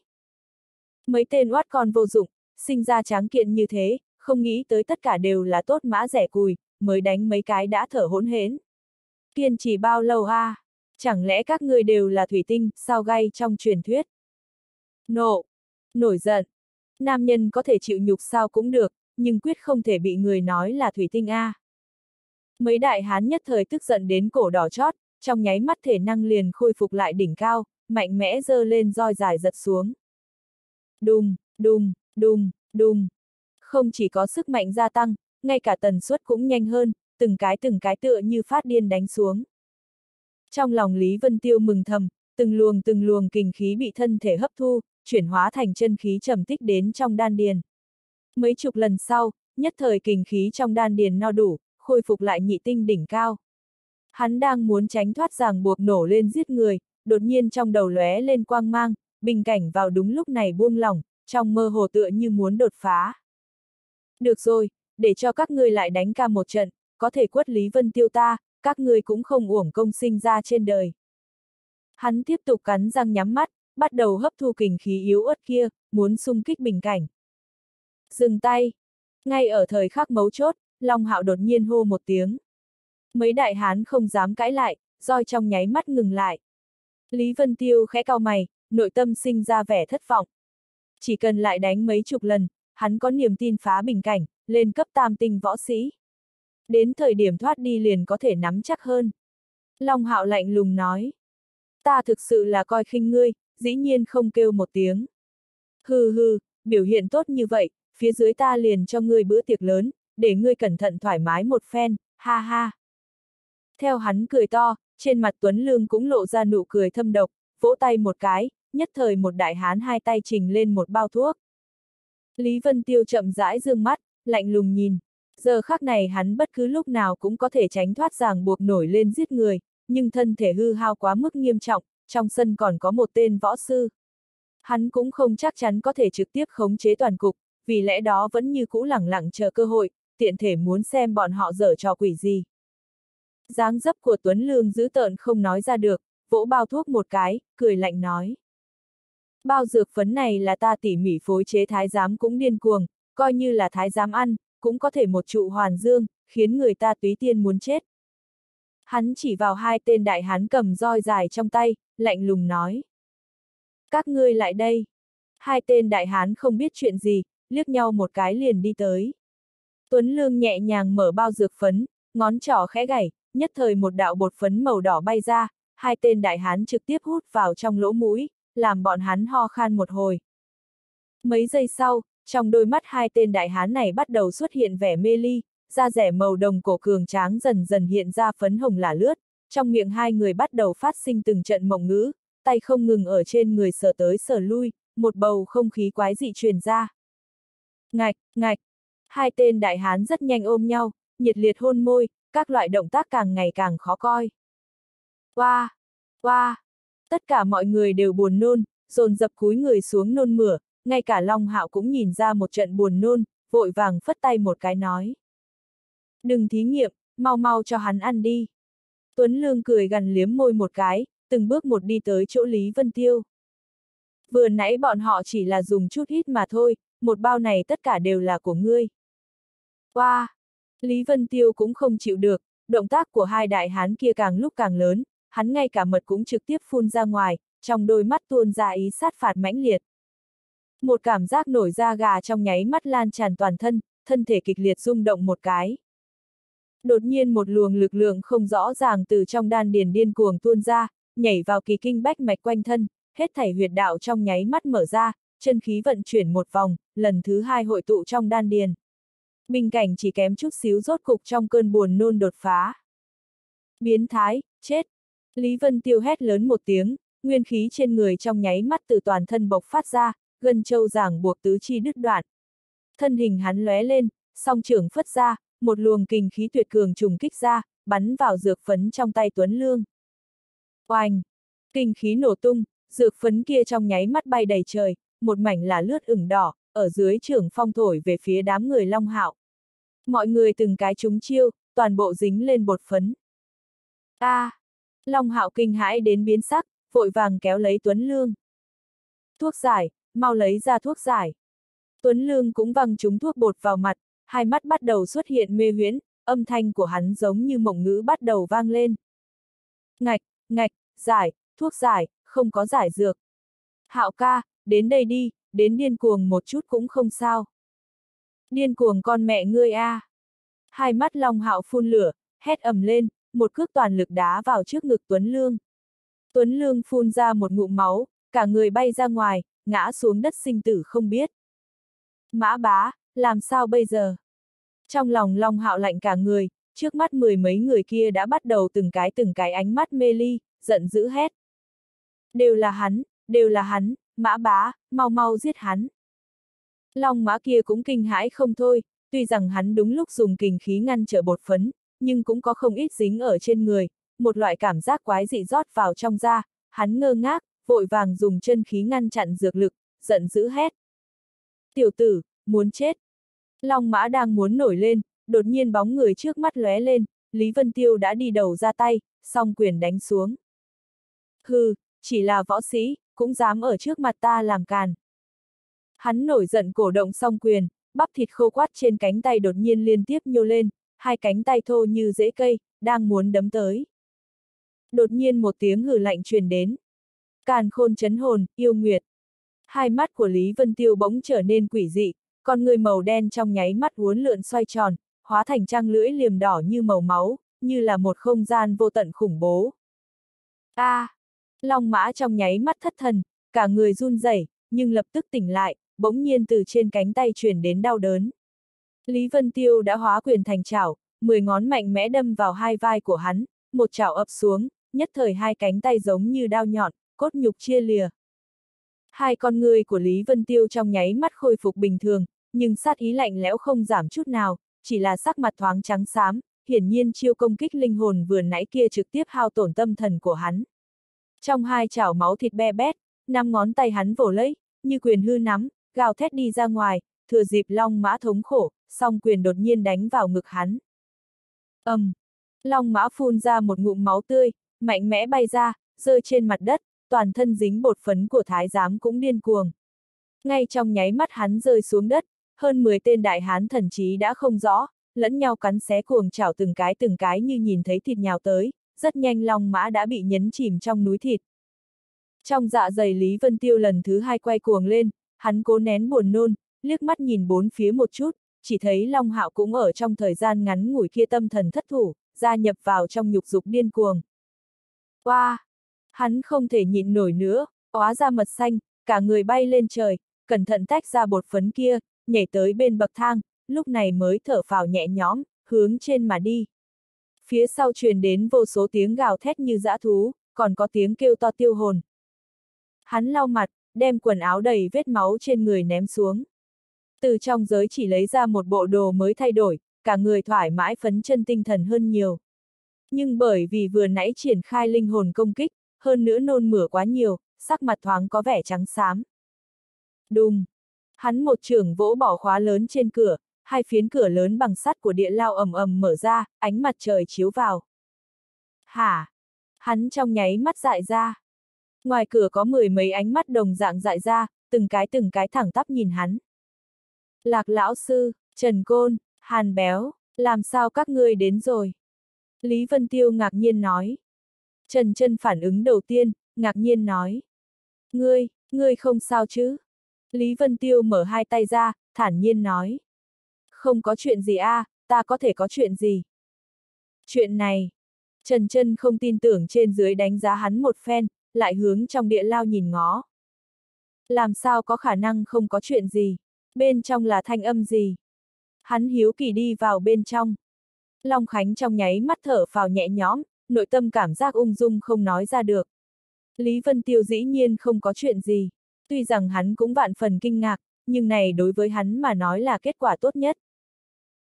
Speaker 1: Mấy tên oát con vô dụng, sinh ra tráng kiện như thế, không nghĩ tới tất cả đều là tốt mã rẻ cùi, mới đánh mấy cái đã thở hỗn hến. Kiên trì bao lâu a? À? Chẳng lẽ các ngươi đều là thủy tinh, sao gay trong truyền thuyết? Nộ! Nổi giận! Nam nhân có thể chịu nhục sao cũng được, nhưng quyết không thể bị người nói là thủy tinh a. À. Mấy đại hán nhất thời tức giận đến cổ đỏ chót, trong nháy mắt thể năng liền khôi phục lại đỉnh cao, mạnh mẽ dơ lên roi dài giật xuống. Đùng, đùng, đùng, đùng. Không chỉ có sức mạnh gia tăng, ngay cả tần suất cũng nhanh hơn, từng cái từng cái tựa như phát điên đánh xuống. Trong lòng Lý Vân Tiêu mừng thầm, từng luồng từng luồng kình khí bị thân thể hấp thu, chuyển hóa thành chân khí trầm tích đến trong đan điền. Mấy chục lần sau, nhất thời kình khí trong đan điền no đủ, khôi phục lại nhị tinh đỉnh cao. Hắn đang muốn tránh thoát ràng buộc nổ lên giết người, đột nhiên trong đầu lóe lên quang mang, bình cảnh vào đúng lúc này buông lỏng, trong mơ hồ tựa như muốn đột phá. Được rồi, để cho các ngươi lại đánh ca một trận, có thể quất Lý Vân Tiêu ta, các ngươi cũng không uổng công sinh ra trên đời. Hắn tiếp tục cắn răng nhắm mắt, bắt đầu hấp thu kình khí yếu ớt kia, muốn xung kích bình cảnh. Dừng tay. Ngay ở thời khắc mấu chốt, Long Hạo đột nhiên hô một tiếng. Mấy đại hán không dám cãi lại, roi trong nháy mắt ngừng lại. Lý Vân Tiêu khẽ cau mày, nội tâm sinh ra vẻ thất vọng. Chỉ cần lại đánh mấy chục lần, hắn có niềm tin phá bình cảnh, lên cấp tam tinh võ sĩ. Đến thời điểm thoát đi liền có thể nắm chắc hơn. Long hạo lạnh lùng nói. Ta thực sự là coi khinh ngươi, dĩ nhiên không kêu một tiếng. Hừ hừ, biểu hiện tốt như vậy, phía dưới ta liền cho ngươi bữa tiệc lớn, để ngươi cẩn thận thoải mái một phen, ha ha. Theo hắn cười to, trên mặt Tuấn Lương cũng lộ ra nụ cười thâm độc, vỗ tay một cái, nhất thời một đại hán hai tay trình lên một bao thuốc. Lý Vân Tiêu chậm rãi dương mắt, lạnh lùng nhìn. Giờ khắc này hắn bất cứ lúc nào cũng có thể tránh thoát ràng buộc nổi lên giết người, nhưng thân thể hư hao quá mức nghiêm trọng, trong sân còn có một tên võ sư. Hắn cũng không chắc chắn có thể trực tiếp khống chế toàn cục, vì lẽ đó vẫn như cũ lẳng lặng chờ cơ hội, tiện thể muốn xem bọn họ dở trò quỷ gì dáng dấp của Tuấn Lương giữ tợn không nói ra được, vỗ bao thuốc một cái, cười lạnh nói. Bao dược phấn này là ta tỉ mỉ phối chế thái giám cũng điên cuồng, coi như là thái giám ăn, cũng có thể một trụ hoàn dương, khiến người ta túy tiên muốn chết. Hắn chỉ vào hai tên đại hán cầm roi dài trong tay, lạnh lùng nói. Các ngươi lại đây. Hai tên đại hán không biết chuyện gì, liếc nhau một cái liền đi tới. Tuấn Lương nhẹ nhàng mở bao dược phấn, ngón trỏ khẽ gảy, nhất thời một đạo bột phấn màu đỏ bay ra, hai tên đại hán trực tiếp hút vào trong lỗ mũi, làm bọn hắn ho khan một hồi. Mấy giây sau, trong đôi mắt hai tên đại hán này bắt đầu xuất hiện vẻ mê ly, da rẻ màu đồng cổ cường tráng dần dần hiện ra phấn hồng lả lướt, trong miệng hai người bắt đầu phát sinh từng trận mộng ngữ, tay không ngừng ở trên người sờ tới sờ lui, một bầu không khí quái dị truyền ra. Ngạch, ngạch, hai tên đại hán rất nhanh ôm nhau, nhiệt liệt hôn môi, các loại động tác càng ngày càng khó coi. Qua, wow, qua, wow. tất cả mọi người đều buồn nôn, dồn dập cúi người xuống nôn mửa, ngay cả Long Hạo cũng nhìn ra một trận buồn nôn, vội vàng phất tay một cái nói. Đừng thí nghiệm, mau mau cho hắn ăn đi. Tuấn Lương cười gần liếm môi một cái, từng bước một đi tới chỗ Lý Vân Tiêu. Vừa nãy bọn họ chỉ là dùng chút ít mà thôi, một bao này tất cả đều là của ngươi. Wow! Lý Vân Tiêu cũng không chịu được, động tác của hai đại hán kia càng lúc càng lớn, hắn ngay cả mật cũng trực tiếp phun ra ngoài, trong đôi mắt tuôn ra ý sát phạt mãnh liệt. Một cảm giác nổi da gà trong nháy mắt lan tràn toàn thân, thân thể kịch liệt rung động một cái. Đột nhiên một luồng lực lượng không rõ ràng từ trong đan điền điên cuồng tuôn ra, nhảy vào kỳ kinh bách mạch quanh thân, hết thảy huyệt đạo trong nháy mắt mở ra, chân khí vận chuyển một vòng, lần thứ hai hội tụ trong đan điền minh cảnh chỉ kém chút xíu rốt cục trong cơn buồn nôn đột phá. Biến thái, chết. Lý Vân Tiêu hét lớn một tiếng, nguyên khí trên người trong nháy mắt từ toàn thân bộc phát ra, gần châu giảng buộc tứ chi đứt đoạn. Thân hình hắn lóe lên, song trưởng phất ra, một luồng kinh khí tuyệt cường trùng kích ra, bắn vào dược phấn trong tay Tuấn Lương. Oanh! Kinh khí nổ tung, dược phấn kia trong nháy mắt bay đầy trời, một mảnh là lướt ửng đỏ, ở dưới trưởng phong thổi về phía đám người Long Hạo. Mọi người từng cái trúng chiêu, toàn bộ dính lên bột phấn. A! À, Long Hạo kinh hãi đến biến sắc, vội vàng kéo lấy Tuấn Lương. Thuốc giải, mau lấy ra thuốc giải. Tuấn Lương cũng văng trúng thuốc bột vào mặt, hai mắt bắt đầu xuất hiện mê huyễn, âm thanh của hắn giống như mộng ngữ bắt đầu vang lên. Ngạch, ngạch, giải, thuốc giải, không có giải dược. Hạo ca, đến đây đi, đến điên cuồng một chút cũng không sao. Điên cuồng con mẹ ngươi a. À. Hai mắt Long Hạo phun lửa, hét ầm lên, một cước toàn lực đá vào trước ngực Tuấn Lương. Tuấn Lương phun ra một ngụm máu, cả người bay ra ngoài, ngã xuống đất sinh tử không biết. Mã bá, làm sao bây giờ? Trong lòng Long Hạo lạnh cả người, trước mắt mười mấy người kia đã bắt đầu từng cái từng cái ánh mắt mê ly, giận dữ hét. Đều là hắn, đều là hắn, mã bá, mau mau giết hắn. Long mã kia cũng kinh hãi không thôi, tuy rằng hắn đúng lúc dùng kình khí ngăn trở bột phấn, nhưng cũng có không ít dính ở trên người, một loại cảm giác quái dị rót vào trong da, hắn ngơ ngác, vội vàng dùng chân khí ngăn chặn dược lực, giận dữ hét. Tiểu tử, muốn chết. Long mã đang muốn nổi lên, đột nhiên bóng người trước mắt lóe lên, Lý Vân Tiêu đã đi đầu ra tay, song quyền đánh xuống. Hừ, chỉ là võ sĩ, cũng dám ở trước mặt ta làm càn. Hắn nổi giận cổ động song quyền, bắp thịt khô quát trên cánh tay đột nhiên liên tiếp nhô lên, hai cánh tay thô như rễ cây, đang muốn đấm tới. Đột nhiên một tiếng hử lạnh truyền đến. Càn khôn chấn hồn, yêu nguyệt. Hai mắt của Lý Vân Tiêu bỗng trở nên quỷ dị, con người màu đen trong nháy mắt uốn lượn xoay tròn, hóa thành trăng lưỡi liềm đỏ như màu máu, như là một không gian vô tận khủng bố. A! À, Long mã trong nháy mắt thất thần, cả người run rẩy, nhưng lập tức tỉnh lại, bỗng nhiên từ trên cánh tay truyền đến đau đớn. Lý Vân Tiêu đã hóa quyền thành chảo, mười ngón mạnh mẽ đâm vào hai vai của hắn, một chảo ập xuống, nhất thời hai cánh tay giống như đao nhọn, cốt nhục chia lìa. Hai con người của Lý Vân Tiêu trong nháy mắt khôi phục bình thường, nhưng sát ý lạnh lẽo không giảm chút nào, chỉ là sắc mặt thoáng trắng xám, hiển nhiên chiêu công kích linh hồn vừa nãy kia trực tiếp hao tổn tâm thần của hắn. Trong hai chảo máu thịt be bét, năm ngón tay hắn vồ lấy, như quyền hư nắm, gào thét đi ra ngoài, thừa dịp long mã thống khổ, song quyền đột nhiên đánh vào ngực hắn. ầm, um, long mã phun ra một ngụm máu tươi, mạnh mẽ bay ra, rơi trên mặt đất, toàn thân dính bột phấn của thái giám cũng điên cuồng. Ngay trong nháy mắt hắn rơi xuống đất, hơn 10 tên đại hán thần trí đã không rõ, lẫn nhau cắn xé cuồng chảo từng cái từng cái như nhìn thấy thịt nhào tới, rất nhanh long mã đã bị nhấn chìm trong núi thịt. Trong dạ dày Lý Vân Tiêu lần thứ hai quay cuồng lên, hắn cố nén buồn nôn, liếc mắt nhìn bốn phía một chút, chỉ thấy Long Hạo cũng ở trong thời gian ngắn ngủi kia tâm thần thất thủ, gia nhập vào trong nhục dục điên cuồng. Wow! Hắn không thể nhịn nổi nữa, óa ra mật xanh, cả người bay lên trời, cẩn thận tách ra bột phấn kia, nhảy tới bên bậc thang, lúc này mới thở phào nhẹ nhõm, hướng trên mà đi. Phía sau truyền đến vô số tiếng gào thét như dã thú, còn có tiếng kêu to tiêu hồn. Hắn lau mặt, đem quần áo đầy vết máu trên người ném xuống. Từ trong giới chỉ lấy ra một bộ đồ mới thay đổi, cả người thoải mái phấn chân tinh thần hơn nhiều. Nhưng bởi vì vừa nãy triển khai linh hồn công kích, hơn nữa nôn mửa quá nhiều, sắc mặt thoáng có vẻ trắng xám. Đùng! Hắn một trưởng vỗ bỏ khóa lớn trên cửa, hai phiến cửa lớn bằng sắt của địa lao ầm ầm mở ra, ánh mặt trời chiếu vào. Hả? Hắn trong nháy mắt dại ra. Ngoài cửa có mười mấy ánh mắt đồng dạng dại ra, từng cái từng cái thẳng tắp nhìn hắn. Lạc lão sư, Trần Côn, Hàn Béo, làm sao các ngươi đến rồi? Lý Vân Tiêu ngạc nhiên nói. Trần chân phản ứng đầu tiên, ngạc nhiên nói. Ngươi, ngươi không sao chứ? Lý Vân Tiêu mở hai tay ra, thản nhiên nói. Không có chuyện gì a, à, ta có thể có chuyện gì? Chuyện này. Trần chân không tin tưởng trên dưới đánh giá hắn một phen, lại hướng trong địa lao nhìn ngó. Làm sao có khả năng không có chuyện gì? Bên trong là thanh âm gì? Hắn hiếu kỳ đi vào bên trong. Long Khánh trong nháy mắt thở vào nhẹ nhõm, nội tâm cảm giác ung dung không nói ra được. Lý Vân Tiêu dĩ nhiên không có chuyện gì. Tuy rằng hắn cũng vạn phần kinh ngạc, nhưng này đối với hắn mà nói là kết quả tốt nhất.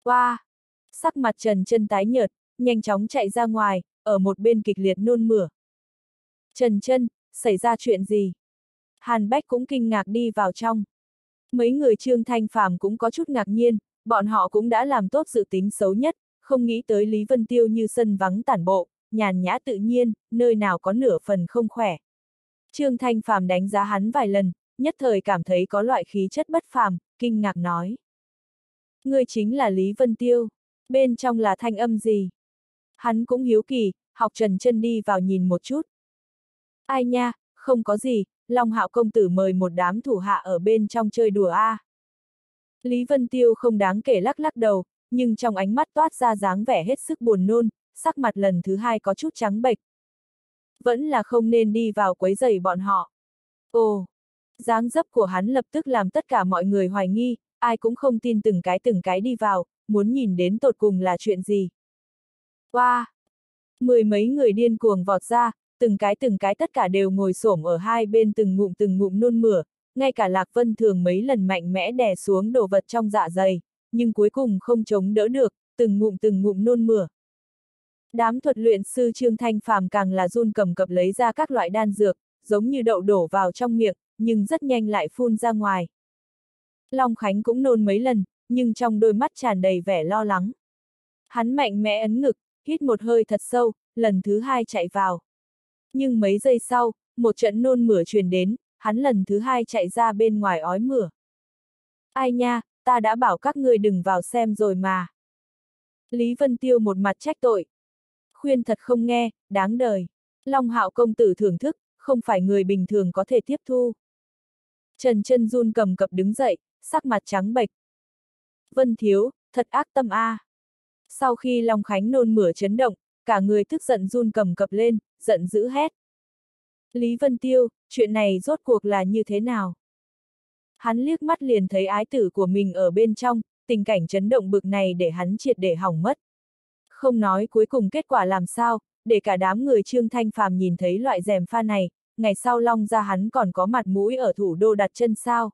Speaker 1: Oa! Sắc mặt Trần chân tái nhợt, nhanh chóng chạy ra ngoài, ở một bên kịch liệt nôn mửa. Trần chân, xảy ra chuyện gì? Hàn Bách cũng kinh ngạc đi vào trong. Mấy người Trương Thanh Phàm cũng có chút ngạc nhiên, bọn họ cũng đã làm tốt dự tính xấu nhất, không nghĩ tới Lý Vân Tiêu như sân vắng tản bộ, nhàn nhã tự nhiên, nơi nào có nửa phần không khỏe. Trương Thanh Phàm đánh giá hắn vài lần, nhất thời cảm thấy có loại khí chất bất phàm, kinh ngạc nói. Ngươi chính là Lý Vân Tiêu, bên trong là thanh âm gì? Hắn cũng hiếu kỳ, học Trần chân đi vào nhìn một chút. Ai nha, không có gì, Long Hạo công tử mời một đám thủ hạ ở bên trong chơi đùa a. À. Lý Vân Tiêu không đáng kể lắc lắc đầu, nhưng trong ánh mắt toát ra dáng vẻ hết sức buồn nôn, sắc mặt lần thứ hai có chút trắng bệch. Vẫn là không nên đi vào quấy rầy bọn họ. Ồ, dáng dấp của hắn lập tức làm tất cả mọi người hoài nghi, ai cũng không tin từng cái từng cái đi vào, muốn nhìn đến tột cùng là chuyện gì. Wow! Mười mấy người điên cuồng vọt ra, từng cái từng cái tất cả đều ngồi xổm ở hai bên từng ngụm từng ngụm nôn mửa, ngay cả Lạc Vân thường mấy lần mạnh mẽ đè xuống đồ vật trong dạ dày, nhưng cuối cùng không chống đỡ được, từng ngụm từng ngụm nôn mửa. Đám thuật luyện sư Trương Thanh Phàm càng là run cầm cập lấy ra các loại đan dược, giống như đậu đổ vào trong miệng, nhưng rất nhanh lại phun ra ngoài. Long Khánh cũng nôn mấy lần, nhưng trong đôi mắt tràn đầy vẻ lo lắng. Hắn mạnh mẽ ấn ngực, hít một hơi thật sâu, lần thứ hai chạy vào. Nhưng mấy giây sau, một trận nôn mửa truyền đến, hắn lần thứ hai chạy ra bên ngoài ói mửa. Ai nha, ta đã bảo các ngươi đừng vào xem rồi mà. Lý Vân Tiêu một mặt trách tội. Khuyên thật không nghe, đáng đời. Long hạo công tử thưởng thức, không phải người bình thường có thể tiếp thu. Trần chân run cầm cập đứng dậy, sắc mặt trắng bệch. Vân Thiếu, thật ác tâm a. À. Sau khi Long Khánh nôn mửa chấn động, cả người tức giận run cầm cập lên, giận dữ hét. Lý Vân Tiêu, chuyện này rốt cuộc là như thế nào? Hắn liếc mắt liền thấy ái tử của mình ở bên trong, tình cảnh chấn động bực này để hắn triệt để hỏng mất. Không nói cuối cùng kết quả làm sao, để cả đám người Trương Thanh Phàm nhìn thấy loại rèm pha này, ngày sau Long ra hắn còn có mặt mũi ở thủ đô đặt chân sao.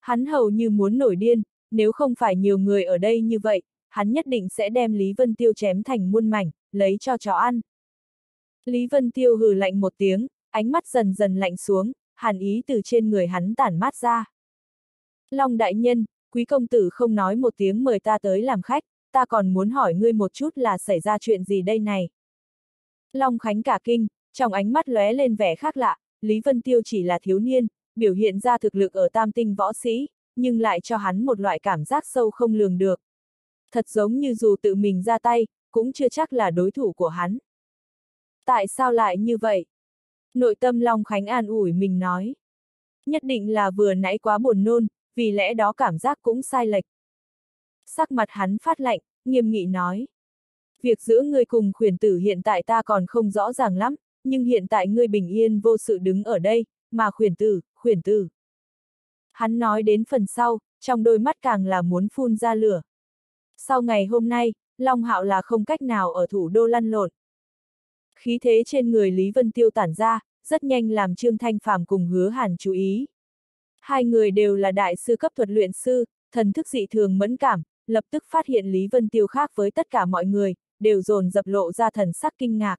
Speaker 1: Hắn hầu như muốn nổi điên, nếu không phải nhiều người ở đây như vậy, hắn nhất định sẽ đem Lý Vân Tiêu chém thành muôn mảnh, lấy cho chó ăn. Lý Vân Tiêu hừ lạnh một tiếng, ánh mắt dần dần lạnh xuống, hàn ý từ trên người hắn tản mát ra. Long đại nhân, quý công tử không nói một tiếng mời ta tới làm khách, ta còn muốn hỏi ngươi một chút là xảy ra chuyện gì đây này. Long Khánh cả kinh, trong ánh mắt lóe lên vẻ khác lạ, Lý Vân Tiêu chỉ là thiếu niên, biểu hiện ra thực lực ở tam tinh võ sĩ, nhưng lại cho hắn một loại cảm giác sâu không lường được. Thật giống như dù tự mình ra tay, cũng chưa chắc là đối thủ của hắn. Tại sao lại như vậy? Nội tâm Long Khánh an ủi mình nói. Nhất định là vừa nãy quá buồn nôn, vì lẽ đó cảm giác cũng sai lệch. Sắc mặt hắn phát lạnh, nghiêm nghị nói. Việc giữa ngươi cùng khuyển tử hiện tại ta còn không rõ ràng lắm, nhưng hiện tại ngươi bình yên vô sự đứng ở đây, mà khuyển tử, khuyển tử. Hắn nói đến phần sau, trong đôi mắt càng là muốn phun ra lửa. Sau ngày hôm nay, Long Hạo là không cách nào ở thủ đô lăn lộn. Khí thế trên người Lý Vân Tiêu tản ra, rất nhanh làm Trương Thanh Phàm cùng hứa hàn chú ý. Hai người đều là đại sư cấp thuật luyện sư, thần thức dị thường mẫn cảm, lập tức phát hiện Lý Vân Tiêu khác với tất cả mọi người, đều dồn dập lộ ra thần sắc kinh ngạc.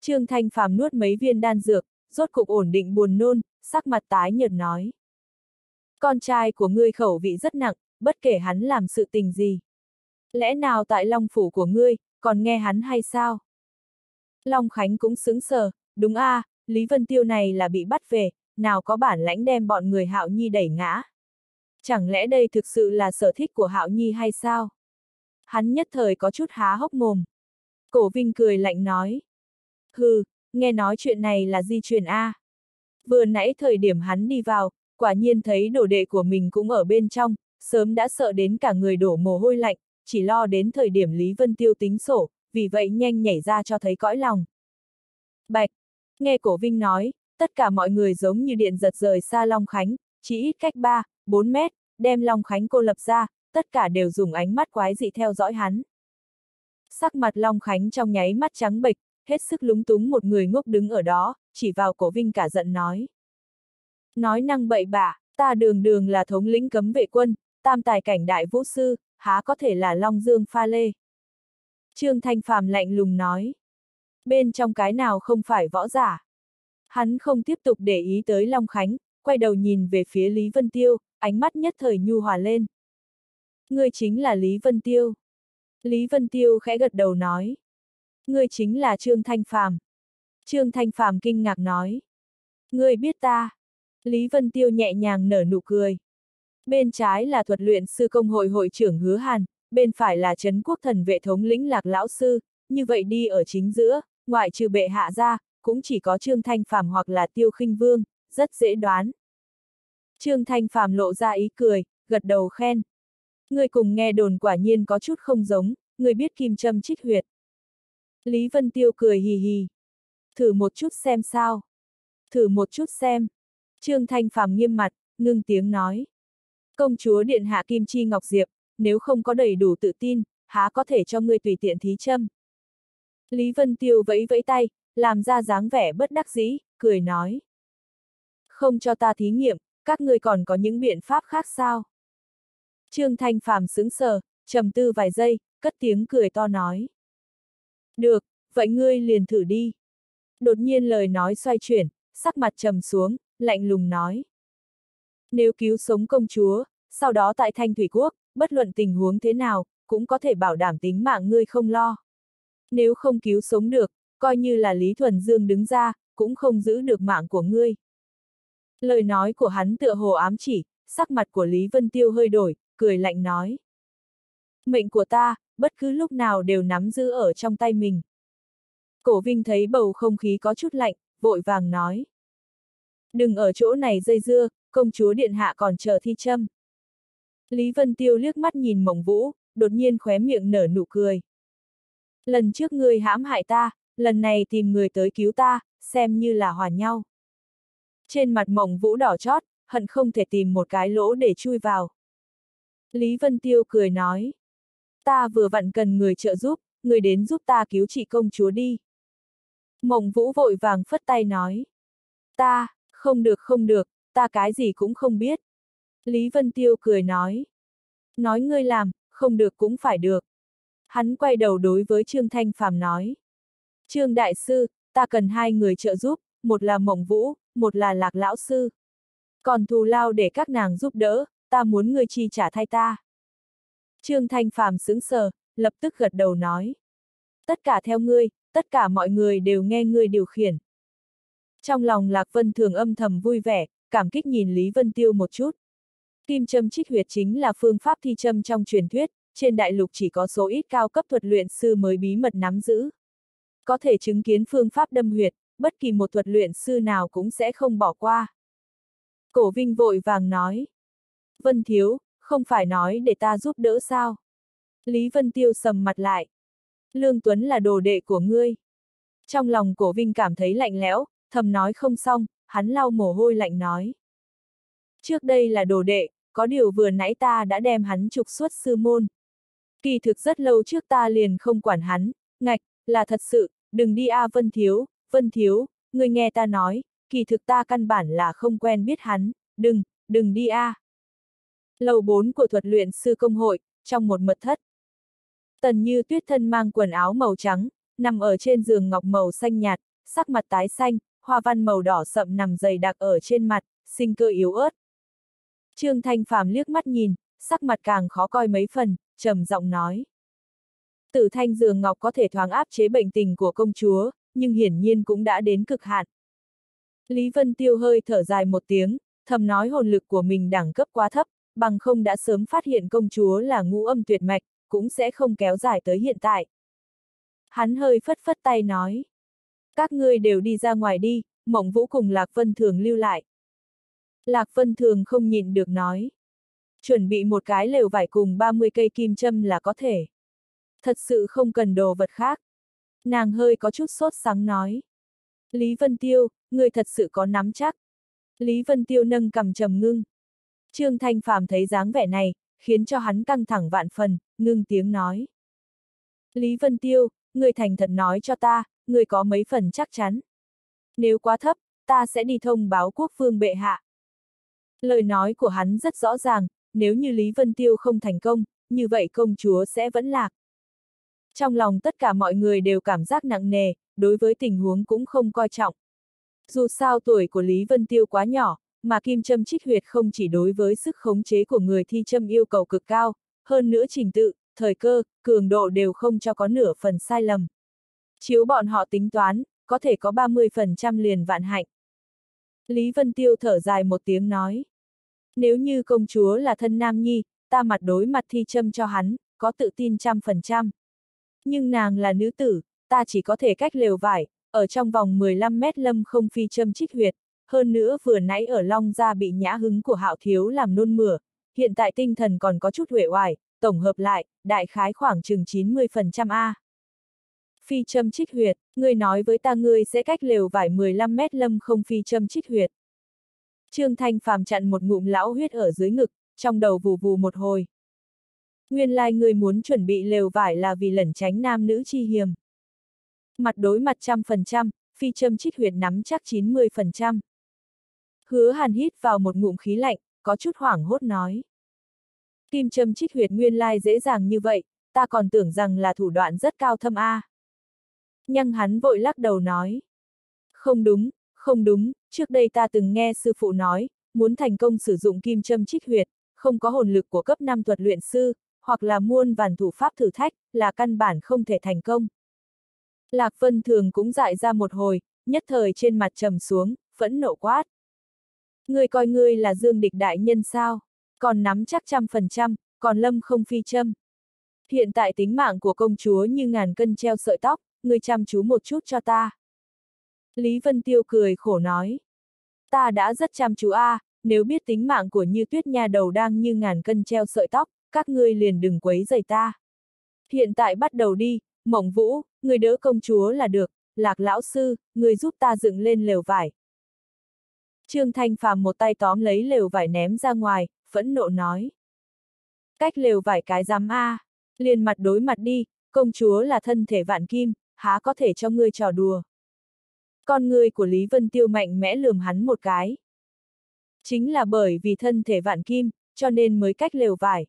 Speaker 1: Trương Thanh Phàm nuốt mấy viên đan dược, rốt cục ổn định buồn nôn, sắc mặt tái nhợt nói. Con trai của ngươi khẩu vị rất nặng, bất kể hắn làm sự tình gì. Lẽ nào tại Long Phủ của ngươi, còn nghe hắn hay sao? Long Khánh cũng sững sờ, đúng a, à, Lý Vân Tiêu này là bị bắt về, nào có bản lãnh đem bọn người Hạo Nhi đẩy ngã. Chẳng lẽ đây thực sự là sở thích của Hạo Nhi hay sao? Hắn nhất thời có chút há hốc mồm. Cổ Vinh cười lạnh nói. Hừ, nghe nói chuyện này là di truyền A. Vừa nãy thời điểm hắn đi vào, quả nhiên thấy đồ đệ của mình cũng ở bên trong, sớm đã sợ đến cả người đổ mồ hôi lạnh, chỉ lo đến thời điểm Lý Vân Tiêu tính sổ, vì vậy nhanh nhảy ra cho thấy cõi lòng. Bạch! Nghe cổ Vinh nói, tất cả mọi người giống như điện giật rời xa Long Khánh, chỉ ít cách 3, 4 mét, đem Long Khánh cô lập ra, tất cả đều dùng ánh mắt quái dị theo dõi hắn. Sắc mặt Long Khánh trong nháy mắt trắng bệch, hết sức lúng túng một người ngốc đứng ở đó, chỉ vào cổ Vinh cả giận nói. Nói năng bậy bạ, ta đường đường là thống lĩnh cấm vệ quân, tam tài cảnh đại vũ sư, há có thể là Long Dương pha lê. Trương Thanh Phàm lạnh lùng nói. Bên trong cái nào không phải võ giả. Hắn không tiếp tục để ý tới Long Khánh, quay đầu nhìn về phía Lý Vân Tiêu, ánh mắt nhất thời nhu hòa lên. Ngươi chính là Lý Vân Tiêu. Lý Vân Tiêu khẽ gật đầu nói. Ngươi chính là Trương Thanh Phàm. Trương Thanh Phàm kinh ngạc nói. Ngươi biết ta. Lý Vân Tiêu nhẹ nhàng nở nụ cười. Bên trái là thuật luyện sư công hội hội trưởng Hứa Hàn, bên phải là Trấn Quốc thần vệ thống lĩnh Lạc Lão Sư, như vậy đi ở chính giữa, ngoại trừ bệ hạ ra, cũng chỉ có Trương Thanh Phàm hoặc là Tiêu khinh Vương, rất dễ đoán. Trương Thanh Phàm lộ ra ý cười, gật đầu khen. Người cùng nghe đồn quả nhiên có chút không giống, người biết kim châm chích huyệt. Lý Vân Tiêu cười hì hì. Thử một chút xem sao. Thử một chút xem. Trương Thanh Phàm nghiêm mặt, ngưng tiếng nói. Công chúa Điện Hạ Kim Chi Ngọc Diệp, nếu không có đầy đủ tự tin, há có thể cho ngươi tùy tiện thí châm. Lý Vân Tiêu vẫy vẫy tay, làm ra dáng vẻ bất đắc dĩ, cười nói. Không cho ta thí nghiệm, các ngươi còn có những biện pháp khác sao? Trương Thanh Phàm sững sờ, trầm tư vài giây, cất tiếng cười to nói. Được, vậy ngươi liền thử đi. Đột nhiên lời nói xoay chuyển, sắc mặt trầm xuống, lạnh lùng nói. Nếu cứu sống công chúa, sau đó tại Thanh Thủy Quốc, bất luận tình huống thế nào, cũng có thể bảo đảm tính mạng ngươi không lo. Nếu không cứu sống được, coi như là Lý Thuần Dương đứng ra, cũng không giữ được mạng của ngươi. Lời nói của hắn tựa hồ ám chỉ, sắc mặt của Lý Vân Tiêu hơi đổi, cười lạnh nói. Mệnh của ta, bất cứ lúc nào đều nắm giữ ở trong tay mình. Cổ Vinh thấy bầu không khí có chút lạnh, vội vàng nói. Đừng ở chỗ này dây dưa, công chúa điện hạ còn chờ thi châm. Lý Vân Tiêu liếc mắt nhìn mộng vũ, đột nhiên khóe miệng nở nụ cười. Lần trước ngươi hãm hại ta, lần này tìm người tới cứu ta, xem như là hòa nhau. Trên mặt mộng vũ đỏ chót, hận không thể tìm một cái lỗ để chui vào. Lý Vân Tiêu cười nói. Ta vừa vặn cần người trợ giúp, người đến giúp ta cứu chị công chúa đi. Mộng vũ vội vàng phất tay nói. Ta, không được không được, ta cái gì cũng không biết. Lý Vân Tiêu cười nói. Nói ngươi làm, không được cũng phải được. Hắn quay đầu đối với Trương Thanh Phàm nói. Trương Đại Sư, ta cần hai người trợ giúp, một là Mộng Vũ, một là Lạc Lão Sư. Còn thù lao để các nàng giúp đỡ, ta muốn ngươi chi trả thay ta. Trương Thanh Phàm sững sờ, lập tức gật đầu nói. Tất cả theo ngươi, tất cả mọi người đều nghe ngươi điều khiển. Trong lòng Lạc Vân thường âm thầm vui vẻ, cảm kích nhìn Lý Vân Tiêu một chút. Kim châm trích huyệt chính là phương pháp thi châm trong truyền thuyết, trên đại lục chỉ có số ít cao cấp thuật luyện sư mới bí mật nắm giữ. Có thể chứng kiến phương pháp đâm huyệt, bất kỳ một thuật luyện sư nào cũng sẽ không bỏ qua. Cổ Vinh vội vàng nói. Vân Thiếu, không phải nói để ta giúp đỡ sao? Lý Vân Tiêu sầm mặt lại. Lương Tuấn là đồ đệ của ngươi. Trong lòng cổ Vinh cảm thấy lạnh lẽo, thầm nói không xong, hắn lau mồ hôi lạnh nói. Trước đây là đồ đệ, có điều vừa nãy ta đã đem hắn trục xuất sư môn. Kỳ thực rất lâu trước ta liền không quản hắn, ngạch, là thật sự, đừng đi a Vân Thiếu, Vân Thiếu, người nghe ta nói, kỳ thực ta căn bản là không quen biết hắn, đừng, đừng đi a. Lầu 4 của thuật luyện sư công hội, trong một mật thất. Tần như tuyết thân mang quần áo màu trắng, nằm ở trên giường ngọc màu xanh nhạt, sắc mặt tái xanh, hoa văn màu đỏ sậm nằm dày đặc ở trên mặt, sinh cơ yếu ớt. Trương Thanh Phàm liếc mắt nhìn, sắc mặt càng khó coi mấy phần, trầm giọng nói. Tử thanh giường ngọc có thể thoáng áp chế bệnh tình của công chúa, nhưng hiển nhiên cũng đã đến cực hạn. Lý Vân Tiêu hơi thở dài một tiếng, thầm nói hồn lực của mình đẳng cấp quá thấp, bằng không đã sớm phát hiện công chúa là ngũ âm tuyệt mạch, cũng sẽ không kéo dài tới hiện tại. Hắn hơi phất phất tay nói. Các ngươi đều đi ra ngoài đi, Mộng Vũ cùng Lạc Vân Thường lưu lại. Lạc Vân Thường không nhịn được nói. Chuẩn bị một cái lều vải cùng 30 cây kim châm là có thể. Thật sự không cần đồ vật khác. Nàng hơi có chút sốt sáng nói. Lý Vân Tiêu, người thật sự có nắm chắc. Lý Vân Tiêu nâng cầm trầm ngưng. Trương Thanh Phạm thấy dáng vẻ này, khiến cho hắn căng thẳng vạn phần, ngưng tiếng nói. Lý Vân Tiêu, người thành thật nói cho ta, người có mấy phần chắc chắn. Nếu quá thấp, ta sẽ đi thông báo quốc phương bệ hạ. Lời nói của hắn rất rõ ràng, nếu như Lý Vân Tiêu không thành công, như vậy công chúa sẽ vẫn lạc. Trong lòng tất cả mọi người đều cảm giác nặng nề, đối với tình huống cũng không coi trọng. Dù sao tuổi của Lý Vân Tiêu quá nhỏ, mà kim châm trích huyệt không chỉ đối với sức khống chế của người thi châm yêu cầu cực cao, hơn nữa trình tự, thời cơ, cường độ đều không cho có nửa phần sai lầm. Chiếu bọn họ tính toán, có thể có 30% liền vạn hạnh. Lý Vân Tiêu thở dài một tiếng nói. Nếu như công chúa là thân nam nhi, ta mặt đối mặt thi châm cho hắn, có tự tin trăm phần trăm. Nhưng nàng là nữ tử, ta chỉ có thể cách lều vải, ở trong vòng 15 mét lâm không phi châm trích huyệt, hơn nữa vừa nãy ở Long Gia bị nhã hứng của hạo thiếu làm nôn mửa, hiện tại tinh thần còn có chút huệ oải, tổng hợp lại, đại khái khoảng chừng 90% A. Phi châm trích huyệt, ngươi nói với ta ngươi sẽ cách lều vải 15 mét lâm không phi châm trích huyệt. Trương Thanh phàm chặn một ngụm lão huyết ở dưới ngực, trong đầu vù vù một hồi. Nguyên lai like ngươi muốn chuẩn bị lều vải là vì lẩn tránh nam nữ chi hiềm. Mặt đối mặt trăm phần trăm, phi châm trích huyệt nắm chắc 90 phần trăm. Hứa hàn hít vào một ngụm khí lạnh, có chút hoảng hốt nói. Kim châm trích huyệt nguyên lai dễ dàng như vậy, ta còn tưởng rằng là thủ đoạn rất cao thâm A. Nhưng hắn vội lắc đầu nói. Không đúng, không đúng, trước đây ta từng nghe sư phụ nói, muốn thành công sử dụng kim châm trích huyệt, không có hồn lực của cấp 5 thuật luyện sư, hoặc là muôn vàn thủ pháp thử thách, là căn bản không thể thành công. Lạc Vân Thường cũng dại ra một hồi, nhất thời trên mặt trầm xuống, phẫn nộ quát. Ngươi coi ngươi là dương địch đại nhân sao, còn nắm chắc trăm phần trăm, còn lâm không phi châm. Hiện tại tính mạng của công chúa như ngàn cân treo sợi tóc, ngươi chăm chú một chút cho ta. Lý Vân Tiêu cười khổ nói. Ta đã rất chăm chú a, à, nếu biết tính mạng của như tuyết nha đầu đang như ngàn cân treo sợi tóc, các ngươi liền đừng quấy rầy ta. Hiện tại bắt đầu đi, mộng vũ, người đỡ công chúa là được, lạc lão sư, người giúp ta dựng lên lều vải. Trương Thanh Phàm một tay tóm lấy lều vải ném ra ngoài, phẫn nộ nói. Cách lều vải cái giám A, liền mặt đối mặt đi, công chúa là thân thể vạn kim, há có thể cho ngươi trò đùa. Con người của Lý Vân Tiêu mạnh mẽ lườm hắn một cái. Chính là bởi vì thân thể vạn kim, cho nên mới cách lều vải.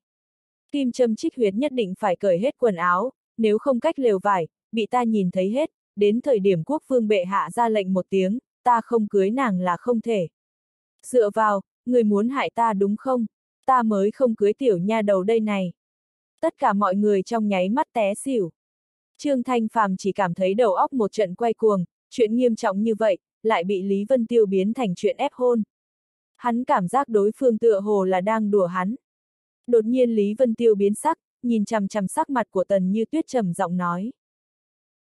Speaker 1: Kim châm trích huyết nhất định phải cởi hết quần áo, nếu không cách lều vải, bị ta nhìn thấy hết, đến thời điểm quốc vương bệ hạ ra lệnh một tiếng, ta không cưới nàng là không thể. Dựa vào, người muốn hại ta đúng không? Ta mới không cưới tiểu nha đầu đây này. Tất cả mọi người trong nháy mắt té xỉu. Trương Thanh Phàm chỉ cảm thấy đầu óc một trận quay cuồng, chuyện nghiêm trọng như vậy, lại bị Lý Vân Tiêu biến thành chuyện ép hôn. Hắn cảm giác đối phương tựa hồ là đang đùa hắn. Đột nhiên Lý Vân Tiêu biến sắc, nhìn chằm chằm sắc mặt của Tần Như Tuyết trầm giọng nói.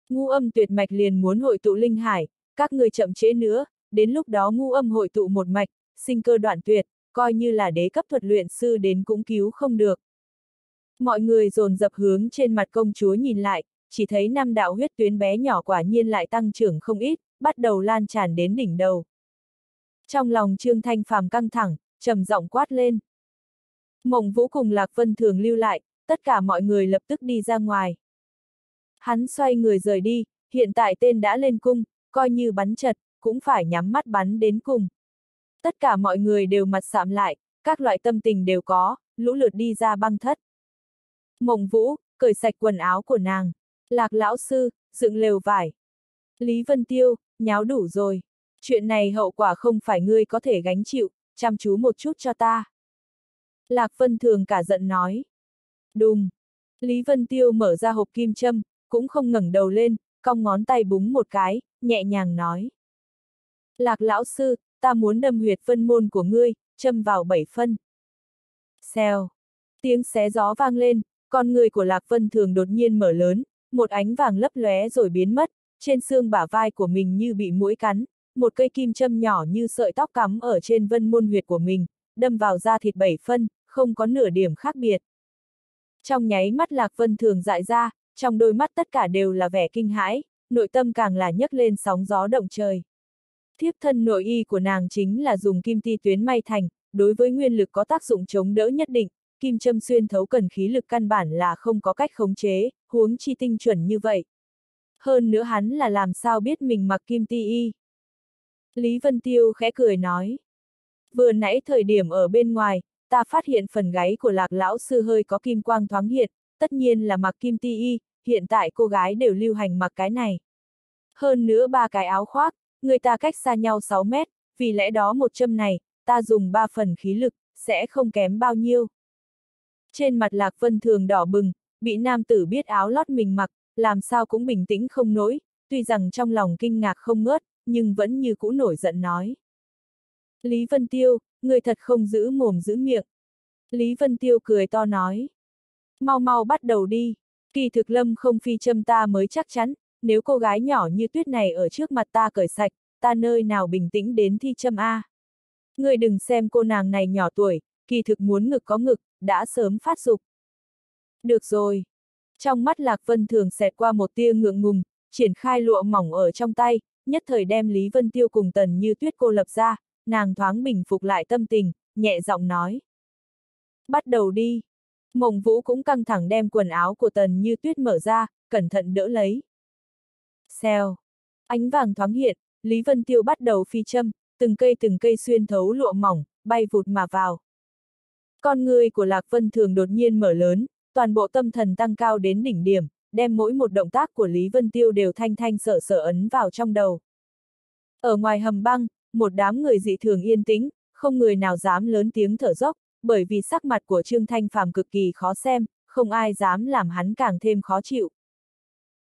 Speaker 1: Ngu âm tuyệt mạch liền muốn hội tụ linh hải, các người chậm trễ nữa, đến lúc đó ngu âm hội tụ một mạch, sinh cơ đoạn tuyệt, coi như là đế cấp thuật luyện sư đến cũng cứu không được. Mọi người dồn dập hướng trên mặt công chúa nhìn lại, chỉ thấy năm đạo huyết tuyến bé nhỏ quả nhiên lại tăng trưởng không ít, bắt đầu lan tràn đến đỉnh đầu. Trong lòng Trương Thanh Phàm căng thẳng, trầm giọng quát lên. Mộng Vũ cùng Lạc Vân Thường lưu lại, tất cả mọi người lập tức đi ra ngoài. Hắn xoay người rời đi, hiện tại tên đã lên cung, coi như bắn chật, cũng phải nhắm mắt bắn đến cùng. Tất cả mọi người đều mặt sạm lại, các loại tâm tình đều có, lũ lượt đi ra băng thất. Mộng Vũ, cởi sạch quần áo của nàng. Lạc lão sư, dựng lều vải. Lý Vân Tiêu, nháo đủ rồi. Chuyện này hậu quả không phải ngươi có thể gánh chịu, chăm chú một chút cho ta. Lạc Vân Thường cả giận nói. Đùng. Lý Vân Tiêu mở ra hộp kim châm, cũng không ngẩng đầu lên, cong ngón tay búng một cái, nhẹ nhàng nói. Lạc lão sư, ta muốn đâm huyệt vân môn của ngươi, châm vào bảy phân. Xèo. Tiếng xé gió vang lên, con người của Lạc Vân Thường đột nhiên mở lớn, một ánh vàng lấp lóe rồi biến mất, trên xương bả vai của mình như bị mũi cắn, một cây kim châm nhỏ như sợi tóc cắm ở trên vân môn huyệt của mình, đâm vào da thịt bảy phân, không có nửa điểm khác biệt. Trong nháy mắt Lạc Vân Thường dại ra, trong đôi mắt tất cả đều là vẻ kinh hãi, nội tâm càng là nhấc lên sóng gió động trời. Thiếp thân nội y của nàng chính là dùng kim ti tuyến may thành, đối với nguyên lực có tác dụng chống đỡ nhất định, kim châm xuyên thấu cần khí lực căn bản là không có cách khống chế, huống chi tinh chuẩn như vậy. Hơn nữa hắn là làm sao biết mình mặc kim ti y. Lý Vân Tiêu khẽ cười nói. Vừa nãy thời điểm ở bên ngoài, ta phát hiện phần gáy của lạc lão sư hơi có kim quang thoáng hiện, tất nhiên là mặc kim ti y, hiện tại cô gái đều lưu hành mặc cái này. Hơn nữa ba cái áo khoác, người ta cách xa nhau 6 mét, vì lẽ đó một châm này, ta dùng ba phần khí lực, sẽ không kém bao nhiêu. Trên mặt Lạc Vân Thường đỏ bừng, bị nam tử biết áo lót mình mặc, làm sao cũng bình tĩnh không nổi, tuy rằng trong lòng kinh ngạc không ngớt, nhưng vẫn như cũ nổi giận nói. Lý Vân Tiêu, người thật không giữ mồm giữ miệng. Lý Vân Tiêu cười to nói. Mau mau bắt đầu đi, kỳ thực lâm không phi châm ta mới chắc chắn, nếu cô gái nhỏ như tuyết này ở trước mặt ta cởi sạch, ta nơi nào bình tĩnh đến thi châm A. Người đừng xem cô nàng này nhỏ tuổi, kỳ thực muốn ngực có ngực, đã sớm phát dục. Được rồi. Trong mắt Lạc Vân thường xẹt qua một tia ngượng ngùng, triển khai lụa mỏng ở trong tay, nhất thời đem Lý Vân Tiêu cùng Tần Như Tuyết cô lập ra, nàng thoáng bình phục lại tâm tình, nhẹ giọng nói. Bắt đầu đi. Mộng Vũ cũng căng thẳng đem quần áo của Tần Như Tuyết mở ra, cẩn thận đỡ lấy. Xèo. Ánh vàng thoáng hiện, Lý Vân Tiêu bắt đầu phi châm, từng cây từng cây xuyên thấu lụa mỏng, bay vụt mà vào. Con người của Lạc Vân Thường đột nhiên mở lớn, toàn bộ tâm thần tăng cao đến đỉnh điểm, đem mỗi một động tác của Lý Vân Tiêu đều thanh thanh sợ sợ ấn vào trong đầu. Ở ngoài hầm băng, một đám người dị thường yên tĩnh, không người nào dám lớn tiếng thở dốc, bởi vì sắc mặt của Trương Thanh Phàm cực kỳ khó xem, không ai dám làm hắn càng thêm khó chịu.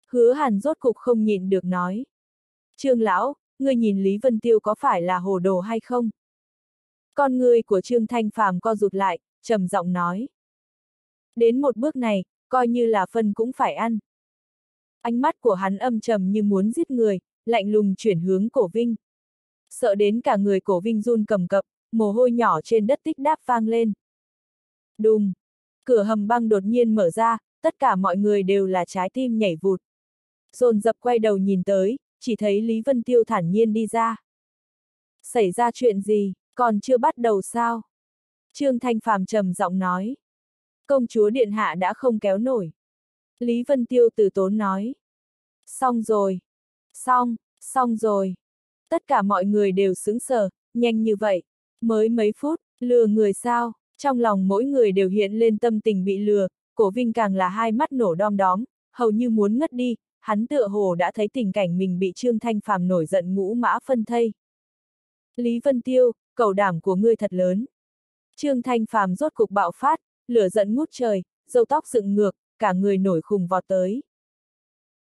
Speaker 1: Hứa hàn rốt cục không nhịn được nói. Trương Lão, ngươi nhìn Lý Vân Tiêu có phải là hồ đồ hay không? Con người của Trương Thanh Phàm co rụt lại, trầm giọng nói. Đến một bước này, coi như là phân cũng phải ăn. Ánh mắt của hắn âm trầm như muốn giết người, lạnh lùng chuyển hướng cổ vinh. Sợ đến cả người cổ vinh run cầm cập, mồ hôi nhỏ trên đất tích đáp vang lên. Đùng! Cửa hầm băng đột nhiên mở ra, tất cả mọi người đều là trái tim nhảy vụt. Dồn dập quay đầu nhìn tới, chỉ thấy Lý Vân Tiêu thản nhiên đi ra. Xảy ra chuyện gì, còn chưa bắt đầu sao? Trương Thanh Phàm trầm giọng nói. Công chúa Điện Hạ đã không kéo nổi. Lý Vân Tiêu từ tốn nói. Xong rồi. Xong, xong rồi. Tất cả mọi người đều sững sờ, nhanh như vậy. Mới mấy phút, lừa người sao, trong lòng mỗi người đều hiện lên tâm tình bị lừa, cổ vinh càng là hai mắt nổ đom đóm, hầu như muốn ngất đi, hắn tựa hồ đã thấy tình cảnh mình bị Trương Thanh Phàm nổi giận ngũ mã phân thây. Lý Vân Tiêu, cầu đảm của ngươi thật lớn. Trương Thanh Phàm rốt cục bạo phát, lửa giận ngút trời, dâu tóc dựng ngược, cả người nổi khùng vọt tới.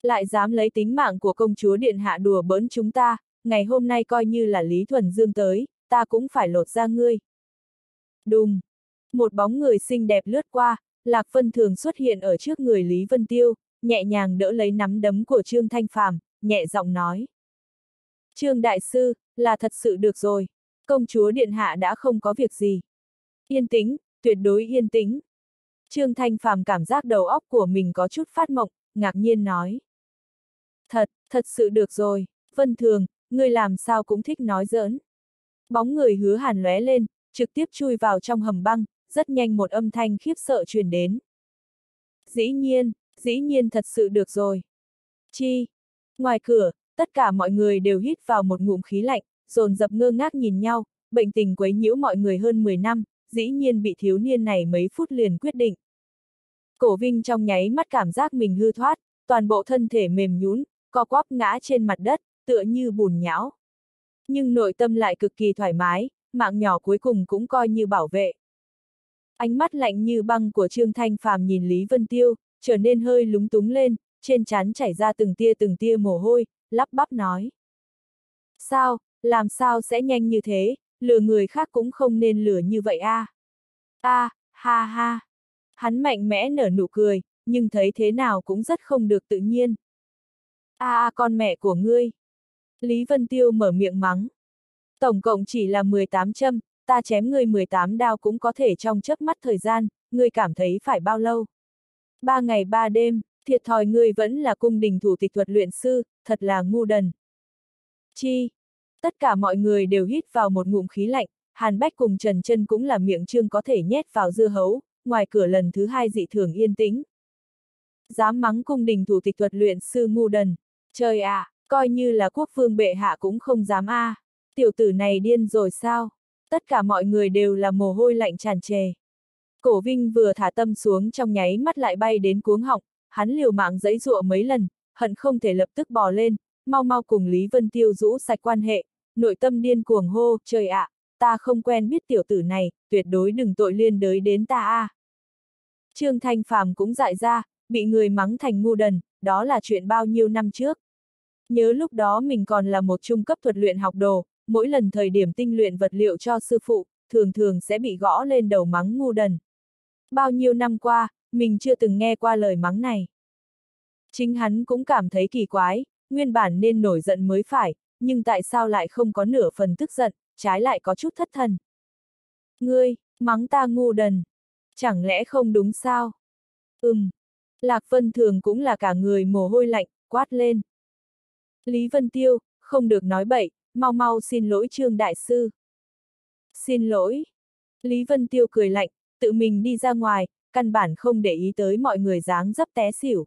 Speaker 1: Lại dám lấy tính mạng của công chúa điện hạ đùa bỡn chúng ta, ngày hôm nay coi như là Lý Thuần Dương tới, ta cũng phải lột ra ngươi. Đùng! Một bóng người xinh đẹp lướt qua, Lạc Vân Thường xuất hiện ở trước người Lý Vân Tiêu, nhẹ nhàng đỡ lấy nắm đấm của Trương Thanh Phàm, nhẹ giọng nói. Trương Đại Sư, là thật sự được rồi, công chúa Điện Hạ đã không có việc gì. Yên tĩnh, tuyệt đối yên tĩnh. Trương Thanh Phàm cảm giác đầu óc của mình có chút phát mộng, ngạc nhiên nói. Thật, thật sự được rồi, Vân Thường, ngươi làm sao cũng thích nói giỡn. Bóng người hứa hàn lóe lên, trực tiếp chui vào trong hầm băng, rất nhanh một âm thanh khiếp sợ truyền đến. Dĩ nhiên, dĩ nhiên thật sự được rồi. Chi? Ngoài cửa, tất cả mọi người đều hít vào một ngụm khí lạnh, dồn dập ngơ ngác nhìn nhau, bệnh tình quấy nhiễu mọi người hơn 10 năm, dĩ nhiên bị thiếu niên này mấy phút liền quyết định. Cổ Vinh trong nháy mắt cảm giác mình hư thoát, toàn bộ thân thể mềm nhún, co quắp ngã trên mặt đất, tựa như bùn nhão. Nhưng nội tâm lại cực kỳ thoải mái, mạng nhỏ cuối cùng cũng coi như bảo vệ. Ánh mắt lạnh như băng của Trương Thanh Phàm nhìn Lý Vân Tiêu, trở nên hơi lúng túng lên, trên trán chảy ra từng tia từng tia mồ hôi, lắp bắp nói. Sao, làm sao sẽ nhanh như thế, lừa người khác cũng không nên lừa như vậy a. À? A, à, ha ha. Hắn mạnh mẽ nở nụ cười, nhưng thấy thế nào cũng rất không được tự nhiên. A à, con mẹ của ngươi. Lý Vân Tiêu mở miệng mắng. Tổng cộng chỉ là 18 châm, ta chém ngươi 18 đao cũng có thể trong chớp mắt thời gian, ngươi cảm thấy phải bao lâu? Ba ngày ba đêm, thiệt thòi ngươi vẫn là cung đình thủ tịch thuật luyện sư, thật là ngu đần. Chi? Tất cả mọi người đều hít vào một ngụm khí lạnh, Hàn Bách cùng Trần Chân cũng là miệng trương có thể nhét vào dưa hấu, ngoài cửa lần thứ hai dị thường yên tĩnh. Dám mắng cung đình thủ tịch thuật luyện sư ngu đần. Trời ạ, à, coi như là quốc vương bệ hạ cũng không dám a. À. Tiểu tử này điên rồi sao? Tất cả mọi người đều là mồ hôi lạnh tràn trề. Cổ Vinh vừa thả tâm xuống trong nháy mắt lại bay đến cuống họng, hắn liều mạng dẫy dụa mấy lần, hận không thể lập tức bò lên, mau mau cùng Lý Vân Tiêu rũ sạch quan hệ, nội tâm điên cuồng hô, trời ạ, à, ta không quen biết tiểu tử này, tuyệt đối đừng tội liên đới đến ta a. À. Trương Thanh Phàm cũng dại ra, bị người mắng thành ngu đần, đó là chuyện bao nhiêu năm trước. Nhớ lúc đó mình còn là một trung cấp thuật luyện học đồ, mỗi lần thời điểm tinh luyện vật liệu cho sư phụ, thường thường sẽ bị gõ lên đầu mắng ngu đần. Bao nhiêu năm qua, mình chưa từng nghe qua lời mắng này. Chính hắn cũng cảm thấy kỳ quái, nguyên bản nên nổi giận mới phải, nhưng tại sao lại không có nửa phần tức giận, trái lại có chút thất thần. Ngươi, mắng ta ngu đần. Chẳng lẽ không đúng sao? Ừm. Lạc Vân Thường cũng là cả người mồ hôi lạnh, quát lên. Lý Vân Tiêu, không được nói bậy, mau mau xin lỗi Trương Đại Sư. Xin lỗi. Lý Vân Tiêu cười lạnh, tự mình đi ra ngoài, căn bản không để ý tới mọi người dáng dấp té xỉu.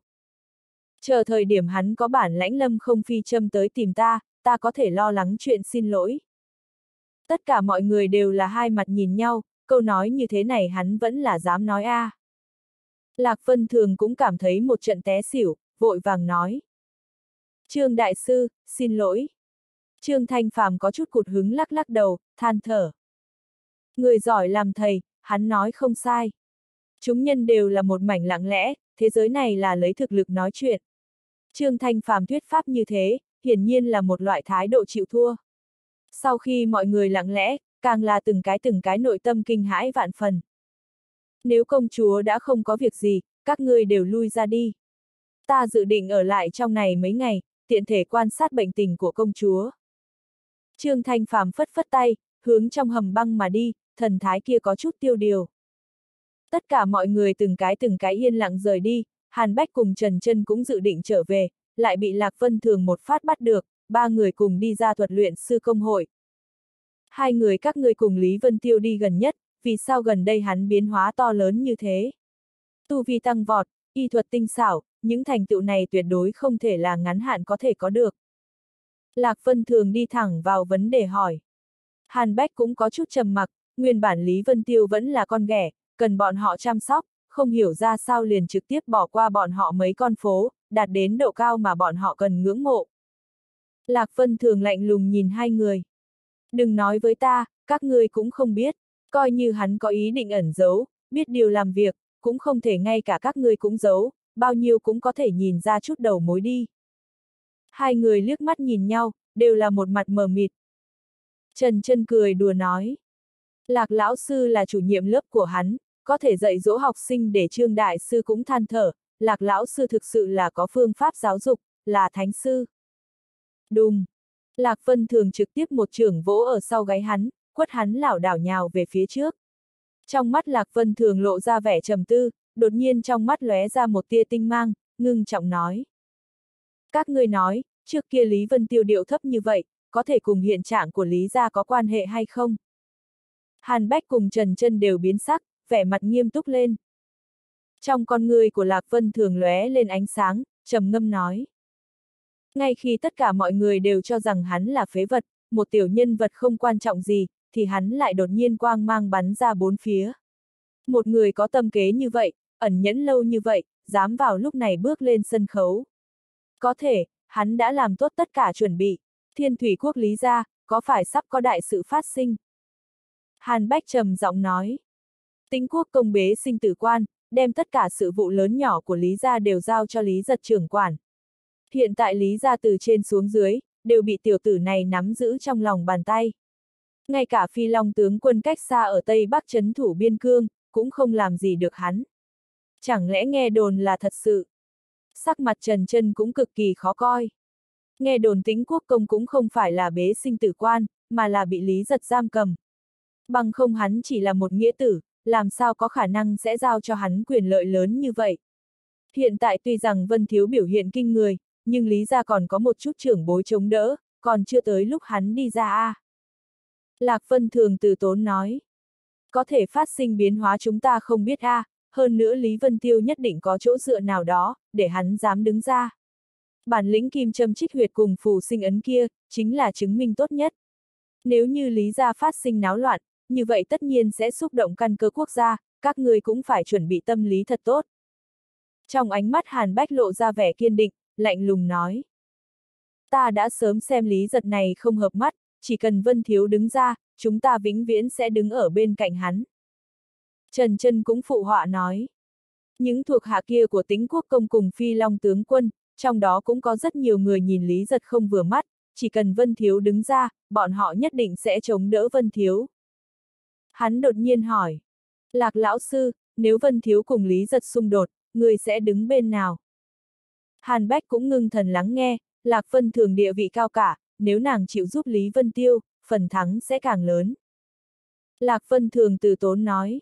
Speaker 1: Chờ thời điểm hắn có bản lãnh lâm không phi châm tới tìm ta, ta có thể lo lắng chuyện xin lỗi. Tất cả mọi người đều là hai mặt nhìn nhau, câu nói như thế này hắn vẫn là dám nói a. À. Lạc Vân Thường cũng cảm thấy một trận té xỉu, vội vàng nói. Trương Đại Sư, xin lỗi. Trương Thanh Phàm có chút cụt hứng lắc lắc đầu, than thở. Người giỏi làm thầy, hắn nói không sai. Chúng nhân đều là một mảnh lặng lẽ, thế giới này là lấy thực lực nói chuyện. Trương Thanh Phàm thuyết pháp như thế, hiển nhiên là một loại thái độ chịu thua. Sau khi mọi người lặng lẽ, càng là từng cái từng cái nội tâm kinh hãi vạn phần. Nếu công chúa đã không có việc gì, các ngươi đều lui ra đi. Ta dự định ở lại trong này mấy ngày, tiện thể quan sát bệnh tình của công chúa. Trương Thanh Phàm phất phất tay, hướng trong hầm băng mà đi, thần thái kia có chút tiêu điều. Tất cả mọi người từng cái từng cái yên lặng rời đi, Hàn Bách cùng Trần Trân cũng dự định trở về, lại bị Lạc Vân Thường một phát bắt được, ba người cùng đi ra thuật luyện sư công hội. Hai người các ngươi cùng Lý Vân Tiêu đi gần nhất, vì sao gần đây hắn biến hóa to lớn như thế? Tu vi tăng vọt, y thuật tinh xảo, những thành tựu này tuyệt đối không thể là ngắn hạn có thể có được. Lạc Vân Thường đi thẳng vào vấn đề hỏi. Hàn Bách cũng có chút trầm mặc, nguyên bản Lý Vân Tiêu vẫn là con ghẻ, cần bọn họ chăm sóc, không hiểu ra sao liền trực tiếp bỏ qua bọn họ mấy con phố, đạt đến độ cao mà bọn họ cần ngưỡng mộ. Lạc Vân thường lạnh lùng nhìn hai người. Đừng nói với ta, các ngươi cũng không biết, coi như hắn có ý định ẩn giấu, biết điều làm việc, cũng không thể ngay cả các ngươi cũng giấu, bao nhiêu cũng có thể nhìn ra chút đầu mối đi. Hai người liếc mắt nhìn nhau, đều là một mặt mờ mịt. Trần chân cười đùa nói. Lạc lão sư là chủ nhiệm lớp của hắn, có thể dạy dỗ học sinh để trương đại sư cũng than thở, lạc lão sư thực sự là có phương pháp giáo dục, là thánh sư. Đùng! Lạc Vân thường trực tiếp một trưởng vỗ ở sau gáy hắn, quất hắn lảo đảo nhào về phía trước. Trong mắt Lạc Vân thường lộ ra vẻ trầm tư, đột nhiên trong mắt lóe ra một tia tinh mang, ngưng trọng nói. Các ngươi nói, trước kia Lý Vân tiêu điệu thấp như vậy, có thể cùng hiện trạng của Lý gia có quan hệ hay không? Hàn Bách cùng Trần Trân đều biến sắc, vẻ mặt nghiêm túc lên. Trong con người của Lạc Vân thường lóe lên ánh sáng, trầm ngâm nói. Ngay khi tất cả mọi người đều cho rằng hắn là phế vật, một tiểu nhân vật không quan trọng gì, thì hắn lại đột nhiên quang mang bắn ra bốn phía. Một người có tâm kế như vậy, ẩn nhẫn lâu như vậy, dám vào lúc này bước lên sân khấu. Có thể, hắn đã làm tốt tất cả chuẩn bị, thiên thủy quốc lý ra, có phải sắp có đại sự phát sinh? Hàn Bách trầm giọng nói. Tính quốc công bế sinh tử quan, đem tất cả sự vụ lớn nhỏ của Lý Gia đều giao cho Lý giật trưởng quản. Hiện tại Lý Gia từ trên xuống dưới, đều bị tiểu tử này nắm giữ trong lòng bàn tay. Ngay cả phi long tướng quân cách xa ở Tây Bắc chấn thủ biên cương, cũng không làm gì được hắn. Chẳng lẽ nghe đồn là thật sự? Sắc mặt Trần Trân cũng cực kỳ khó coi. Nghe đồn tính quốc công cũng không phải là bế sinh tử quan, mà là bị Lý giật giam cầm. Bằng không hắn chỉ là một nghĩa tử, làm sao có khả năng sẽ giao cho hắn quyền lợi lớn như vậy. Hiện tại tuy rằng Vân Thiếu biểu hiện kinh người, nhưng Lý Gia còn có một chút trưởng bối chống đỡ, còn chưa tới lúc hắn đi ra a. Lạc Vân thường từ tốn nói. Có thể phát sinh biến hóa chúng ta không biết a, hơn nữa Lý Vân Tiêu nhất định có chỗ dựa nào đó, để hắn dám đứng ra. Bản lĩnh kim châm trích huyệt cùng phù sinh ấn kia, chính là chứng minh tốt nhất. Nếu như Lý Gia phát sinh náo loạn, như vậy tất nhiên sẽ xúc động căn cơ quốc gia, các người cũng phải chuẩn bị tâm lý thật tốt. Trong ánh mắt Hàn Bách lộ ra vẻ kiên định, lạnh lùng nói. Ta đã sớm xem lý giật này không hợp mắt, chỉ cần Vân Thiếu đứng ra, chúng ta vĩnh viễn sẽ đứng ở bên cạnh hắn. Trần Trân cũng phụ họa nói. Những thuộc hạ kia của tính quốc công cùng phi long tướng quân, trong đó cũng có rất nhiều người nhìn Lý Giật không vừa mắt, chỉ cần Vân Thiếu đứng ra, bọn họ nhất định sẽ chống đỡ Vân Thiếu. Hắn đột nhiên hỏi. Lạc lão sư, nếu Vân Thiếu cùng Lý Giật xung đột, người sẽ đứng bên nào? Hàn Bách cũng ngưng thần lắng nghe, Lạc Vân thường địa vị cao cả, nếu nàng chịu giúp Lý Vân Tiêu, phần thắng sẽ càng lớn. Lạc Vân thường từ tốn nói.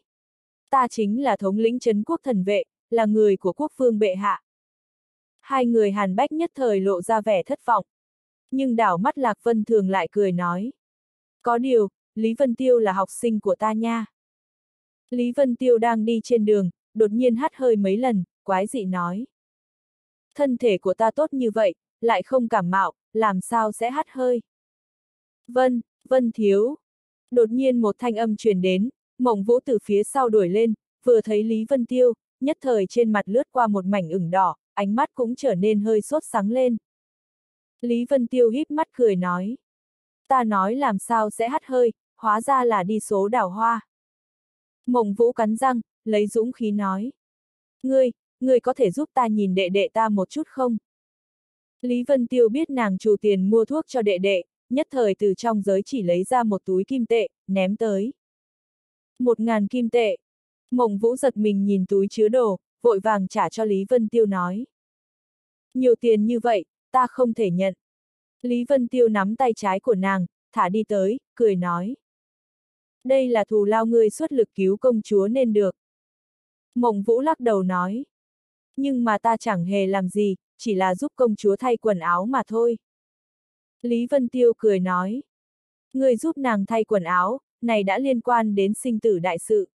Speaker 1: Ta chính là thống lĩnh chấn quốc thần vệ, là người của quốc phương bệ hạ. Hai người Hàn Bách nhất thời lộ ra vẻ thất vọng. Nhưng đảo mắt Lạc Vân thường lại cười nói. Có điều, Lý Vân Tiêu là học sinh của ta nha. Lý Vân Tiêu đang đi trên đường, đột nhiên hắt hơi mấy lần, quái dị nói. Thân thể của ta tốt như vậy, lại không cảm mạo, làm sao sẽ hắt hơi? Vân, Vân Thiếu. Đột nhiên một thanh âm truyền đến, mộng vũ từ phía sau đuổi lên, vừa thấy Lý Vân Tiêu, nhất thời trên mặt lướt qua một mảnh ửng đỏ, ánh mắt cũng trở nên hơi sốt sáng lên. Lý Vân Tiêu híp mắt cười nói. Ta nói làm sao sẽ hắt hơi, hóa ra là đi số đảo hoa. Mộng vũ cắn răng, lấy dũng khí nói. Ngươi, ngươi có thể giúp ta nhìn đệ đệ ta một chút không? Lý Vân Tiêu biết nàng chủ tiền mua thuốc cho đệ đệ, nhất thời từ trong giới chỉ lấy ra một túi kim tệ, ném tới. Một ngàn kim tệ. Mộng vũ giật mình nhìn túi chứa đồ, vội vàng trả cho Lý Vân Tiêu nói. Nhiều tiền như vậy, ta không thể nhận. Lý Vân Tiêu nắm tay trái của nàng, thả đi tới, cười nói. Đây là thù lao ngươi xuất lực cứu công chúa nên được. Mộng Vũ lắc đầu nói. Nhưng mà ta chẳng hề làm gì, chỉ là giúp công chúa thay quần áo mà thôi. Lý Vân Tiêu cười nói. Ngươi giúp nàng thay quần áo, này đã liên quan đến sinh tử đại sự.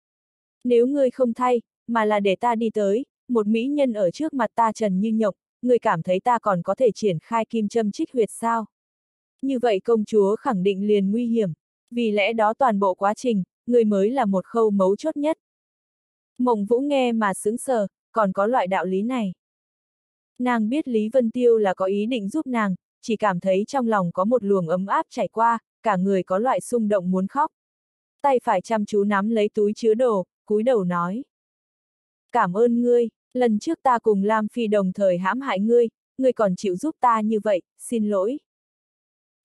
Speaker 1: Nếu ngươi không thay, mà là để ta đi tới, một mỹ nhân ở trước mặt ta trần như nhộng, ngươi cảm thấy ta còn có thể triển khai kim châm trích huyệt sao? Như vậy công chúa khẳng định liền nguy hiểm, vì lẽ đó toàn bộ quá trình, ngươi mới là một khâu mấu chốt nhất. Mộng Vũ nghe mà sững sờ, còn có loại đạo lý này. Nàng biết Lý Vân Tiêu là có ý định giúp nàng, chỉ cảm thấy trong lòng có một luồng ấm áp chảy qua, cả người có loại xung động muốn khóc. Tay phải chăm chú nắm lấy túi chứa đồ, cúi đầu nói. Cảm ơn ngươi, lần trước ta cùng Lam Phi đồng thời hãm hại ngươi, ngươi còn chịu giúp ta như vậy, xin lỗi.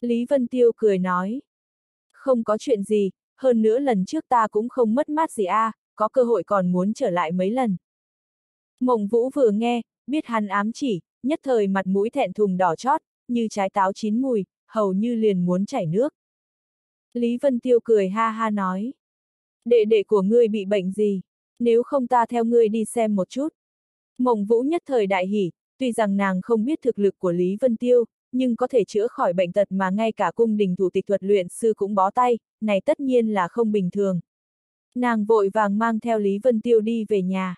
Speaker 1: Lý Vân Tiêu cười nói. Không có chuyện gì, hơn nữa lần trước ta cũng không mất mát gì a, à, có cơ hội còn muốn trở lại mấy lần. Mộng Vũ vừa nghe, biết hắn ám chỉ, nhất thời mặt mũi thẹn thùng đỏ chót, như trái táo chín mùi, hầu như liền muốn chảy nước. Lý Vân Tiêu cười ha ha nói. Đệ đệ của ngươi bị bệnh gì? Nếu không ta theo ngươi đi xem một chút. Mộng Vũ nhất thời đại hỉ, tuy rằng nàng không biết thực lực của Lý Vân Tiêu, nhưng có thể chữa khỏi bệnh tật mà ngay cả cung đình thủ tịch thuật luyện sư cũng bó tay, này tất nhiên là không bình thường. Nàng vội vàng mang theo Lý Vân Tiêu đi về nhà.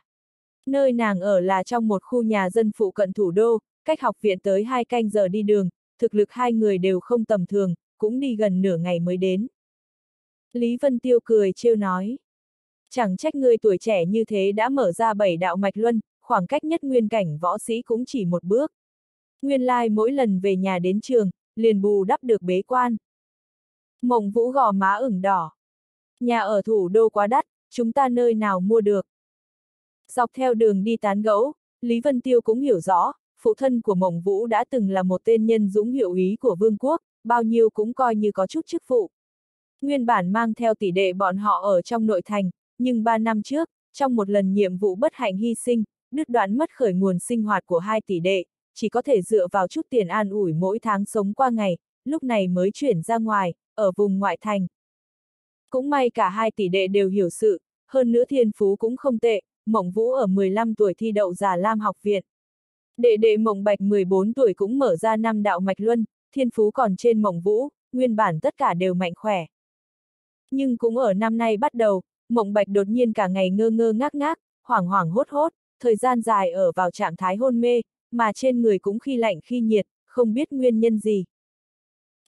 Speaker 1: Nơi nàng ở là trong một khu nhà dân phụ cận thủ đô, cách học viện tới hai canh giờ đi đường, thực lực hai người đều không tầm thường, cũng đi gần nửa ngày mới đến. Lý Vân Tiêu cười trêu nói. Chẳng trách người tuổi trẻ như thế đã mở ra bảy đạo mạch luân, khoảng cách nhất nguyên cảnh võ sĩ cũng chỉ một bước. Nguyên lai like mỗi lần về nhà đến trường, liền bù đắp được bế quan. Mộng vũ gò má ửng đỏ. Nhà ở thủ đô quá đắt, chúng ta nơi nào mua được. Dọc theo đường đi tán gẫu, Lý Vân Tiêu cũng hiểu rõ, phụ thân của Mộng Vũ đã từng là một tên nhân dũng hiệu ý của vương quốc, bao nhiêu cũng coi như có chút chức vụ. Nguyên bản mang theo tỷ đệ bọn họ ở trong nội thành, nhưng ba năm trước, trong một lần nhiệm vụ bất hạnh hy sinh, đứt đoạn mất khởi nguồn sinh hoạt của hai tỷ đệ, chỉ có thể dựa vào chút tiền an ủi mỗi tháng sống qua ngày, lúc này mới chuyển ra ngoài, ở vùng ngoại thành. Cũng may cả hai tỷ đệ đều hiểu sự, hơn nữa thiên phú cũng không tệ, Mộng Vũ ở 15 tuổi thi đậu giả Lam học viện. Đệ đệ Mộng Bạch 14 tuổi cũng mở ra năm đạo mạch luân, thiên phú còn trên Mộng Vũ, nguyên bản tất cả đều mạnh khỏe. Nhưng cũng ở năm nay bắt đầu, Mộng Bạch đột nhiên cả ngày ngơ ngơ ngác ngác, hoảng hoảng hốt hốt, thời gian dài ở vào trạng thái hôn mê, mà trên người cũng khi lạnh khi nhiệt, không biết nguyên nhân gì.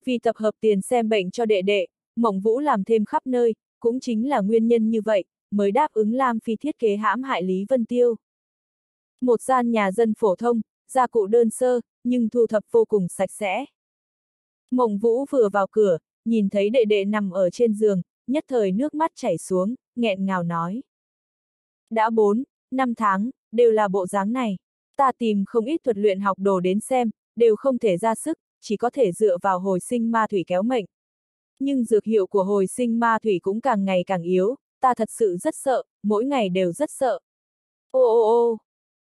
Speaker 1: Vì tập hợp tiền xem bệnh cho đệ đệ, Mộng Vũ làm thêm khắp nơi, cũng chính là nguyên nhân như vậy, mới đáp ứng Lam Phi thiết kế hãm hại Lý Vân Tiêu. Một gian nhà dân phổ thông, gia cụ đơn sơ, nhưng thu thập vô cùng sạch sẽ. Mộng Vũ vừa vào cửa, nhìn thấy đệ đệ nằm ở trên giường, nhất thời nước mắt chảy xuống, nghẹn ngào nói. Đã 4, 5 tháng, đều là bộ dáng này. Ta tìm không ít thuật luyện học đồ đến xem, đều không thể ra sức, chỉ có thể dựa vào hồi sinh ma thủy kéo mệnh. Nhưng dược hiệu của hồi sinh ma thủy cũng càng ngày càng yếu, ta thật sự rất sợ, mỗi ngày đều rất sợ. Ô ô ô,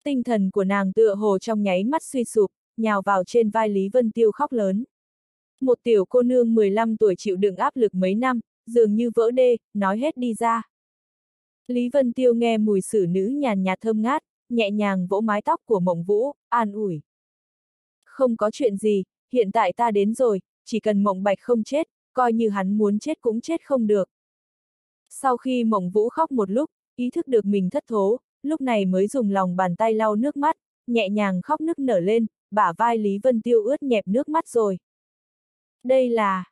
Speaker 1: tinh thần của nàng tựa hồ trong nháy mắt suy sụp, nhào vào trên vai Lý Vân Tiêu khóc lớn. Một tiểu cô nương 15 tuổi chịu đựng áp lực mấy năm, dường như vỡ đê, nói hết đi ra. Lý Vân Tiêu nghe mùi xử nữ nhàn nhạt thơm ngát, nhẹ nhàng vỗ mái tóc của mộng vũ, an ủi. Không có chuyện gì, hiện tại ta đến rồi, chỉ cần mộng bạch không chết, coi như hắn muốn chết cũng chết không được. Sau khi mộng vũ khóc một lúc, ý thức được mình thất thố, lúc này mới dùng lòng bàn tay lau nước mắt, nhẹ nhàng khóc nức nở lên, bả vai Lý Vân Tiêu ướt nhẹp nước mắt rồi. Đây là...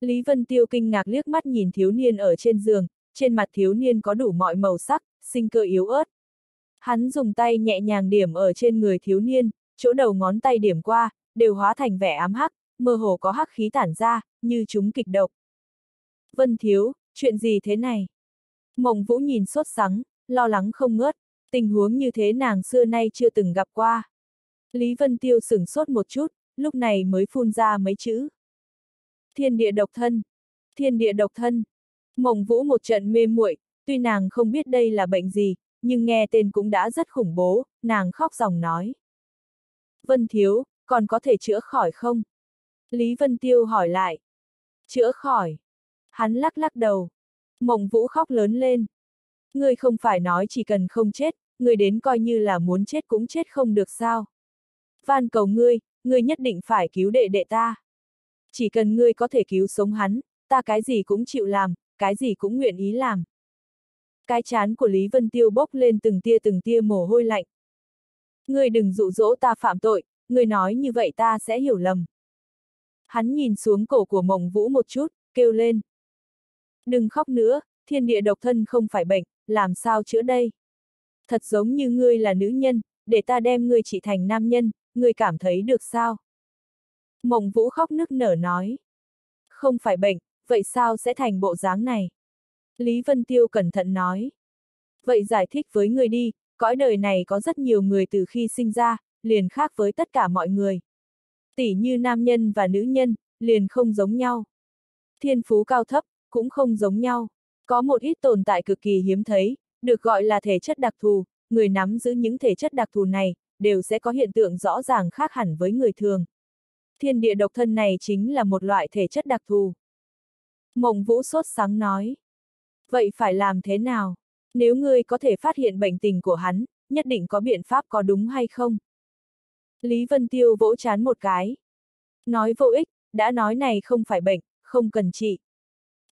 Speaker 1: Lý Vân Tiêu kinh ngạc liếc mắt nhìn thiếu niên ở trên giường, trên mặt thiếu niên có đủ mọi màu sắc, sinh cơ yếu ớt. Hắn dùng tay nhẹ nhàng điểm ở trên người thiếu niên, chỗ đầu ngón tay điểm qua, đều hóa thành vẻ ám hắc, mơ hồ có hắc khí tản ra, như chúng kịch độc. Vân Thiếu, chuyện gì thế này? Mộng Vũ nhìn sốt sắng, lo lắng không ngớt, tình huống như thế nàng xưa nay chưa từng gặp qua. Lý Vân Tiêu sửng sốt một chút, lúc này mới phun ra mấy chữ. Thiên địa độc thân. Thiên địa độc thân. Mộng Vũ một trận mê muội, tuy nàng không biết đây là bệnh gì, nhưng nghe tên cũng đã rất khủng bố, nàng khóc dòng nói. Vân Thiếu, còn có thể chữa khỏi không? Lý Vân Tiêu hỏi lại. Chữa khỏi. Hắn lắc lắc đầu. Mộng Vũ khóc lớn lên. Ngươi không phải nói chỉ cần không chết, ngươi đến coi như là muốn chết cũng chết không được sao. Van cầu ngươi, ngươi nhất định phải cứu đệ đệ ta. Chỉ cần ngươi có thể cứu sống hắn, ta cái gì cũng chịu làm, cái gì cũng nguyện ý làm. Cái chán của Lý Vân Tiêu bốc lên từng tia từng tia mồ hôi lạnh. Ngươi đừng dụ dỗ ta phạm tội, ngươi nói như vậy ta sẽ hiểu lầm. Hắn nhìn xuống cổ của mộng vũ một chút, kêu lên. Đừng khóc nữa, thiên địa độc thân không phải bệnh, làm sao chữa đây? Thật giống như ngươi là nữ nhân, để ta đem ngươi trị thành nam nhân, ngươi cảm thấy được sao? Mộng vũ khóc nức nở nói. Không phải bệnh, vậy sao sẽ thành bộ dáng này? Lý Vân Tiêu cẩn thận nói. Vậy giải thích với người đi, cõi đời này có rất nhiều người từ khi sinh ra, liền khác với tất cả mọi người. Tỷ như nam nhân và nữ nhân, liền không giống nhau. Thiên phú cao thấp, cũng không giống nhau. Có một ít tồn tại cực kỳ hiếm thấy, được gọi là thể chất đặc thù, người nắm giữ những thể chất đặc thù này, đều sẽ có hiện tượng rõ ràng khác hẳn với người thường. Thiên địa độc thân này chính là một loại thể chất đặc thù. Mộng vũ sốt sáng nói. Vậy phải làm thế nào? Nếu ngươi có thể phát hiện bệnh tình của hắn, nhất định có biện pháp có đúng hay không? Lý Vân Tiêu vỗ chán một cái. Nói vô ích, đã nói này không phải bệnh, không cần trị.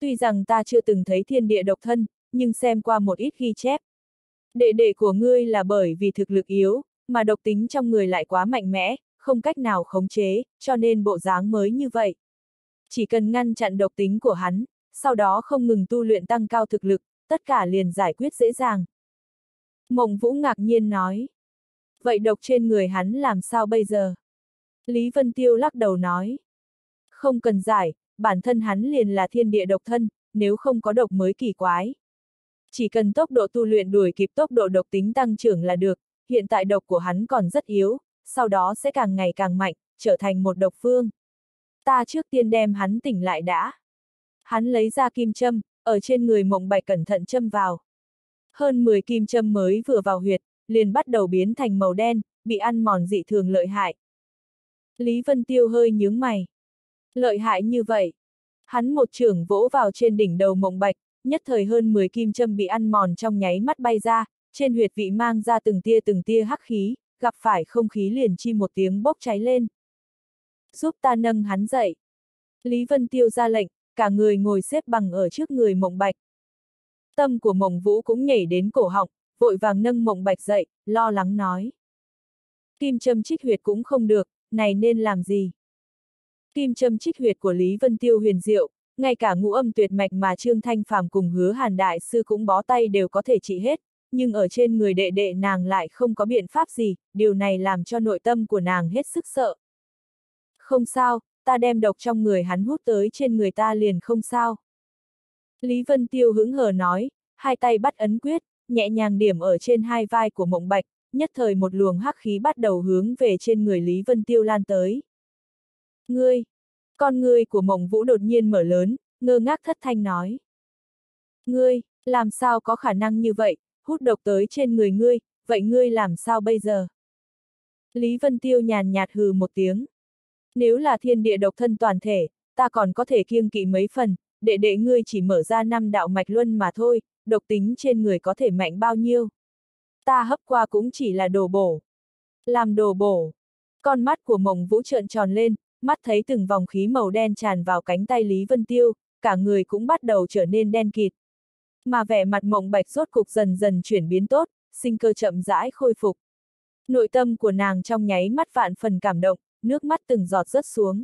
Speaker 1: Tuy rằng ta chưa từng thấy thiên địa độc thân, nhưng xem qua một ít ghi chép. Đệ đệ của ngươi là bởi vì thực lực yếu, mà độc tính trong người lại quá mạnh mẽ, không cách nào khống chế, cho nên bộ dáng mới như vậy. Chỉ cần ngăn chặn độc tính của hắn, sau đó không ngừng tu luyện tăng cao thực lực, tất cả liền giải quyết dễ dàng. Mộng Vũ ngạc nhiên nói. Vậy độc trên người hắn làm sao bây giờ? Lý Vân Tiêu lắc đầu nói. Không cần giải, bản thân hắn liền là thiên địa độc thân, nếu không có độc mới kỳ quái. Chỉ cần tốc độ tu luyện đuổi kịp tốc độ độc tính tăng trưởng là được, hiện tại độc của hắn còn rất yếu, sau đó sẽ càng ngày càng mạnh, trở thành một độc phương. Ta trước tiên đem hắn tỉnh lại đã. Hắn lấy ra kim châm, ở trên người mộng bạch cẩn thận châm vào. Hơn 10 kim châm mới vừa vào huyệt, liền bắt đầu biến thành màu đen, bị ăn mòn dị thường lợi hại. Lý Vân Tiêu hơi nhướng mày. Lợi hại như vậy. Hắn một trưởng vỗ vào trên đỉnh đầu mộng bạch, nhất thời hơn 10 kim châm bị ăn mòn trong nháy mắt bay ra, trên huyệt vị mang ra từng tia từng tia hắc khí, gặp phải không khí liền chi một tiếng bốc cháy lên. Giúp ta nâng hắn dậy. Lý Vân Tiêu ra lệnh, cả người ngồi xếp bằng ở trước người mộng bạch. Tâm của mộng vũ cũng nhảy đến cổ họng, vội vàng nâng mộng bạch dậy, lo lắng nói. Kim châm trích huyệt cũng không được, này nên làm gì? Kim châm trích huyệt của Lý Vân Tiêu huyền diệu, ngay cả ngũ âm tuyệt mạch mà Trương Thanh Phàm cùng hứa hàn đại sư cũng bó tay đều có thể trị hết, nhưng ở trên người đệ đệ nàng lại không có biện pháp gì, điều này làm cho nội tâm của nàng hết sức sợ. Không sao, ta đem độc trong người hắn hút tới trên người ta liền không sao. Lý Vân Tiêu hứng hờ nói, hai tay bắt ấn quyết, nhẹ nhàng điểm ở trên hai vai của mộng bạch, nhất thời một luồng hắc khí bắt đầu hướng về trên người Lý Vân Tiêu lan tới. Ngươi! Con ngươi của mộng vũ đột nhiên mở lớn, ngơ ngác thất thanh nói. Ngươi, làm sao có khả năng như vậy, hút độc tới trên người ngươi, vậy ngươi làm sao bây giờ? Lý Vân Tiêu nhàn nhạt hừ một tiếng. Nếu là thiên địa độc thân toàn thể, ta còn có thể kiêng kỵ mấy phần, đệ đệ ngươi chỉ mở ra năm đạo mạch luân mà thôi, độc tính trên người có thể mạnh bao nhiêu. Ta hấp qua cũng chỉ là đồ bổ. Làm đồ bổ. Con mắt của mộng vũ trợn tròn lên, mắt thấy từng vòng khí màu đen tràn vào cánh tay Lý Vân Tiêu, cả người cũng bắt đầu trở nên đen kịt. Mà vẻ mặt mộng bạch rốt cục dần dần chuyển biến tốt, sinh cơ chậm rãi khôi phục. Nội tâm của nàng trong nháy mắt vạn phần cảm động, nước mắt từng giọt rớt xuống.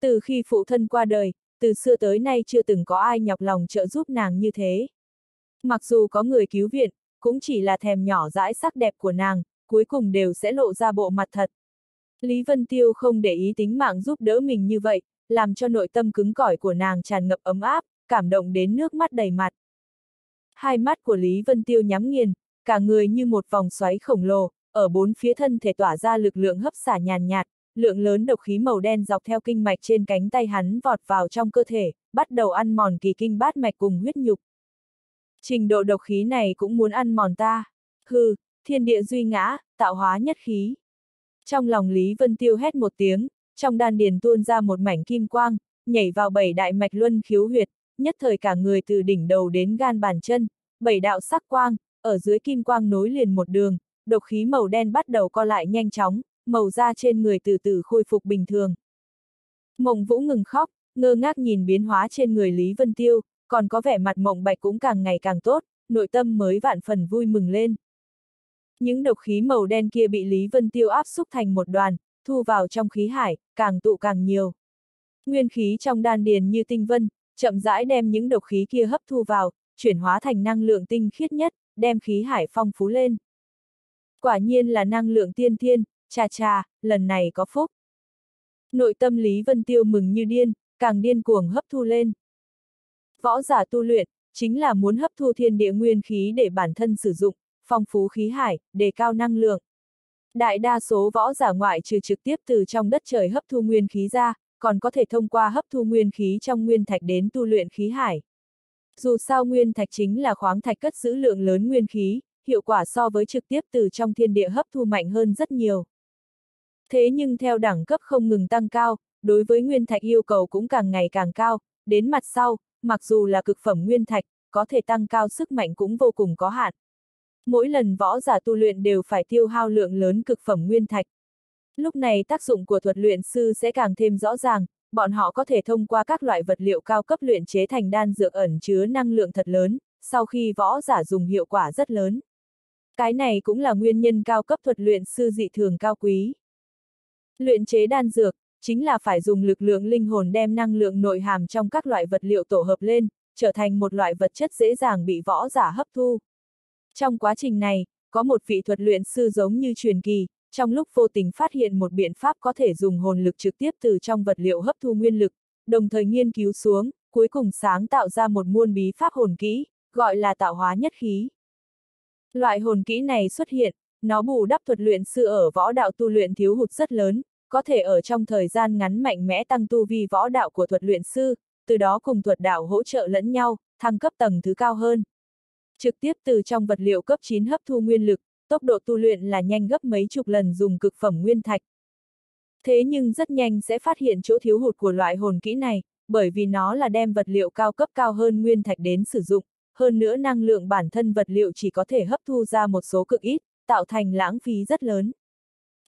Speaker 1: Từ khi phụ thân qua đời, từ xưa tới nay chưa từng có ai nhọc lòng trợ giúp nàng như thế. Mặc dù có người cứu viện, cũng chỉ là thèm nhỏ dãi sắc đẹp của nàng, cuối cùng đều sẽ lộ ra bộ mặt thật. Lý Vân Tiêu không để ý tính mạng giúp đỡ mình như vậy, làm cho nội tâm cứng cỏi của nàng tràn ngập ấm áp, cảm động đến nước mắt đầy mặt. Hai mắt của Lý Vân Tiêu nhắm nghiền, cả người như một vòng xoáy khổng lồ, ở bốn phía thân thể tỏa ra lực lượng hấp xả nhàn nhạt, lượng lớn độc khí màu đen dọc theo kinh mạch trên cánh tay hắn vọt vào trong cơ thể, bắt đầu ăn mòn kỳ kinh bát mạch cùng huyết nhục. Trình độ độc khí này cũng muốn ăn mòn ta. Hừ, thiên địa duy ngã, tạo hóa nhất khí. Trong lòng Lý Vân Tiêu hét một tiếng, trong đan điền tuôn ra một mảnh kim quang, nhảy vào bảy đại mạch luân khiếu huyệt, nhất thời cả người từ đỉnh đầu đến gan bàn chân, bảy đạo sắc quang, ở dưới kim quang nối liền một đường, độc khí màu đen bắt đầu co lại nhanh chóng, màu da trên người từ từ khôi phục bình thường. Mộng Vũ ngừng khóc, ngơ ngác nhìn biến hóa trên người Lý Vân Tiêu, còn có vẻ mặt mộng bạch cũng càng ngày càng tốt, nội tâm mới vạn phần vui mừng lên. Những độc khí màu đen kia bị Lý Vân Tiêu áp xúc thành một đoàn, thu vào trong khí hải, càng tụ càng nhiều. Nguyên khí trong đan điền như tinh vân, chậm rãi đem những độc khí kia hấp thu vào, chuyển hóa thành năng lượng tinh khiết nhất, đem khí hải phong phú lên. Quả nhiên là năng lượng tiên thiên, cha cha, lần này có phúc. Nội tâm Lý Vân Tiêu mừng như điên, càng điên cuồng hấp thu lên. Võ giả tu luyện, chính là muốn hấp thu thiên địa nguyên khí để bản thân sử dụng, phong phú khí hải, đề cao năng lượng. Đại đa số võ giả ngoại trừ trực tiếp từ trong đất trời hấp thu nguyên khí ra, còn có thể thông qua hấp thu nguyên khí trong nguyên thạch đến tu luyện khí hải. Dù sao nguyên thạch chính là khoáng thạch cất giữ lượng lớn nguyên khí, hiệu quả so với trực tiếp từ trong thiên địa hấp thu mạnh hơn rất nhiều. Thế nhưng theo đẳng cấp không ngừng tăng cao, đối với nguyên thạch yêu cầu cũng càng ngày càng cao, đến mặt sau, mặc dù là cực phẩm nguyên thạch, có thể tăng cao sức mạnh cũng vô cùng có hạn. Mỗi lần võ giả tu luyện đều phải tiêu hao lượng lớn cực phẩm nguyên thạch. Lúc này tác dụng của thuật luyện sư sẽ càng thêm rõ ràng, bọn họ có thể thông qua các loại vật liệu cao cấp luyện chế thành đan dược ẩn chứa năng lượng thật lớn, sau khi võ giả dùng hiệu quả rất lớn. Cái này cũng là nguyên nhân cao cấp thuật luyện sư dị thường cao quý. Luyện chế đan dược, chính là phải dùng lực lượng linh hồn đem năng lượng nội hàm trong các loại vật liệu tổ hợp lên, trở thành một loại vật chất dễ dàng bị võ giả hấp thu. Trong quá trình này, có một vị thuật luyện sư giống như truyền kỳ, trong lúc vô tình phát hiện một biện pháp có thể dùng hồn lực trực tiếp từ trong vật liệu hấp thu nguyên lực, đồng thời nghiên cứu xuống, cuối cùng sáng tạo ra một muôn bí pháp hồn kỹ, gọi là tạo hóa nhất khí. Loại hồn kỹ này xuất hiện, nó bù đắp thuật luyện sư ở võ đạo tu luyện thiếu hụt rất lớn, có thể ở trong thời gian ngắn mạnh mẽ tăng tu vi võ đạo của thuật luyện sư, từ đó cùng thuật đạo hỗ trợ lẫn nhau, thăng cấp tầng thứ cao hơn. Trực tiếp từ trong vật liệu cấp 9 hấp thu nguyên lực, tốc độ tu luyện là nhanh gấp mấy chục lần dùng cực phẩm nguyên thạch. Thế nhưng rất nhanh sẽ phát hiện chỗ thiếu hụt của loại hồn kỹ này, bởi vì nó là đem vật liệu cao cấp cao hơn nguyên thạch đến sử dụng, hơn nữa năng lượng bản thân vật liệu chỉ có thể hấp thu ra một số cực ít, tạo thành lãng phí rất lớn.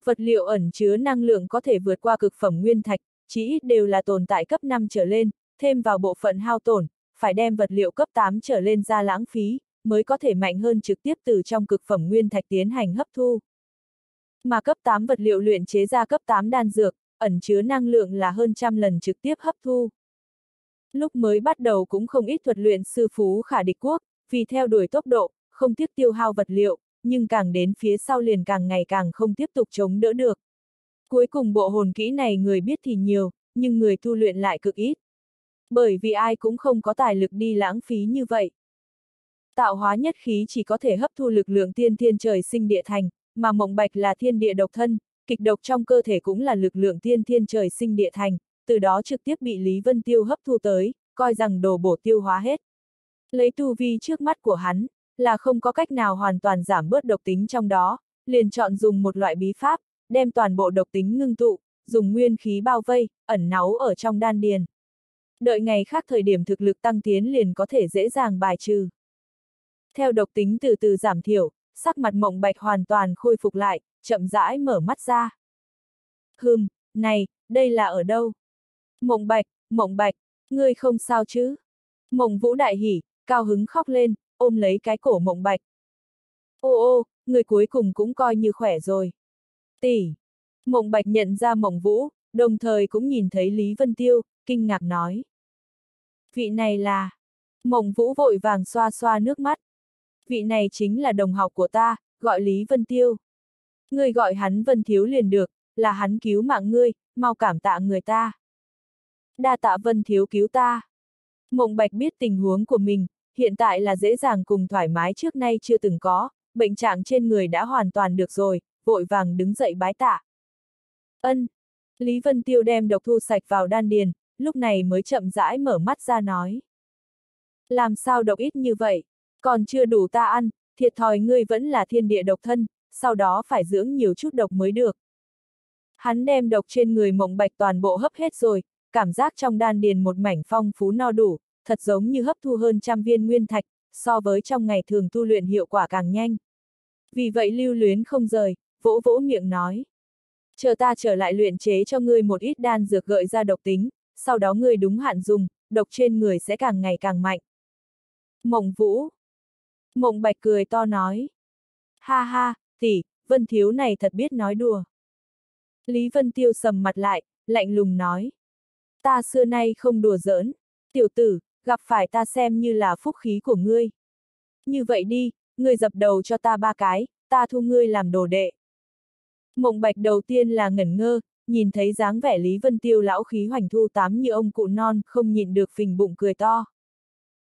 Speaker 1: Vật liệu ẩn chứa năng lượng có thể vượt qua cực phẩm nguyên thạch, chỉ ít đều là tồn tại cấp 5 trở lên, thêm vào bộ phận hao tổn, phải đem vật liệu cấp 8 trở lên ra lãng phí, mới có thể mạnh hơn trực tiếp từ trong cực phẩm nguyên thạch tiến hành hấp thu. Mà cấp 8 vật liệu luyện chế ra cấp 8 đan dược, ẩn chứa năng lượng là hơn trăm lần trực tiếp hấp thu. Lúc mới bắt đầu cũng không ít thuật luyện sư phú khả địch quốc, vì theo đuổi tốc độ, không tiếc tiêu hao vật liệu, nhưng càng đến phía sau liền càng ngày càng không tiếp tục chống đỡ được. Cuối cùng bộ hồn kỹ này người biết thì nhiều, nhưng người tu luyện lại cực ít. Bởi vì ai cũng không có tài lực đi lãng phí như vậy. Tạo hóa nhất khí chỉ có thể hấp thu lực lượng tiên thiên trời sinh địa thành, mà mộng bạch là thiên địa độc thân, kịch độc trong cơ thể cũng là lực lượng tiên thiên trời sinh địa thành, từ đó trực tiếp bị Lý Vân Tiêu hấp thu tới, coi rằng đồ bổ tiêu hóa hết. Lấy tu vi trước mắt của hắn, là không có cách nào hoàn toàn giảm bớt độc tính trong đó, liền chọn dùng một loại bí pháp, đem toàn bộ độc tính ngưng tụ, dùng nguyên khí bao vây, ẩn náu ở trong đan điền. Đợi ngày khác thời điểm thực lực tăng tiến liền có thể dễ dàng bài trừ. Theo độc tính từ từ giảm thiểu, sắc mặt mộng bạch hoàn toàn khôi phục lại, chậm rãi mở mắt ra. Hừm, này, đây là ở đâu? Mộng bạch, mộng bạch, ngươi không sao chứ? Mộng vũ đại hỉ, cao hứng khóc lên, ôm lấy cái cổ mộng bạch. Ô ô, người cuối cùng cũng coi như khỏe rồi. Tỷ. Mộng bạch nhận ra mộng vũ, đồng thời cũng nhìn thấy Lý Vân Tiêu, kinh ngạc nói. Vị này là... Mộng vũ vội vàng xoa xoa nước mắt. Vị này chính là đồng học của ta, gọi Lý Vân Tiêu. Ngươi gọi hắn Vân Thiếu liền được, là hắn cứu mạng ngươi, mau cảm tạ người ta. Đa tạ Vân Thiếu cứu ta. Mộng Bạch biết tình huống của mình, hiện tại là dễ dàng cùng thoải mái trước nay chưa từng có, bệnh trạng trên người đã hoàn toàn được rồi, vội vàng đứng dậy bái tạ. Ân. Lý Vân Tiêu đem độc thu sạch vào đan điền, lúc này mới chậm rãi mở mắt ra nói. Làm sao độc ít như vậy? Còn chưa đủ ta ăn, thiệt thòi ngươi vẫn là thiên địa độc thân, sau đó phải dưỡng nhiều chút độc mới được. Hắn đem độc trên người mộng bạch toàn bộ hấp hết rồi, cảm giác trong đan điền một mảnh phong phú no đủ, thật giống như hấp thu hơn trăm viên nguyên thạch, so với trong ngày thường tu luyện hiệu quả càng nhanh. Vì vậy lưu luyến không rời, vỗ vỗ miệng nói. Chờ ta trở lại luyện chế cho ngươi một ít đan dược gợi ra độc tính, sau đó ngươi đúng hạn dùng, độc trên người sẽ càng ngày càng mạnh. Mộng vũ. Mộng bạch cười to nói. Ha ha, tỷ, Vân Thiếu này thật biết nói đùa. Lý Vân Tiêu sầm mặt lại, lạnh lùng nói. Ta xưa nay không đùa giỡn, tiểu tử, gặp phải ta xem như là phúc khí của ngươi. Như vậy đi, ngươi dập đầu cho ta ba cái, ta thu ngươi làm đồ đệ. Mộng bạch đầu tiên là ngẩn ngơ, nhìn thấy dáng vẻ Lý Vân Tiêu lão khí hoành thu tám như ông cụ non, không nhịn được phình bụng cười to.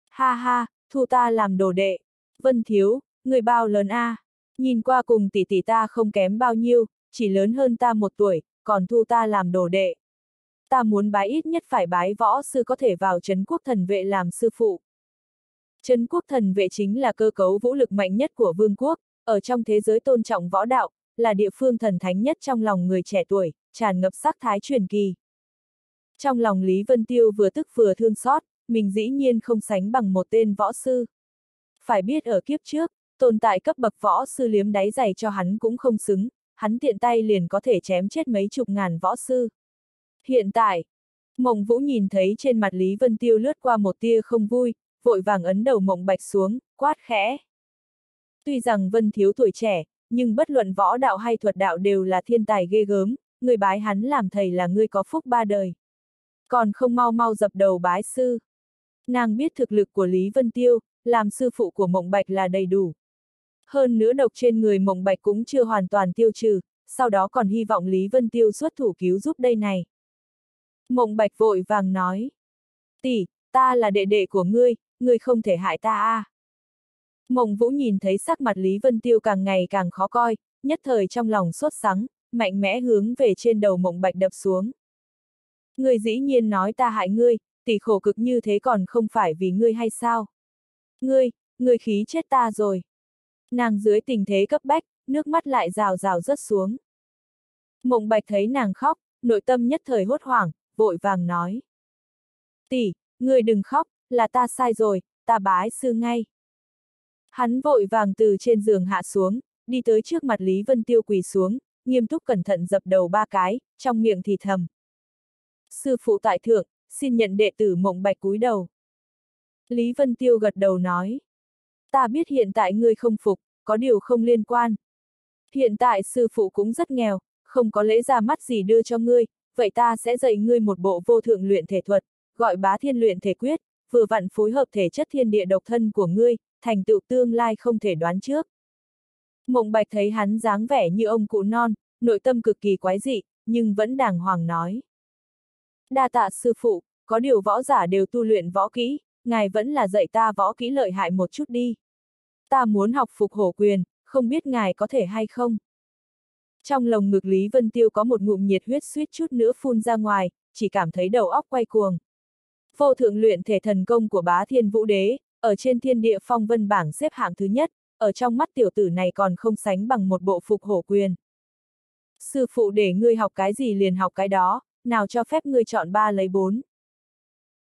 Speaker 1: Ha ha, thu ta làm đồ đệ. Vân Thiếu, người bao lớn a? À? Nhìn qua cùng tỷ tỷ ta không kém bao nhiêu, chỉ lớn hơn ta một tuổi, còn thu ta làm đồ đệ. Ta muốn bái ít nhất phải bái võ sư có thể vào Trấn quốc thần vệ làm sư phụ. Trấn quốc thần vệ chính là cơ cấu vũ lực mạnh nhất của vương quốc, ở trong thế giới tôn trọng võ đạo, là địa phương thần thánh nhất trong lòng người trẻ tuổi, tràn ngập sắc thái truyền kỳ. Trong lòng Lý Vân Tiêu vừa tức vừa thương xót, mình dĩ nhiên không sánh bằng một tên võ sư. Phải biết ở kiếp trước, tồn tại cấp bậc võ sư liếm đáy giày cho hắn cũng không xứng, hắn tiện tay liền có thể chém chết mấy chục ngàn võ sư. Hiện tại, Mộng Vũ nhìn thấy trên mặt Lý Vân Tiêu lướt qua một tia không vui, vội vàng ấn đầu Mộng Bạch xuống, quát khẽ. Tuy rằng Vân thiếu tuổi trẻ, nhưng bất luận võ đạo hay thuật đạo đều là thiên tài ghê gớm, người bái hắn làm thầy là người có phúc ba đời. Còn không mau mau dập đầu bái sư. Nàng biết thực lực của Lý Vân Tiêu, làm sư phụ của Mộng Bạch là đầy đủ. Hơn nữa độc trên người Mộng Bạch cũng chưa hoàn toàn tiêu trừ, sau đó còn hy vọng Lý Vân Tiêu xuất thủ cứu giúp đây này. Mộng Bạch vội vàng nói. Tỷ, ta là đệ đệ của ngươi, ngươi không thể hại ta à. Mộng Vũ nhìn thấy sắc mặt Lý Vân Tiêu càng ngày càng khó coi, nhất thời trong lòng sốt sắng, mạnh mẽ hướng về trên đầu Mộng Bạch đập xuống. Ngươi dĩ nhiên nói ta hại ngươi, tỷ khổ cực như thế còn không phải vì ngươi hay sao? Ngươi, ngươi khí chết ta rồi. Nàng dưới tình thế cấp bách, nước mắt lại rào rào rớt xuống. Mộng Bạch thấy nàng khóc, nội tâm nhất thời hốt hoảng, vội vàng nói. Tỷ, ngươi đừng khóc, là ta sai rồi, ta bái sư ngay. Hắn vội vàng từ trên giường hạ xuống, đi tới trước mặt Lý Vân Tiêu quỳ xuống, nghiêm túc cẩn thận dập đầu ba cái, trong miệng thì thầm. Sư phụ tại thượng, xin nhận đệ tử mộng bạch cúi đầu. Lý Vân Tiêu gật đầu nói. Ta biết hiện tại ngươi không phục, có điều không liên quan. Hiện tại sư phụ cũng rất nghèo, không có lễ ra mắt gì đưa cho ngươi, vậy ta sẽ dạy ngươi một bộ vô thượng luyện thể thuật, gọi bá thiên luyện thể quyết, vừa vặn phối hợp thể chất thiên địa độc thân của ngươi, thành tựu tương lai không thể đoán trước. Mộng bạch thấy hắn dáng vẻ như ông cụ non, nội tâm cực kỳ quái dị, nhưng vẫn đàng hoàng nói. Đa tạ sư phụ, có điều võ giả đều tu luyện võ kỹ, ngài vẫn là dạy ta võ kỹ lợi hại một chút đi. Ta muốn học phục hổ quyền, không biết ngài có thể hay không? Trong lồng ngực Lý Vân Tiêu có một ngụm nhiệt huyết suýt chút nữa phun ra ngoài, chỉ cảm thấy đầu óc quay cuồng. Vô thượng luyện thể thần công của bá thiên vũ đế, ở trên thiên địa phong vân bảng xếp hạng thứ nhất, ở trong mắt tiểu tử này còn không sánh bằng một bộ phục hổ quyền. Sư phụ để ngươi học cái gì liền học cái đó, nào cho phép ngươi chọn ba lấy bốn.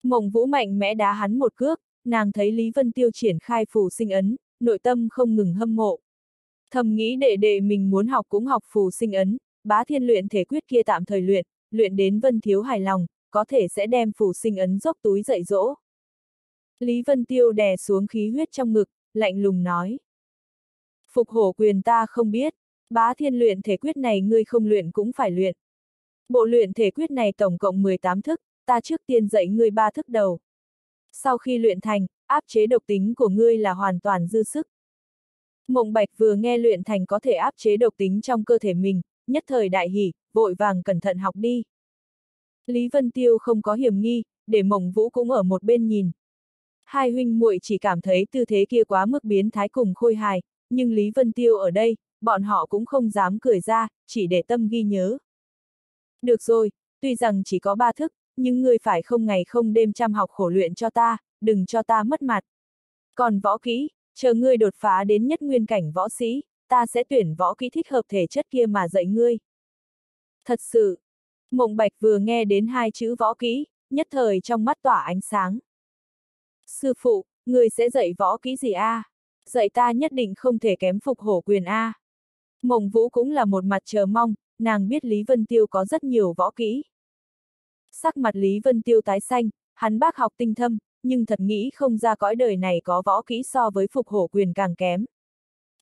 Speaker 1: Mộng vũ mạnh mẽ đá hắn một cước, nàng thấy Lý Vân Tiêu triển khai phù sinh ấn, nội tâm không ngừng hâm mộ. Thầm nghĩ đệ đệ mình muốn học cũng học phù sinh ấn, bá thiên luyện thể quyết kia tạm thời luyện, luyện đến Vân Thiếu hài lòng, có thể sẽ đem phù sinh ấn dốc túi dạy dỗ. Lý Vân Tiêu đè xuống khí huyết trong ngực, lạnh lùng nói. Phục hổ quyền ta không biết, bá thiên luyện thể quyết này ngươi không luyện cũng phải luyện. Bộ luyện thể quyết này tổng cộng 18 thức, ta trước tiên dạy ngươi ba thức đầu. Sau khi luyện thành, áp chế độc tính của ngươi là hoàn toàn dư sức. Mộng Bạch vừa nghe luyện thành có thể áp chế độc tính trong cơ thể mình, nhất thời đại hỉ, vội vàng cẩn thận học đi. Lý Vân Tiêu không có hiểm nghi, để Mộng Vũ cũng ở một bên nhìn. Hai huynh muội chỉ cảm thấy tư thế kia quá mức biến thái cùng khôi hài, nhưng Lý Vân Tiêu ở đây, bọn họ cũng không dám cười ra, chỉ để tâm ghi nhớ. Được rồi, tuy rằng chỉ có ba thức, nhưng ngươi phải không ngày không đêm chăm học khổ luyện cho ta, đừng cho ta mất mặt. Còn võ kỹ, chờ ngươi đột phá đến nhất nguyên cảnh võ sĩ, ta sẽ tuyển võ kỹ thích hợp thể chất kia mà dạy ngươi. Thật sự, Mộng Bạch vừa nghe đến hai chữ võ kỹ, nhất thời trong mắt tỏa ánh sáng. Sư phụ, người sẽ dạy võ kỹ gì a? Dạy ta nhất định không thể kém phục hổ quyền a. Mộng Vũ cũng là một mặt chờ mong, nàng biết Lý Vân Tiêu có rất nhiều võ kỹ. Sắc mặt Lý Vân Tiêu tái xanh, hắn bác học tinh thâm, nhưng thật nghĩ không ra cõi đời này có võ kỹ so với phục hổ quyền càng kém.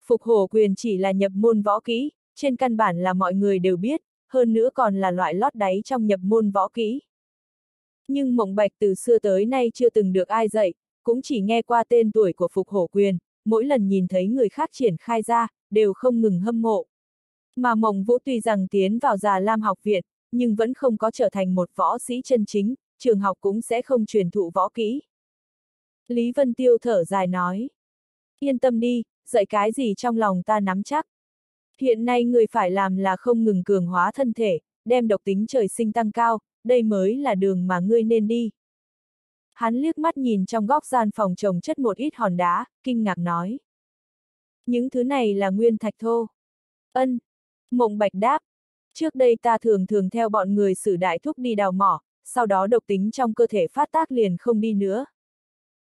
Speaker 1: Phục hổ quyền chỉ là nhập môn võ kỹ, trên căn bản là mọi người đều biết, hơn nữa còn là loại lót đáy trong nhập môn võ kỹ. Nhưng Mộng Bạch từ xưa tới nay chưa từng được ai dạy, cũng chỉ nghe qua tên tuổi của phục hổ quyền, mỗi lần nhìn thấy người khác triển khai ra, đều không ngừng hâm mộ. Mà Mộng Vũ tuy rằng tiến vào già lam học viện, nhưng vẫn không có trở thành một võ sĩ chân chính, trường học cũng sẽ không truyền thụ võ kỹ. Lý Vân Tiêu thở dài nói. Yên tâm đi, dạy cái gì trong lòng ta nắm chắc. Hiện nay người phải làm là không ngừng cường hóa thân thể, đem độc tính trời sinh tăng cao, đây mới là đường mà ngươi nên đi. Hắn liếc mắt nhìn trong góc gian phòng trồng chất một ít hòn đá, kinh ngạc nói. Những thứ này là nguyên thạch thô. Ân. Mộng bạch đáp. Trước đây ta thường thường theo bọn người sử đại thúc đi đào mỏ, sau đó độc tính trong cơ thể phát tác liền không đi nữa.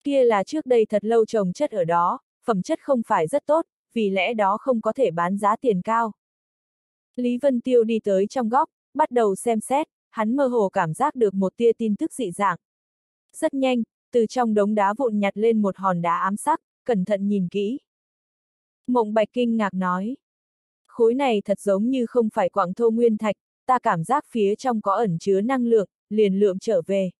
Speaker 1: Kia là trước đây thật lâu trồng chất ở đó, phẩm chất không phải rất tốt, vì lẽ đó không có thể bán giá tiền cao. Lý Vân Tiêu đi tới trong góc, bắt đầu xem xét, hắn mơ hồ cảm giác được một tia tin tức dị dạng. Rất nhanh, từ trong đống đá vụn nhặt lên một hòn đá ám sắc, cẩn thận nhìn kỹ. Mộng Bạch kinh ngạc nói. Khối này thật giống như không phải quảng thô nguyên thạch, ta cảm giác phía trong có ẩn chứa năng lượng, liền lượm trở về.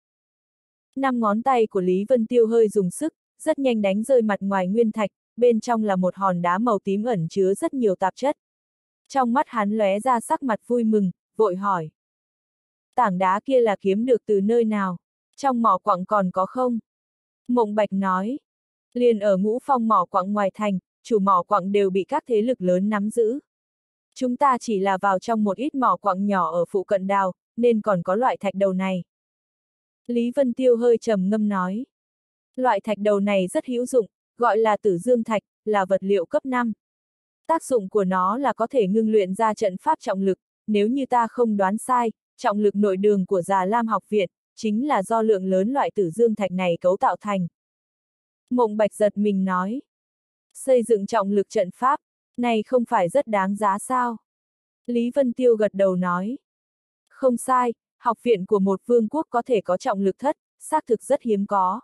Speaker 1: Năm ngón tay của Lý Vân Tiêu hơi dùng sức, rất nhanh đánh rơi mặt ngoài nguyên thạch, bên trong là một hòn đá màu tím ẩn chứa rất nhiều tạp chất. Trong mắt hắn lóe ra sắc mặt vui mừng, vội hỏi. Tảng đá kia là kiếm được từ nơi nào? Trong mỏ quặng còn có không? Mộng Bạch nói. Liền ở ngũ phong mỏ quặng ngoài thành, chủ mỏ quặng đều bị các thế lực lớn nắm giữ. Chúng ta chỉ là vào trong một ít mỏ quặng nhỏ ở phụ cận đào, nên còn có loại thạch đầu này. Lý Vân Tiêu hơi trầm ngâm nói. Loại thạch đầu này rất hữu dụng, gọi là tử dương thạch, là vật liệu cấp 5. Tác dụng của nó là có thể ngưng luyện ra trận pháp trọng lực, nếu như ta không đoán sai, trọng lực nội đường của già Lam học viện, chính là do lượng lớn loại tử dương thạch này cấu tạo thành. Mộng Bạch giật mình nói. Xây dựng trọng lực trận pháp, này không phải rất đáng giá sao? Lý Vân Tiêu gật đầu nói. Không sai, học viện của một vương quốc có thể có trọng lực thất, xác thực rất hiếm có.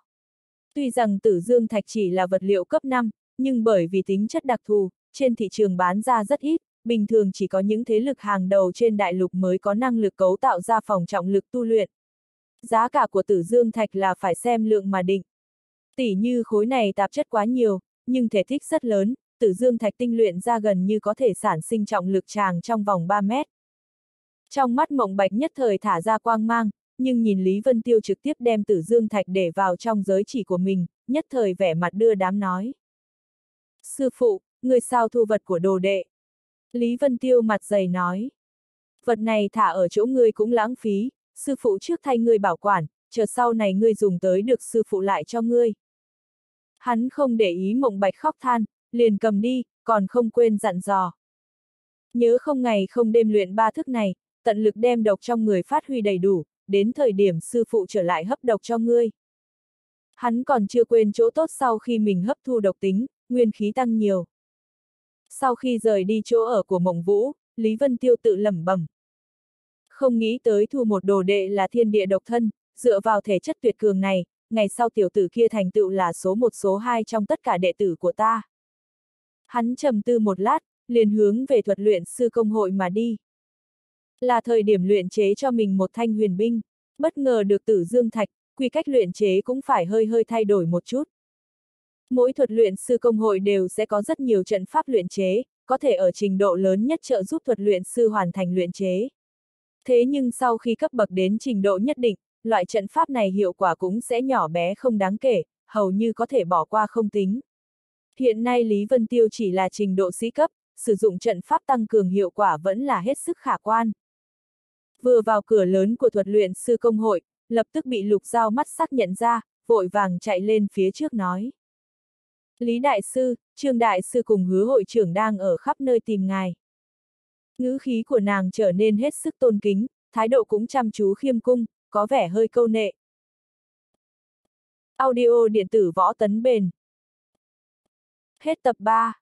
Speaker 1: Tuy rằng tử dương thạch chỉ là vật liệu cấp 5, nhưng bởi vì tính chất đặc thù, trên thị trường bán ra rất ít, bình thường chỉ có những thế lực hàng đầu trên đại lục mới có năng lực cấu tạo ra phòng trọng lực tu luyện. Giá cả của tử dương thạch là phải xem lượng mà định. Tỷ như khối này tạp chất quá nhiều, nhưng thể tích rất lớn, tử dương thạch tinh luyện ra gần như có thể sản sinh trọng lực tràng trong vòng 3 mét. Trong mắt mộng bạch nhất thời thả ra quang mang, nhưng nhìn Lý Vân Tiêu trực tiếp đem tử dương thạch để vào trong giới chỉ của mình, nhất thời vẻ mặt đưa đám nói. Sư phụ, người sao thu vật của đồ đệ? Lý Vân Tiêu mặt dày nói. Vật này thả ở chỗ ngươi cũng lãng phí, sư phụ trước thay ngươi bảo quản, chờ sau này ngươi dùng tới được sư phụ lại cho ngươi. Hắn không để ý mộng bạch khóc than, liền cầm đi, còn không quên dặn dò. Nhớ không ngày không đêm luyện ba thức này, tận lực đem độc trong người phát huy đầy đủ, đến thời điểm sư phụ trở lại hấp độc cho ngươi. Hắn còn chưa quên chỗ tốt sau khi mình hấp thu độc tính, nguyên khí tăng nhiều. Sau khi rời đi chỗ ở của Mộng Vũ, Lý Vân Tiêu tự lẩm bẩm. Không nghĩ tới thu một đồ đệ là thiên địa độc thân, dựa vào thể chất tuyệt cường này, ngày sau tiểu tử kia thành tựu là số một số hai trong tất cả đệ tử của ta. Hắn trầm tư một lát, liền hướng về thuật luyện sư công hội mà đi. Là thời điểm luyện chế cho mình một thanh huyền binh, bất ngờ được tử dương thạch, quy cách luyện chế cũng phải hơi hơi thay đổi một chút. Mỗi thuật luyện sư công hội đều sẽ có rất nhiều trận pháp luyện chế, có thể ở trình độ lớn nhất trợ giúp thuật luyện sư hoàn thành luyện chế. Thế nhưng sau khi cấp bậc đến trình độ nhất định, loại trận pháp này hiệu quả cũng sẽ nhỏ bé không đáng kể, hầu như có thể bỏ qua không tính. Hiện nay Lý Vân Tiêu chỉ là trình độ sĩ cấp, sử dụng trận pháp tăng cường hiệu quả vẫn là hết sức khả quan. Vừa vào cửa lớn của thuật luyện sư công hội, lập tức bị lục giao mắt sắc nhận ra, vội vàng chạy lên phía trước nói. Lý Đại Sư, Trương Đại Sư cùng hứa hội trưởng đang ở khắp nơi tìm ngài. Ngữ khí của nàng trở nên hết sức tôn kính, thái độ cũng chăm chú khiêm cung, có vẻ hơi câu nệ. Audio điện tử võ tấn bền. Hết tập 3